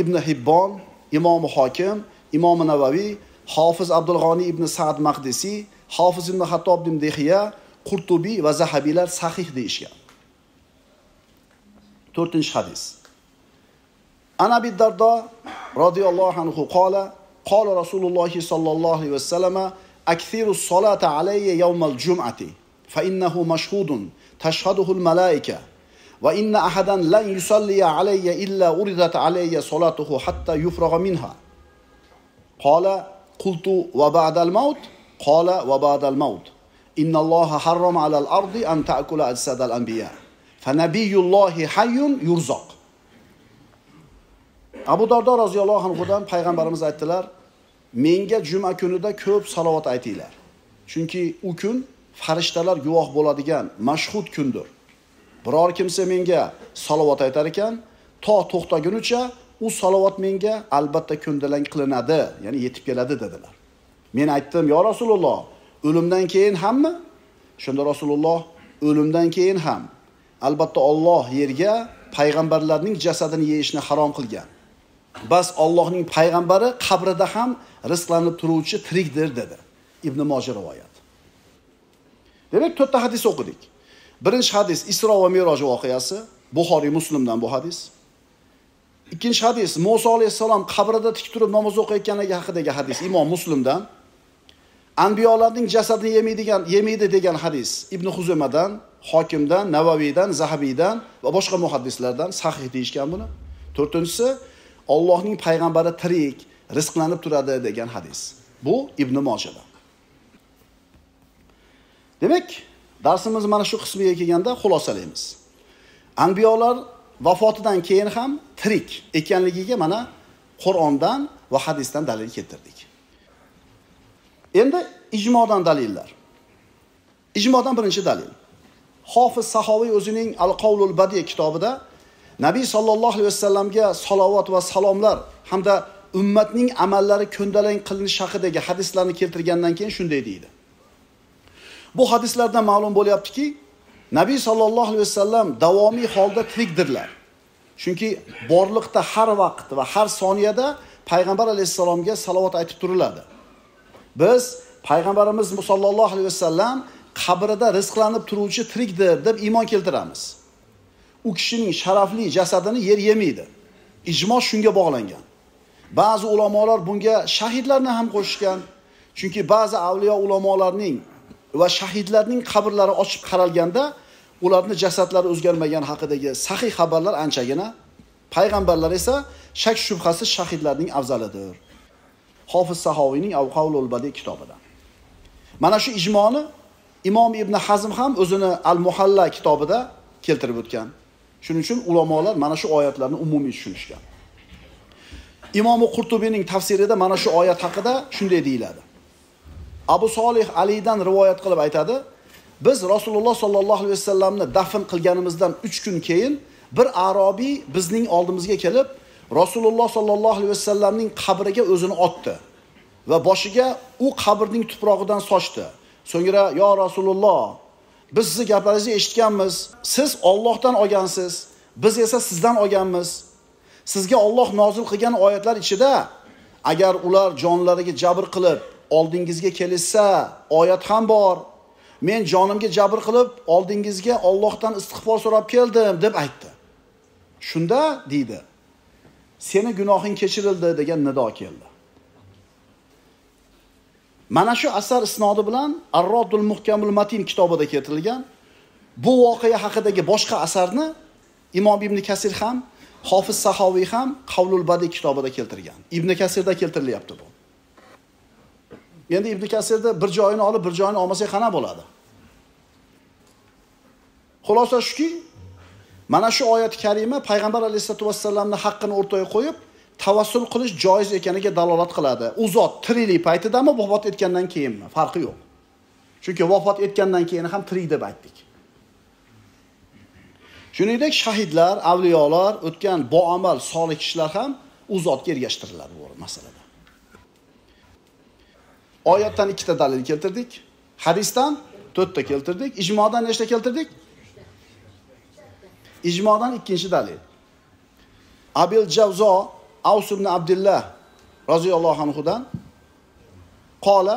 Ibn Hibbon, Imom Hokim, Imom Navaviy, Hofiz abdulg'oniy ibn Sa'd Maqdisi Hofiz ibn Hattob ibn Dehiya, Qurtubiy va Zahabiylar sahih deyishgan. 4-hadis. Ana Abi Dardo radhiyallohu anhu qala qala Rasululloh sollallohu alayhi vasallam akthiru salata alayya yawmal jum'ati fa innahu mashhudun tashhaduhu al-malaika va inna ahadan lan yusalliya alayya illa uridat alayya salatuhu hatta yufraga minha. Qala qultu va ba'da al-maut Qola va ba'dal إن الله حرم alal ardi an ta'kula أجساد anbiya. Fa nabiyullohi hayyun yurzoq abu dardo roziyallohu anhudan payg'ambarimiz aytdilar menga juma kunida ko'p salovat aytinglar. Chunki u kun farishtalar guvoh bo'ladigan mashhud kundir. Biror kimsa menga salovat aytar ekan to to'xtagunicha u salovat menga albatta ko'ndalang qilinadi ya'ni yetib keladi dedilar. Men aytdim yo rasululloh o'limdan keyin hammi? Shunda rasululloh o'limdan keyin ham. Albatta Alloh yerga payg'ambarlarning jasadini yeyishni harom qilgan. Bas Allohning payg'ambari qabrida ham rizqlanib turuvchi tirikdir dedi ibn moji rivoyat. Demak to'rtta hadis o'qidik. Birinchi hadis isro va meroj voqeasi buxoriy muslimdan bu hadis. Ikkinchi hadis muso alayhissalom qabrida tik turib namoz o'qiyotganligi haqidagi hadis imom muslimdan. Anbiyolarning jasadini yemaydigan yemaydi degan hadis ibn huzumadan hokimdan navaviydan zahabiydan va boshqa muhaddislardan sahih deyishgan buni. To'rtinchisi ollohning payg'ambari tirik rizqlanib turadi degan hadis. Bu ibn mojadan demak darsimiz mana shu qismiga kelganda xulosalaymiz anbiyolar vafotidan keyin ham tirik ekanligiga mana qur'ondan va hadisdan dalil keltirdik. Endi ijmodan dalillar. Ijmodan birinchi dalil. Hofiz sahoviy o'zining al qavlul badi kitobida nabiy sollallohu alayhi vasallamga salovat va salomlar hamda ummatning amallari ko'ndalang qilinish haqidagi hadislarni keltirgandan keyin shunday deydi. Bu hadislardan ma'lum bo'lyaptiki nabiy sollallohu alayhi vasallam davomiy holda tirikdirlar chunki borliqda har vaqt va har soniyada payg'ambar alayhissalomga salovat aytib turiladi. Biz payg'ambarimiz sollallohu alayhi vasallam qabrida rizqlanib turuvchi tirikdir deb iymon keltiramiz. U kishining sharafli jasadini yer yemaydi ijmo shunga bog'langan. Ba'zi ulamolar bunga shahidlarni ham qo'shishgan chunki ba'zi avliyo ulamolarning va shahidlarning qabrlari ochib qaralganda ularni jasadlari o'zgarmagan haqidagi sahih xabarlar anchagina payg'ambarlar esa shak shubhasiz shahidlarning afzalidir. Hofiz sahoviyning avqavlul badi kitobidan. Mana shu ijmoni imom ibn hazm ham o'zini al muhalla kitobida keltirib o'tgan. Shuning uchun ulamolar mana shu oyatlarni umumiy tushunishgan. Imomi qurtubiyning tafsirida mana shu oyat haqida shunday deyiladi. Abu solih alidan rivoyat qilib aytadi biz rasululloh sollallohu alayhi vasallamni dafn qilganimizdan uch kun keyin bir arobiy bizning oldimizga kelib rasululloh sollallohu alayhi vasallamning qabriga o'zini otdi va boshiga u qabrning tuprog'idan sochdi. So'ngra yo rasululloh biz sizni gaplaringizni eshitganmiz. Siz ollohdan olgansiz. Biz esa sizdan olganmiz. Sizga olloh nozil qilgan oyatlar ichida agar ular jonlariga jabr qilib oldingizga kelishsa oyat ham bor. Men jonimga jabr qilib oldingizga ollohdan istig'for so'rab keldim deb aytdi. Shunda deydi seni gunohing kechirildi degan nido keldi. Mana shu asar isnodi bilan arrodul muhkamul matin kitobida keltirilgan. Bu voqea haqidagi boshqa asarni imom ibn kasir ham hofiz sahoviy ham qavlul badi kitobida keltirgan. Ibn kasirda keltirilyapti bu. Endi ibn kasirni bir joyini olib bir joyini olmasak qanaqa bo'ladi? Xulosa shuki mana shu oyat karima payg'ambar alayhissalotu vassalamni haqqini o'rtaga qo'yib tavassul qilish joiz ekaniga dalolat qiladi. U zot tiriklik paytidami vafot etgandan keyinmi? Farqi yo'q. Chunki vafot etgandan keyin ham tirik deb aytdik. Shuningdek shahidlar avliyolar o'tgan boamal solih kishilar ham u zotga ergashtiriladi bu masalada. Oyatdan ikkita dalil keltirdik hadisdan to'rtta keltirdik ijmodan nechta keltirdik? Ijmodan ikkinchi dalil. Abil javzo avs ibn abdullah roziyallohu anhudan qola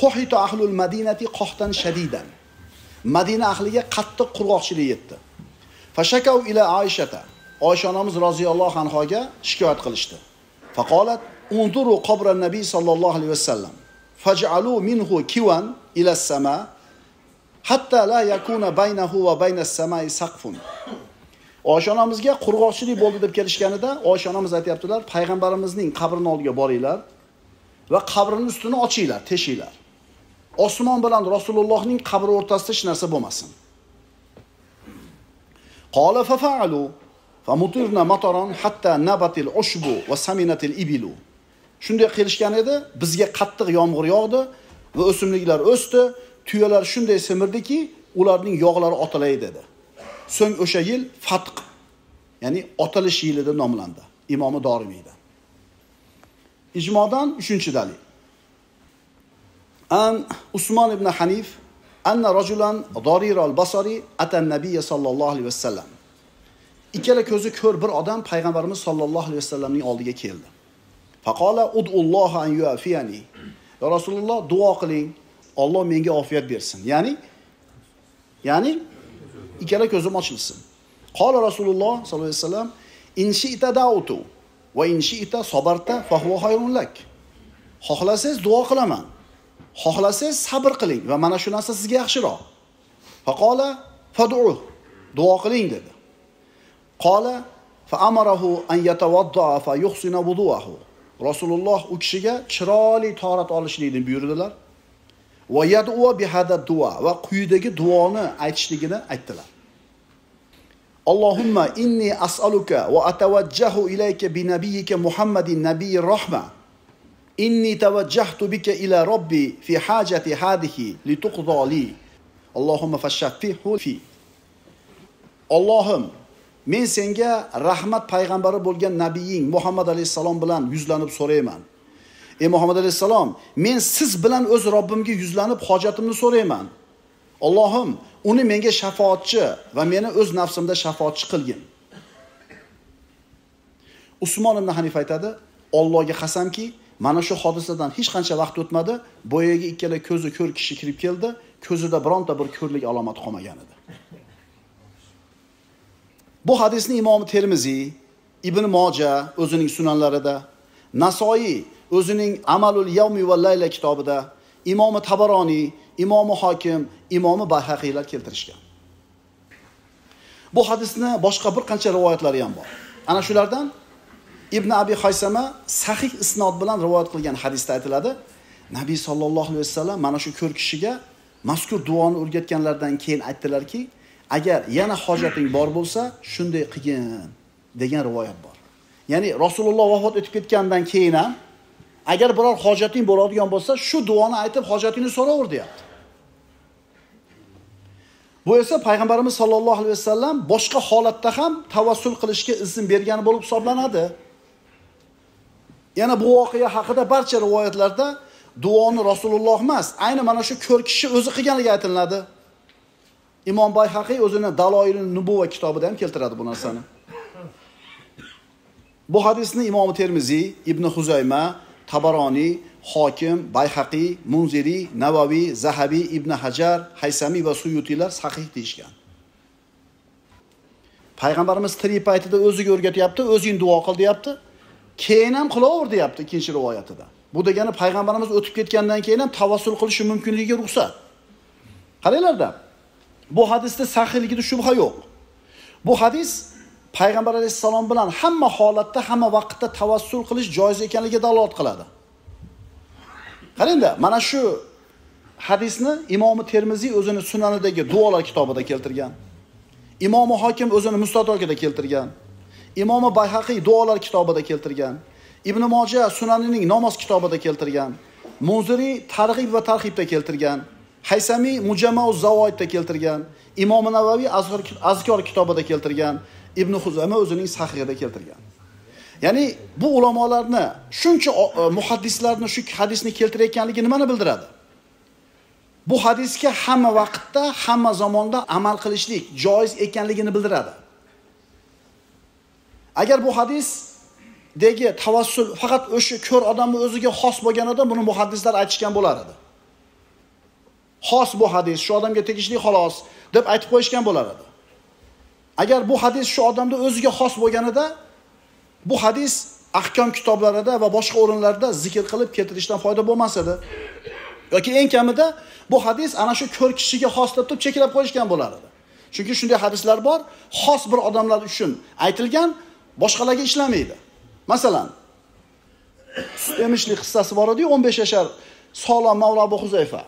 qo'hito ahlul madinati qohtan shadidan. Madina ahliga qattiq qurg'oqchilik yetdi. Fashakau ila oishata oysha onamiz roziyallohu anhoga shikoyat qilishdi. Faqolat unduru qobra nabiy sollallohu alayhi vasallam faj'alu minhu kiwan ila sama hatta la yakuna baynahu va baynas samai saqfun. Oysha onamizga qurg'oqchilik bo'ldi deb kelishganida oysha onamiz aytyaptilar payg'ambarimizning qabrini oldiga boringlar va qabrini ustini ochinglar teshinglar. Osmon bilan rasulullohning qabri o'rtasida hech narsa bo'lmasin. Qola fafa'alu famutirna mataron hatta nabatil ushbu va saminatil ibilu. Shunday qilishgan edi bizga qattiq yomg'ir yog'di va o'simliklar o'sdi. Tuyalar shunday semirdiki ularning yog'lari otilay dedi. So'ng o'sha yil fatq ya'ni otilish yili deb nomlandi imomi dorimiydan ijmodan uchinchi dalil. An usmon ibn hanif anna rajulan dorir al basari atan nabiy sallallohu alayhi vasallam. Ikkala ko'zi ko'r bir odam payg'ambarimiz sollallohu alayhi vasallamning oldiga keldi. Faqola udulloh an yuafiyani. Ya rasululloh duo qiling Alloh menga ofiyat bersin. Ya'ni ya'ni ikkala ko'zim ochilsin. Qola rasululloh sollallohu alayhi vasallam in shi'ta dautu va in shi'ta sabarta fa huwa khayrun lak. Xohlasangiz duo qilaman. Xohlasangiz sabr qiling va mana shu narsa sizga yaxshiroq. Faqola fadu duo qiling dedi. Qola fa amarahu an yatawadda fa yuhsina wudu'ahu. Rasululloh u kishiga chiroyli torat olishlikni buyurdilar. Va yad'u bihada duo va quyidagi duoni aytishligini aytdilar. Allohumma inni as'aluka va atawajjahu ilayka bi nabiyyika Muhammadin nabiyir rahma. Inni tawajjahtu bika ila robbi fi hajati hadihi lituqda li. Allohumma fashaffihu fi. Allohim men senga rahmat payg'ambari bo'lgan nabiying Muhammad alayhissalom bilan yuzlanib so'rayman. Ey muhammad alayhissalom men siz bilan o'z robbimga yuzlanib hojatimni so'rayman. Allohim uni menga shafoatchi va meni o'z nafsimda shafoatchi qilgin. Usmon ibn hanif aytadi ollohga qasamki mana shu hodisadan hech qancha vaqt o'tmadi boyagi ikkala ko'zi ko'r kishi kirib keldi ko'zida bironta bir ko'rlik alomati qolmagan edi. Bu hadisni imomi termiziy ibn moja o'zining sunanlarida nasoiy o'zining amalul yavmi va layla kitobida imomi tabaroniy imomi hokim imomi bahaqiylar keltirishgan. Bu hadisni boshqa bir qancha rivoyatlari ham bor. Ana shulardan ibn abi haysama sahih isnod bilan rivoyat qilgan hadisda aytiladi. Nabiy sollallohu alayhi vasallam mana shu ko'r kishiga mazkur duoni o'rgatganlaridan keyin aytdilarki agar yana hojating bor bo'lsa shunday qilgin degan rivoyat bor. Ya'ni rasululloh vafot etib ketgandan keyin ham agar biror hojating bo'ladigan bo'lsa shu duoni aytib hojatingni so'raver deyapti. Bu esa payg'ambarimiz sollallohu alayhi vasallam boshqa holatda ham tavassul qilishga izn bergani bo'lib hisoblanadi. Yana bu voqea haqida barcha rivoyatlarda duoni rasululloh emas ayni mana shu ko'r kishi o'zi qilganligi aytiladi imom bayhaqiy o'zini daloili nubuva kitobida ham keltiradi bu narsani. Bu hadisni imomi termiziy ibn huzayma tabaroniy hokim bayhaqiy munziriy navaviy zahabiy ibn hajar haysamiy va suyutiylar sahih deyishgan. Payg'ambarimiz tirik paytida o'ziga o'rgatyapti o'zing duo qil deyapti. Keyin ham qilaver deyapti ikkinchi rivoyatida. Bu degani payg'ambarimiz o'tib ketgandan keyin ham tavassul qilishi mumkinligiga ruxsat. Qaranglarda bu hadisda sahihligida shubha yo'q. Bu hadis payg'ambar alayhissalom bilan hamma holatda hamma vaqtda tavassul qilish joiz ekanligiga dalolat qiladi. Qarangda mana shu hadisni imomi termiziy o'zini sunanidagi duolar kitobida keltirgan. Imomi hokim o'zini mustadrokida keltirgan. Imomi bayhaqiy duolar kitobida keltirgan. Ibn moja sunanining namoz kitobida keltirgan. Munziriy targ'ib va tarhibda keltirgan. Haysamiy mujamau zavoidda keltirgan. Imomi navaviy azkor kitobida keltirgan. Ibn huzama o'zining sahihida keltirgan. Ya'ni bu ulamolarni shuncha e, muhaddislarni shu hadisni keltirayotganligi nimani bildiradi? Bu hadisga hamma vaqtda hamma zamonda amal qilishlik joiz ekanligini bildiradi. Agar bu hadisdagi tavassul faqat o'sha ko'r odamni o'ziga xos bo'lganida buni muhaddislar aytishgan bo'lar edi. Xos bu hadis shu odamga tegishli xolos deb aytib qo'yishgan bo'lar edi. Agar bu hadis shu odamda o'ziga xos bo'lganida bu hadis ahkom kitoblarida va boshqa o'rinlarda zikr qilib keltirishdan foyda bo'lmas edi. Yoki eng kamida bu hadis ana shu ko'r kishiga xos deb turib cheklab qo'yishgan bo'lar edi. Chunki shunday hadislar bor xos bir odamlar uchun aytilgan boshqalarga ishlamaydi. Masalan sut emishlik qissasi bor ediyu o'n besh yashar solom mavlo abu huzayfa.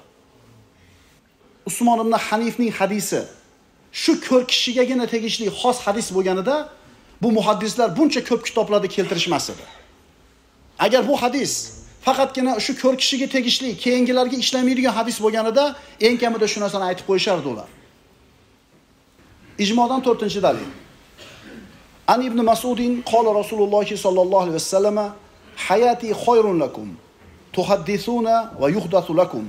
Usmon ibn hanifning hadisi. Shu ko'r kishigagina tegishli xos hadis bo'lganida bu muhaddislar buncha ko'p kitoblarda keltirishmas edi. Agar bu hadis faqatgina shu ko'r kishiga tegishli keyingilarga ishlamaydigan hadis bo'lganida eng kamida shu narsani aytib qo'yishardi ular. Ijmodan to'rtinchi dalil. An ibn masudin qola rasululloh sollallohu alayhi vasallam hayati xoyrun lakum tuhaddisuna va yuhdathu lakum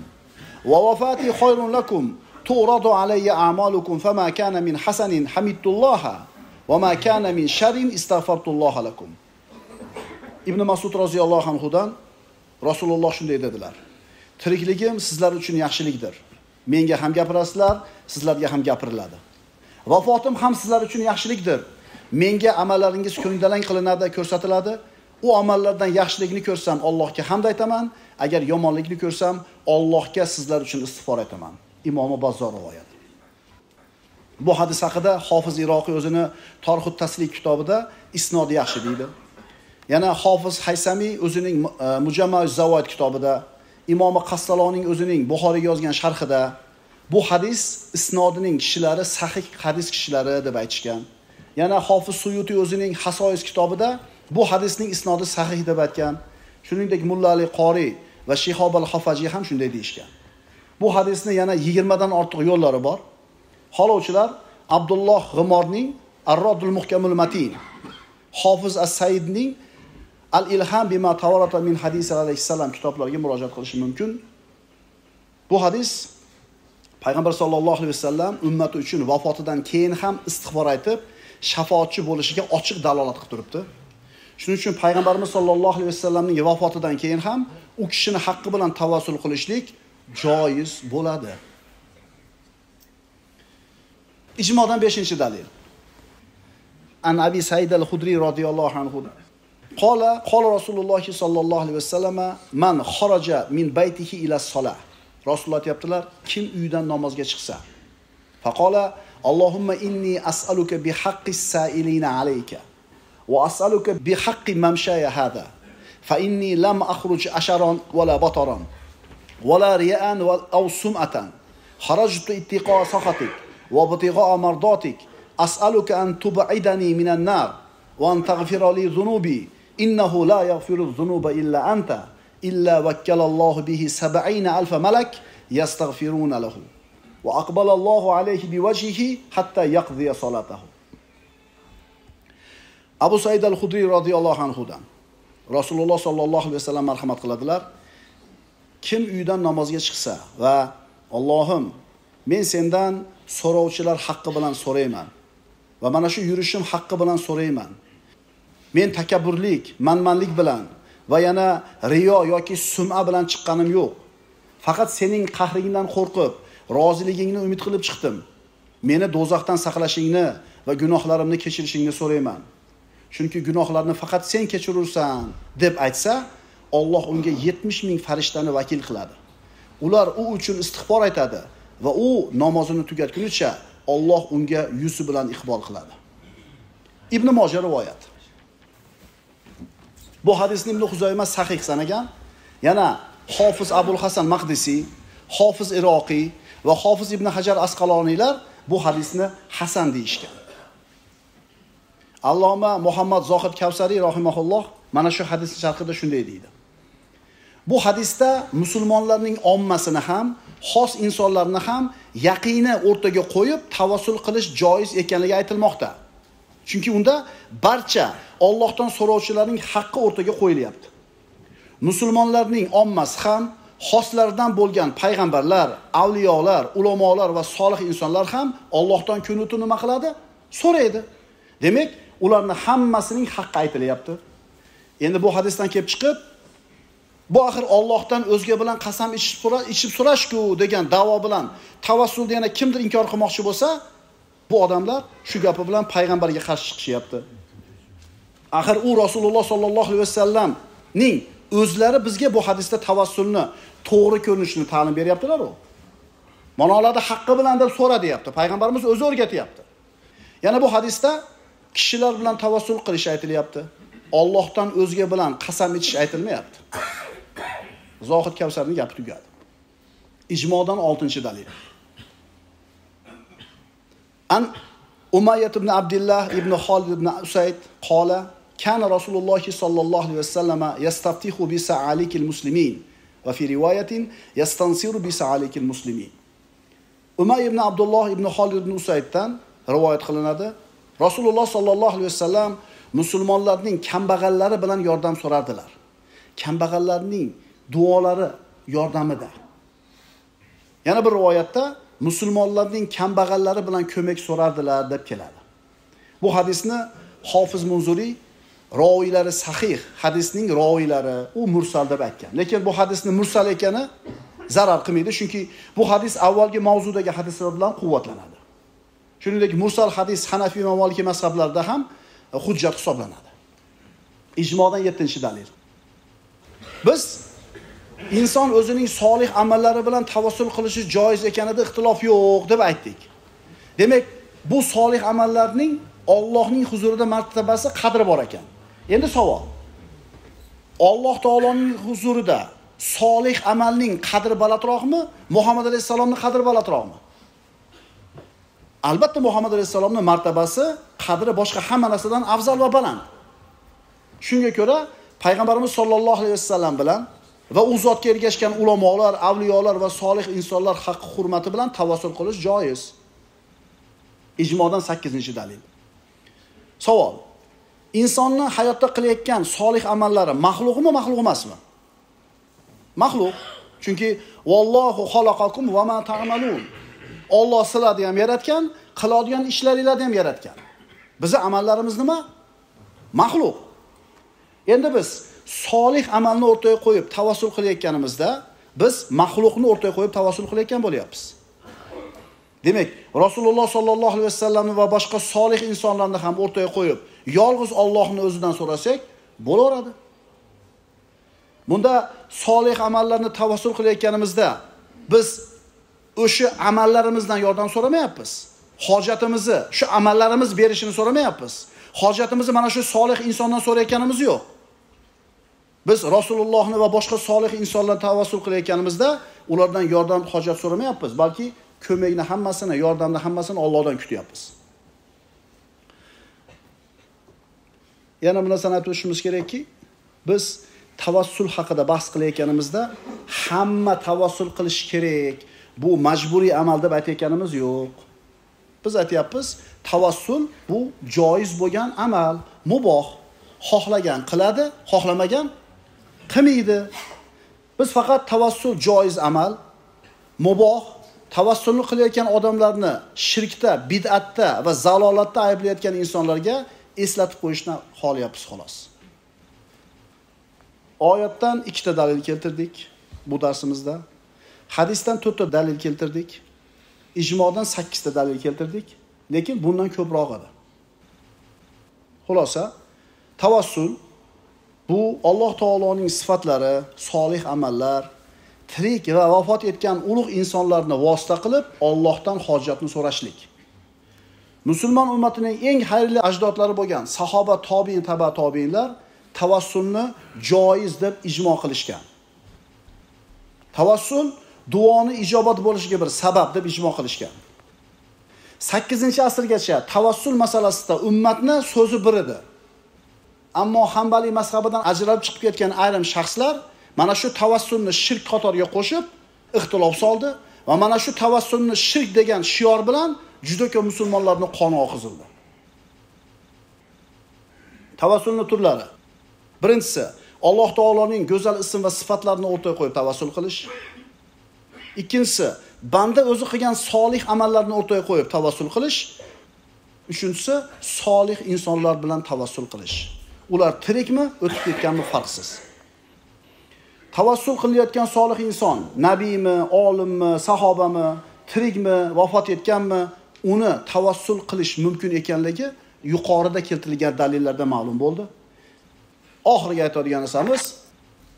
va vafati xoyrun lakum tu'radu alayya a'malukum fama kana min hasanin hamidtulloha va ma kana min sharrin istaghfartulloha lakum ibn masud roziyallohu anhudan rasululloh shunday dedilar. Tirikligim sizlar uchun yaxshilikdir. Menga ham gapirasizlar sizlarga ham gapiriladi. Vafotim ham sizlar uchun yaxshilikdir. Menga amallaringiz ko'ndalang qilinadi ko'rsatiladi. U amallardan yaxshilikni ko'rsam allohga hamd aytaman. Agar yomonlikni ko'rsam allohga sizlar uchun istig'for aytaman. Imomi bazzor rivoyat. Bu hadis haqida hofiz iroqiy o'zini torhud taslik kitobida isnodi yaxshi deydi. Yana hofiz haysamiy o'zining e, mujamma zavoid kitobida imomi qassalonining o'zining buxoriyga yozgan sharhida bu hadis isnodining kishilari sahih hadis kishilari deb aytishgan. Yana hofiz suyuti o'zining hasois kitobida bu hadisning isnodi sahih deb aytgan. Shuningdek mullali qoriy va shihobal hofajiy ham shunday deyishgan. Bu hadisni yana yigirmadan ortiq yo'llari bor Xolovchilar Abdulloh G'imorning arrodul Muhkamul Matin, Hofiz As-Saidning Al-Ilham bima tavarata min hadis alayhissalom kitoblariga murojaat qilishi mumkin. Bu hadis payg'ambar sollallohu alayhi vasallam ummati uchun vafotidan keyin ham istig'for aytib, shafoatchi bo'lishiga ochiq dalolat qilib turibdi. Shuning uchun payg'ambarimiz sollallohu alayhi vasallamning vafotidan keyin ham u kishini haqqi bilan tavassul qilishlik joiz bo'ladi. ijmodan 5 dalil. An abi said al hudriy roziyallohu anhu. Qola qola rasululloh sollallohu alayhi vasallam man xoroja min baytihi ila sola rasululloh aytyaptilar kim uydan namozga chiqsa. Faqola allohumma inni as'aluka bi haqqi sailina alayka va as'aluka bi haqqi mamshaya hada fa inni lam akhruj asharon wala bataron wala riya'an aw sum'atan kharajtu ittiqa sakhatik وابتغاء مرضاتك أسألك أن تبعدني من النار وأن تغفر لي ذنوبي إنه لا يغفر الذنوب إلا أنت إلا وكل الله به سبعين ألف ملك يستغفرون له وأقبل الله عليه بوجهه حتى يقضي صلاته abu said al hudriy roziyallohu anhudan rasululloh sollallohu alayhi vasallam marhamat qiladilar Kim uydan namozga chiqsa va allohim men sendan so'rovchilar haqqi bilan so'rayman va mana shu yurishim haqqi bilan so'rayman. Men takabburlik manmanlik bilan va yana riyo yoki sum'a bilan chiqqanim yo'q. Faqat sening qahringdan qo'rqib roziligingni umid qilib chiqdim. Meni do'zaxdan saqlashingni va gunohlarimni kechirishingni so'rayman. Chunki gunohlarni faqat sen kechirursan deb aytsa Alloh unga 70 ming farishtani vakil qiladi ular u uchun istig'for aytadi va u namozini tugatgunicha Alloh unga yuzi bilan iqbol qiladi. Ibn Moja rivoyat. Bu hadisni Ibn Huzayma sahih sanagan. Yana Hofiz Abul Hasan Maqdisi, Hofiz Iroqiy va Hofiz Ibn Hajar Asqaloniylar bu hadisni hasan deyishgan. Alloma Muhammad Zohid Kavsariy rahimahulloh mana shu hadisni sharhida shunday deydi. Bu hadisda musulmonlarning ommasini ham xos insonlarni ham yaqini o'rtaga qo'yib tavassul qilish joiz ekanligi aytilmoqda. Chunki unda barcha Allohdan so'rovchilarning haqqi o'rtaga qo'yilyapti. Musulmonlarning ommasi ham xoslardan bo'lgan payg'ambarlar, avliyolar, ulamolar va solih insonlar ham Allohdan kunuti nima qiladi? So'raydi. Demak, ularni hammasining haqqi aytilyapti. Endi bu hadisdan kelib chiqib, bu axir Allohdan o'zga bilan qasam ichib so'ra ichib so'rashku degan da'vo bilan tavassulni yana kimdir inkor qilmoqchi bo'lsa, bu odamlar shu gapi bilan payg'ambarga qarshi chiqishyapti. Axir u Rasululloh sollallohu alayhi vasallamning o'zlari bizga bu hadisda tavassulni to'g'ri ko'rinishini ta'lim beryaptilar u. Mana haqqi bilan deb so'ra deyapti. Payg'ambarimiz o'zi o'rgatyapti. Yana bu hadisda kishilar bilan tavassul qilish aytilyapti. Allohdan o'zga bilan qasam ichish aytilmayapti. Zohid Kavsarning gapi tugadi. Ijmodan 6-dalil. an umayyat ibn abdullah ibn xolid ibn usayd qola كان رسول الله صلى الله عليه وسلم يستفتح بسعاليك المسلمين وفي رواية يستنصر بسعاليك المسلمين umay ibn abdulloh ibn holid ibn usayddan rivoyat qilinadi rasululloh sollallohu alayhi vasallam musulmonlarning kambag'allari bilan yordam so'rardilar kambag'allarning duolari yordamida. Yana bir rivoyatda musulmonlarning kambag'allari bilan ko'mak so'rardilar deb keladi. Bu hadisni hofiz munzuriy roviylari sahih hadisning roviylari u mursal deb aytgan. Lekin bu hadisni mursal ekani zarar qilmaydi chunki bu hadis avvalgi mavzudagi hadislar bilan quvvatlanadi. Shuningdek mursal hadis hanafiy va maliki mazhablarida ham e, hujjat hisoblanadi. Ijmodan yettinchi dalil. Biz inson o'zining solih amallari bilan tavassul qilishi joiz ekanida ixtilof yo'q deb aytdik. Demak bu solih amallarning Allohning huzurida martabasi qadri bor ekan. Endi savol. Alloh taoloning huzurida solih amalning qadri balandroqmi muhammad alayhissalomni qadri balandroqmi? Albatta muhammad alayhissalomni martabasi qadri boshqa hamma narsadan afzal va baland. Shunga ko'ra payg'ambarimiz sollallohu alayhi vasallam bilan va u zotga ergashgan ulamolar avliyolar va solih insonlar haqqi hurmati bilan tavassul qilish joiz. Ijmodan sakkizinchi dalil. Savol. Insonni hayotda qilayotgan solih amallari maxluqmi maxluq emasmi? Maxluq. Chunki vallohu xalaqakum va ma ta'malun. Alloh sizlarni ham yaratgan qiladigan ishlaringlarni ham yaratgan. Bizni amallarimiz nima? Maxluq. Endi biz solih amalni o'rtaga qo'yib tavassul qilayotganimizda biz maxluqni o'rtaga qo'yib tavassul qilayotgan bo'lyapmiz. Demak rasululloh sollallohu alayhi vasallamni va boshqa solih insonlarni ham o'rtaga qo'yib yolg'iz Allohni o'zidan so'rasak bo'laveradi. Bunda solih amallarni tavassul qilayotganimizda biz o'sha amallarimizdan yordam so'ramayapmiz. Hojatimizni shu amallarimiz berishini so'ramayapmiz. Hojatimizni mana shu solih insondan so'rayotganimiz yo'q. Biz rasulullohni va boshqa solih insonlarni tavassul qilayotganimizda ulardan yordam hojat so'ramayapmiz balki ko'makni hammasini yordamni hammasini Allohdan kutyapmiz. Yana bir narsani aytib o'tishimiz kerakki biz tavassul haqida bahs qilayotganimizda hamma tavassul qilish kerak. Bu majburiy amal deb aytayotganimiz yo'q. Biz aytyapmiz tavassul bu joiz bo'lgan amal muboh xohlagan qiladi xohlamagan qilmaydi biz faqat tavassul joiz amal muboh tavassulni qilayotgan odamlarni shirkda bid'atda va zalolatda ayblayotgan insonlarga eslatib qo'yishni xohlayapmiz xolos. Oyatdan ikkita dalil keltirdik bu darsimizda. Hadisdan to'rtta dalil keltirdik. Ijmodan sakkizta dalil keltirdik. Lekin bundan ko'proq edi. Xulosa tavassul bu alloh taoloning sifatlari solih amallar tirik va vafot etgan ulug' insonlarni vosita qilib Allohdan hojatni so'rashlik. Musulmon ummatining eng xayrli ajdodlari bo'lgan sahoba tobiin taba tobiinlar tavassulni joiz deb ijmo qilishgan. Tavassul duoni ijobat bo'lishiga bir sabab deb ijmo qilishgan. 8 asrgacha tavassul masalasida ummatni so'zi bir edi. Ammo hambaliy mazhabidan ajralib chiqib ketgan ayrim shaxslar mana shu tavassulni shirk qatoriga qo'shib ixtilof soldi va mana shu tavassulni shirk degan shior bilan juda ko'p musulmonlarni qoni oqizildi. Tavassulni turlari. Birinchisi alloh taoloning go'zal ism va sifatlarini o'rtaga qo'yib tavassul qilish. Ikkinchisi banda o'zi qilgan solih amallarni o'rtaga qo'yib tavassul qilish. Uchinchisi solih insonlar bilan tavassul qilish. Ular tirikmi o'tib ketganmi farqsiz. Tavassul qilayotgan solih inson nabiymi olimmi sahobami tirikmi vafot etganmi uni tavassul qilish mumkin ekanligi yuqorida keltirilgan dalillarda ma'lum bo'ldi. Oxiriga aytadigan narsamiz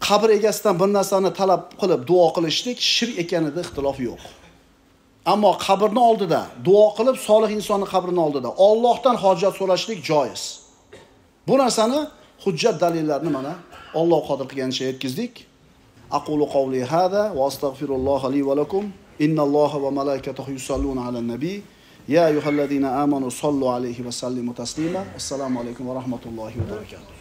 qabr egasidan bir narsani talab qilib duo qilishlik shirk ekanida ixtilof yo'q. Ammo qabrni oldida duo qilib solih insonni qabrini oldida Allohdan hojat so'rashlik joiz. bu narsani hujjat dalillarni mana Alloh qodir qilganicha yetkazdik aqulu qawli hada va astagfirulloh li va lakum innalloha va malaikatahu yusalluna alan nabiy يا أيها الذين آمنوا صلوا عليه وسلموا تسليما السلام عليكم ورحمة الله وبركاته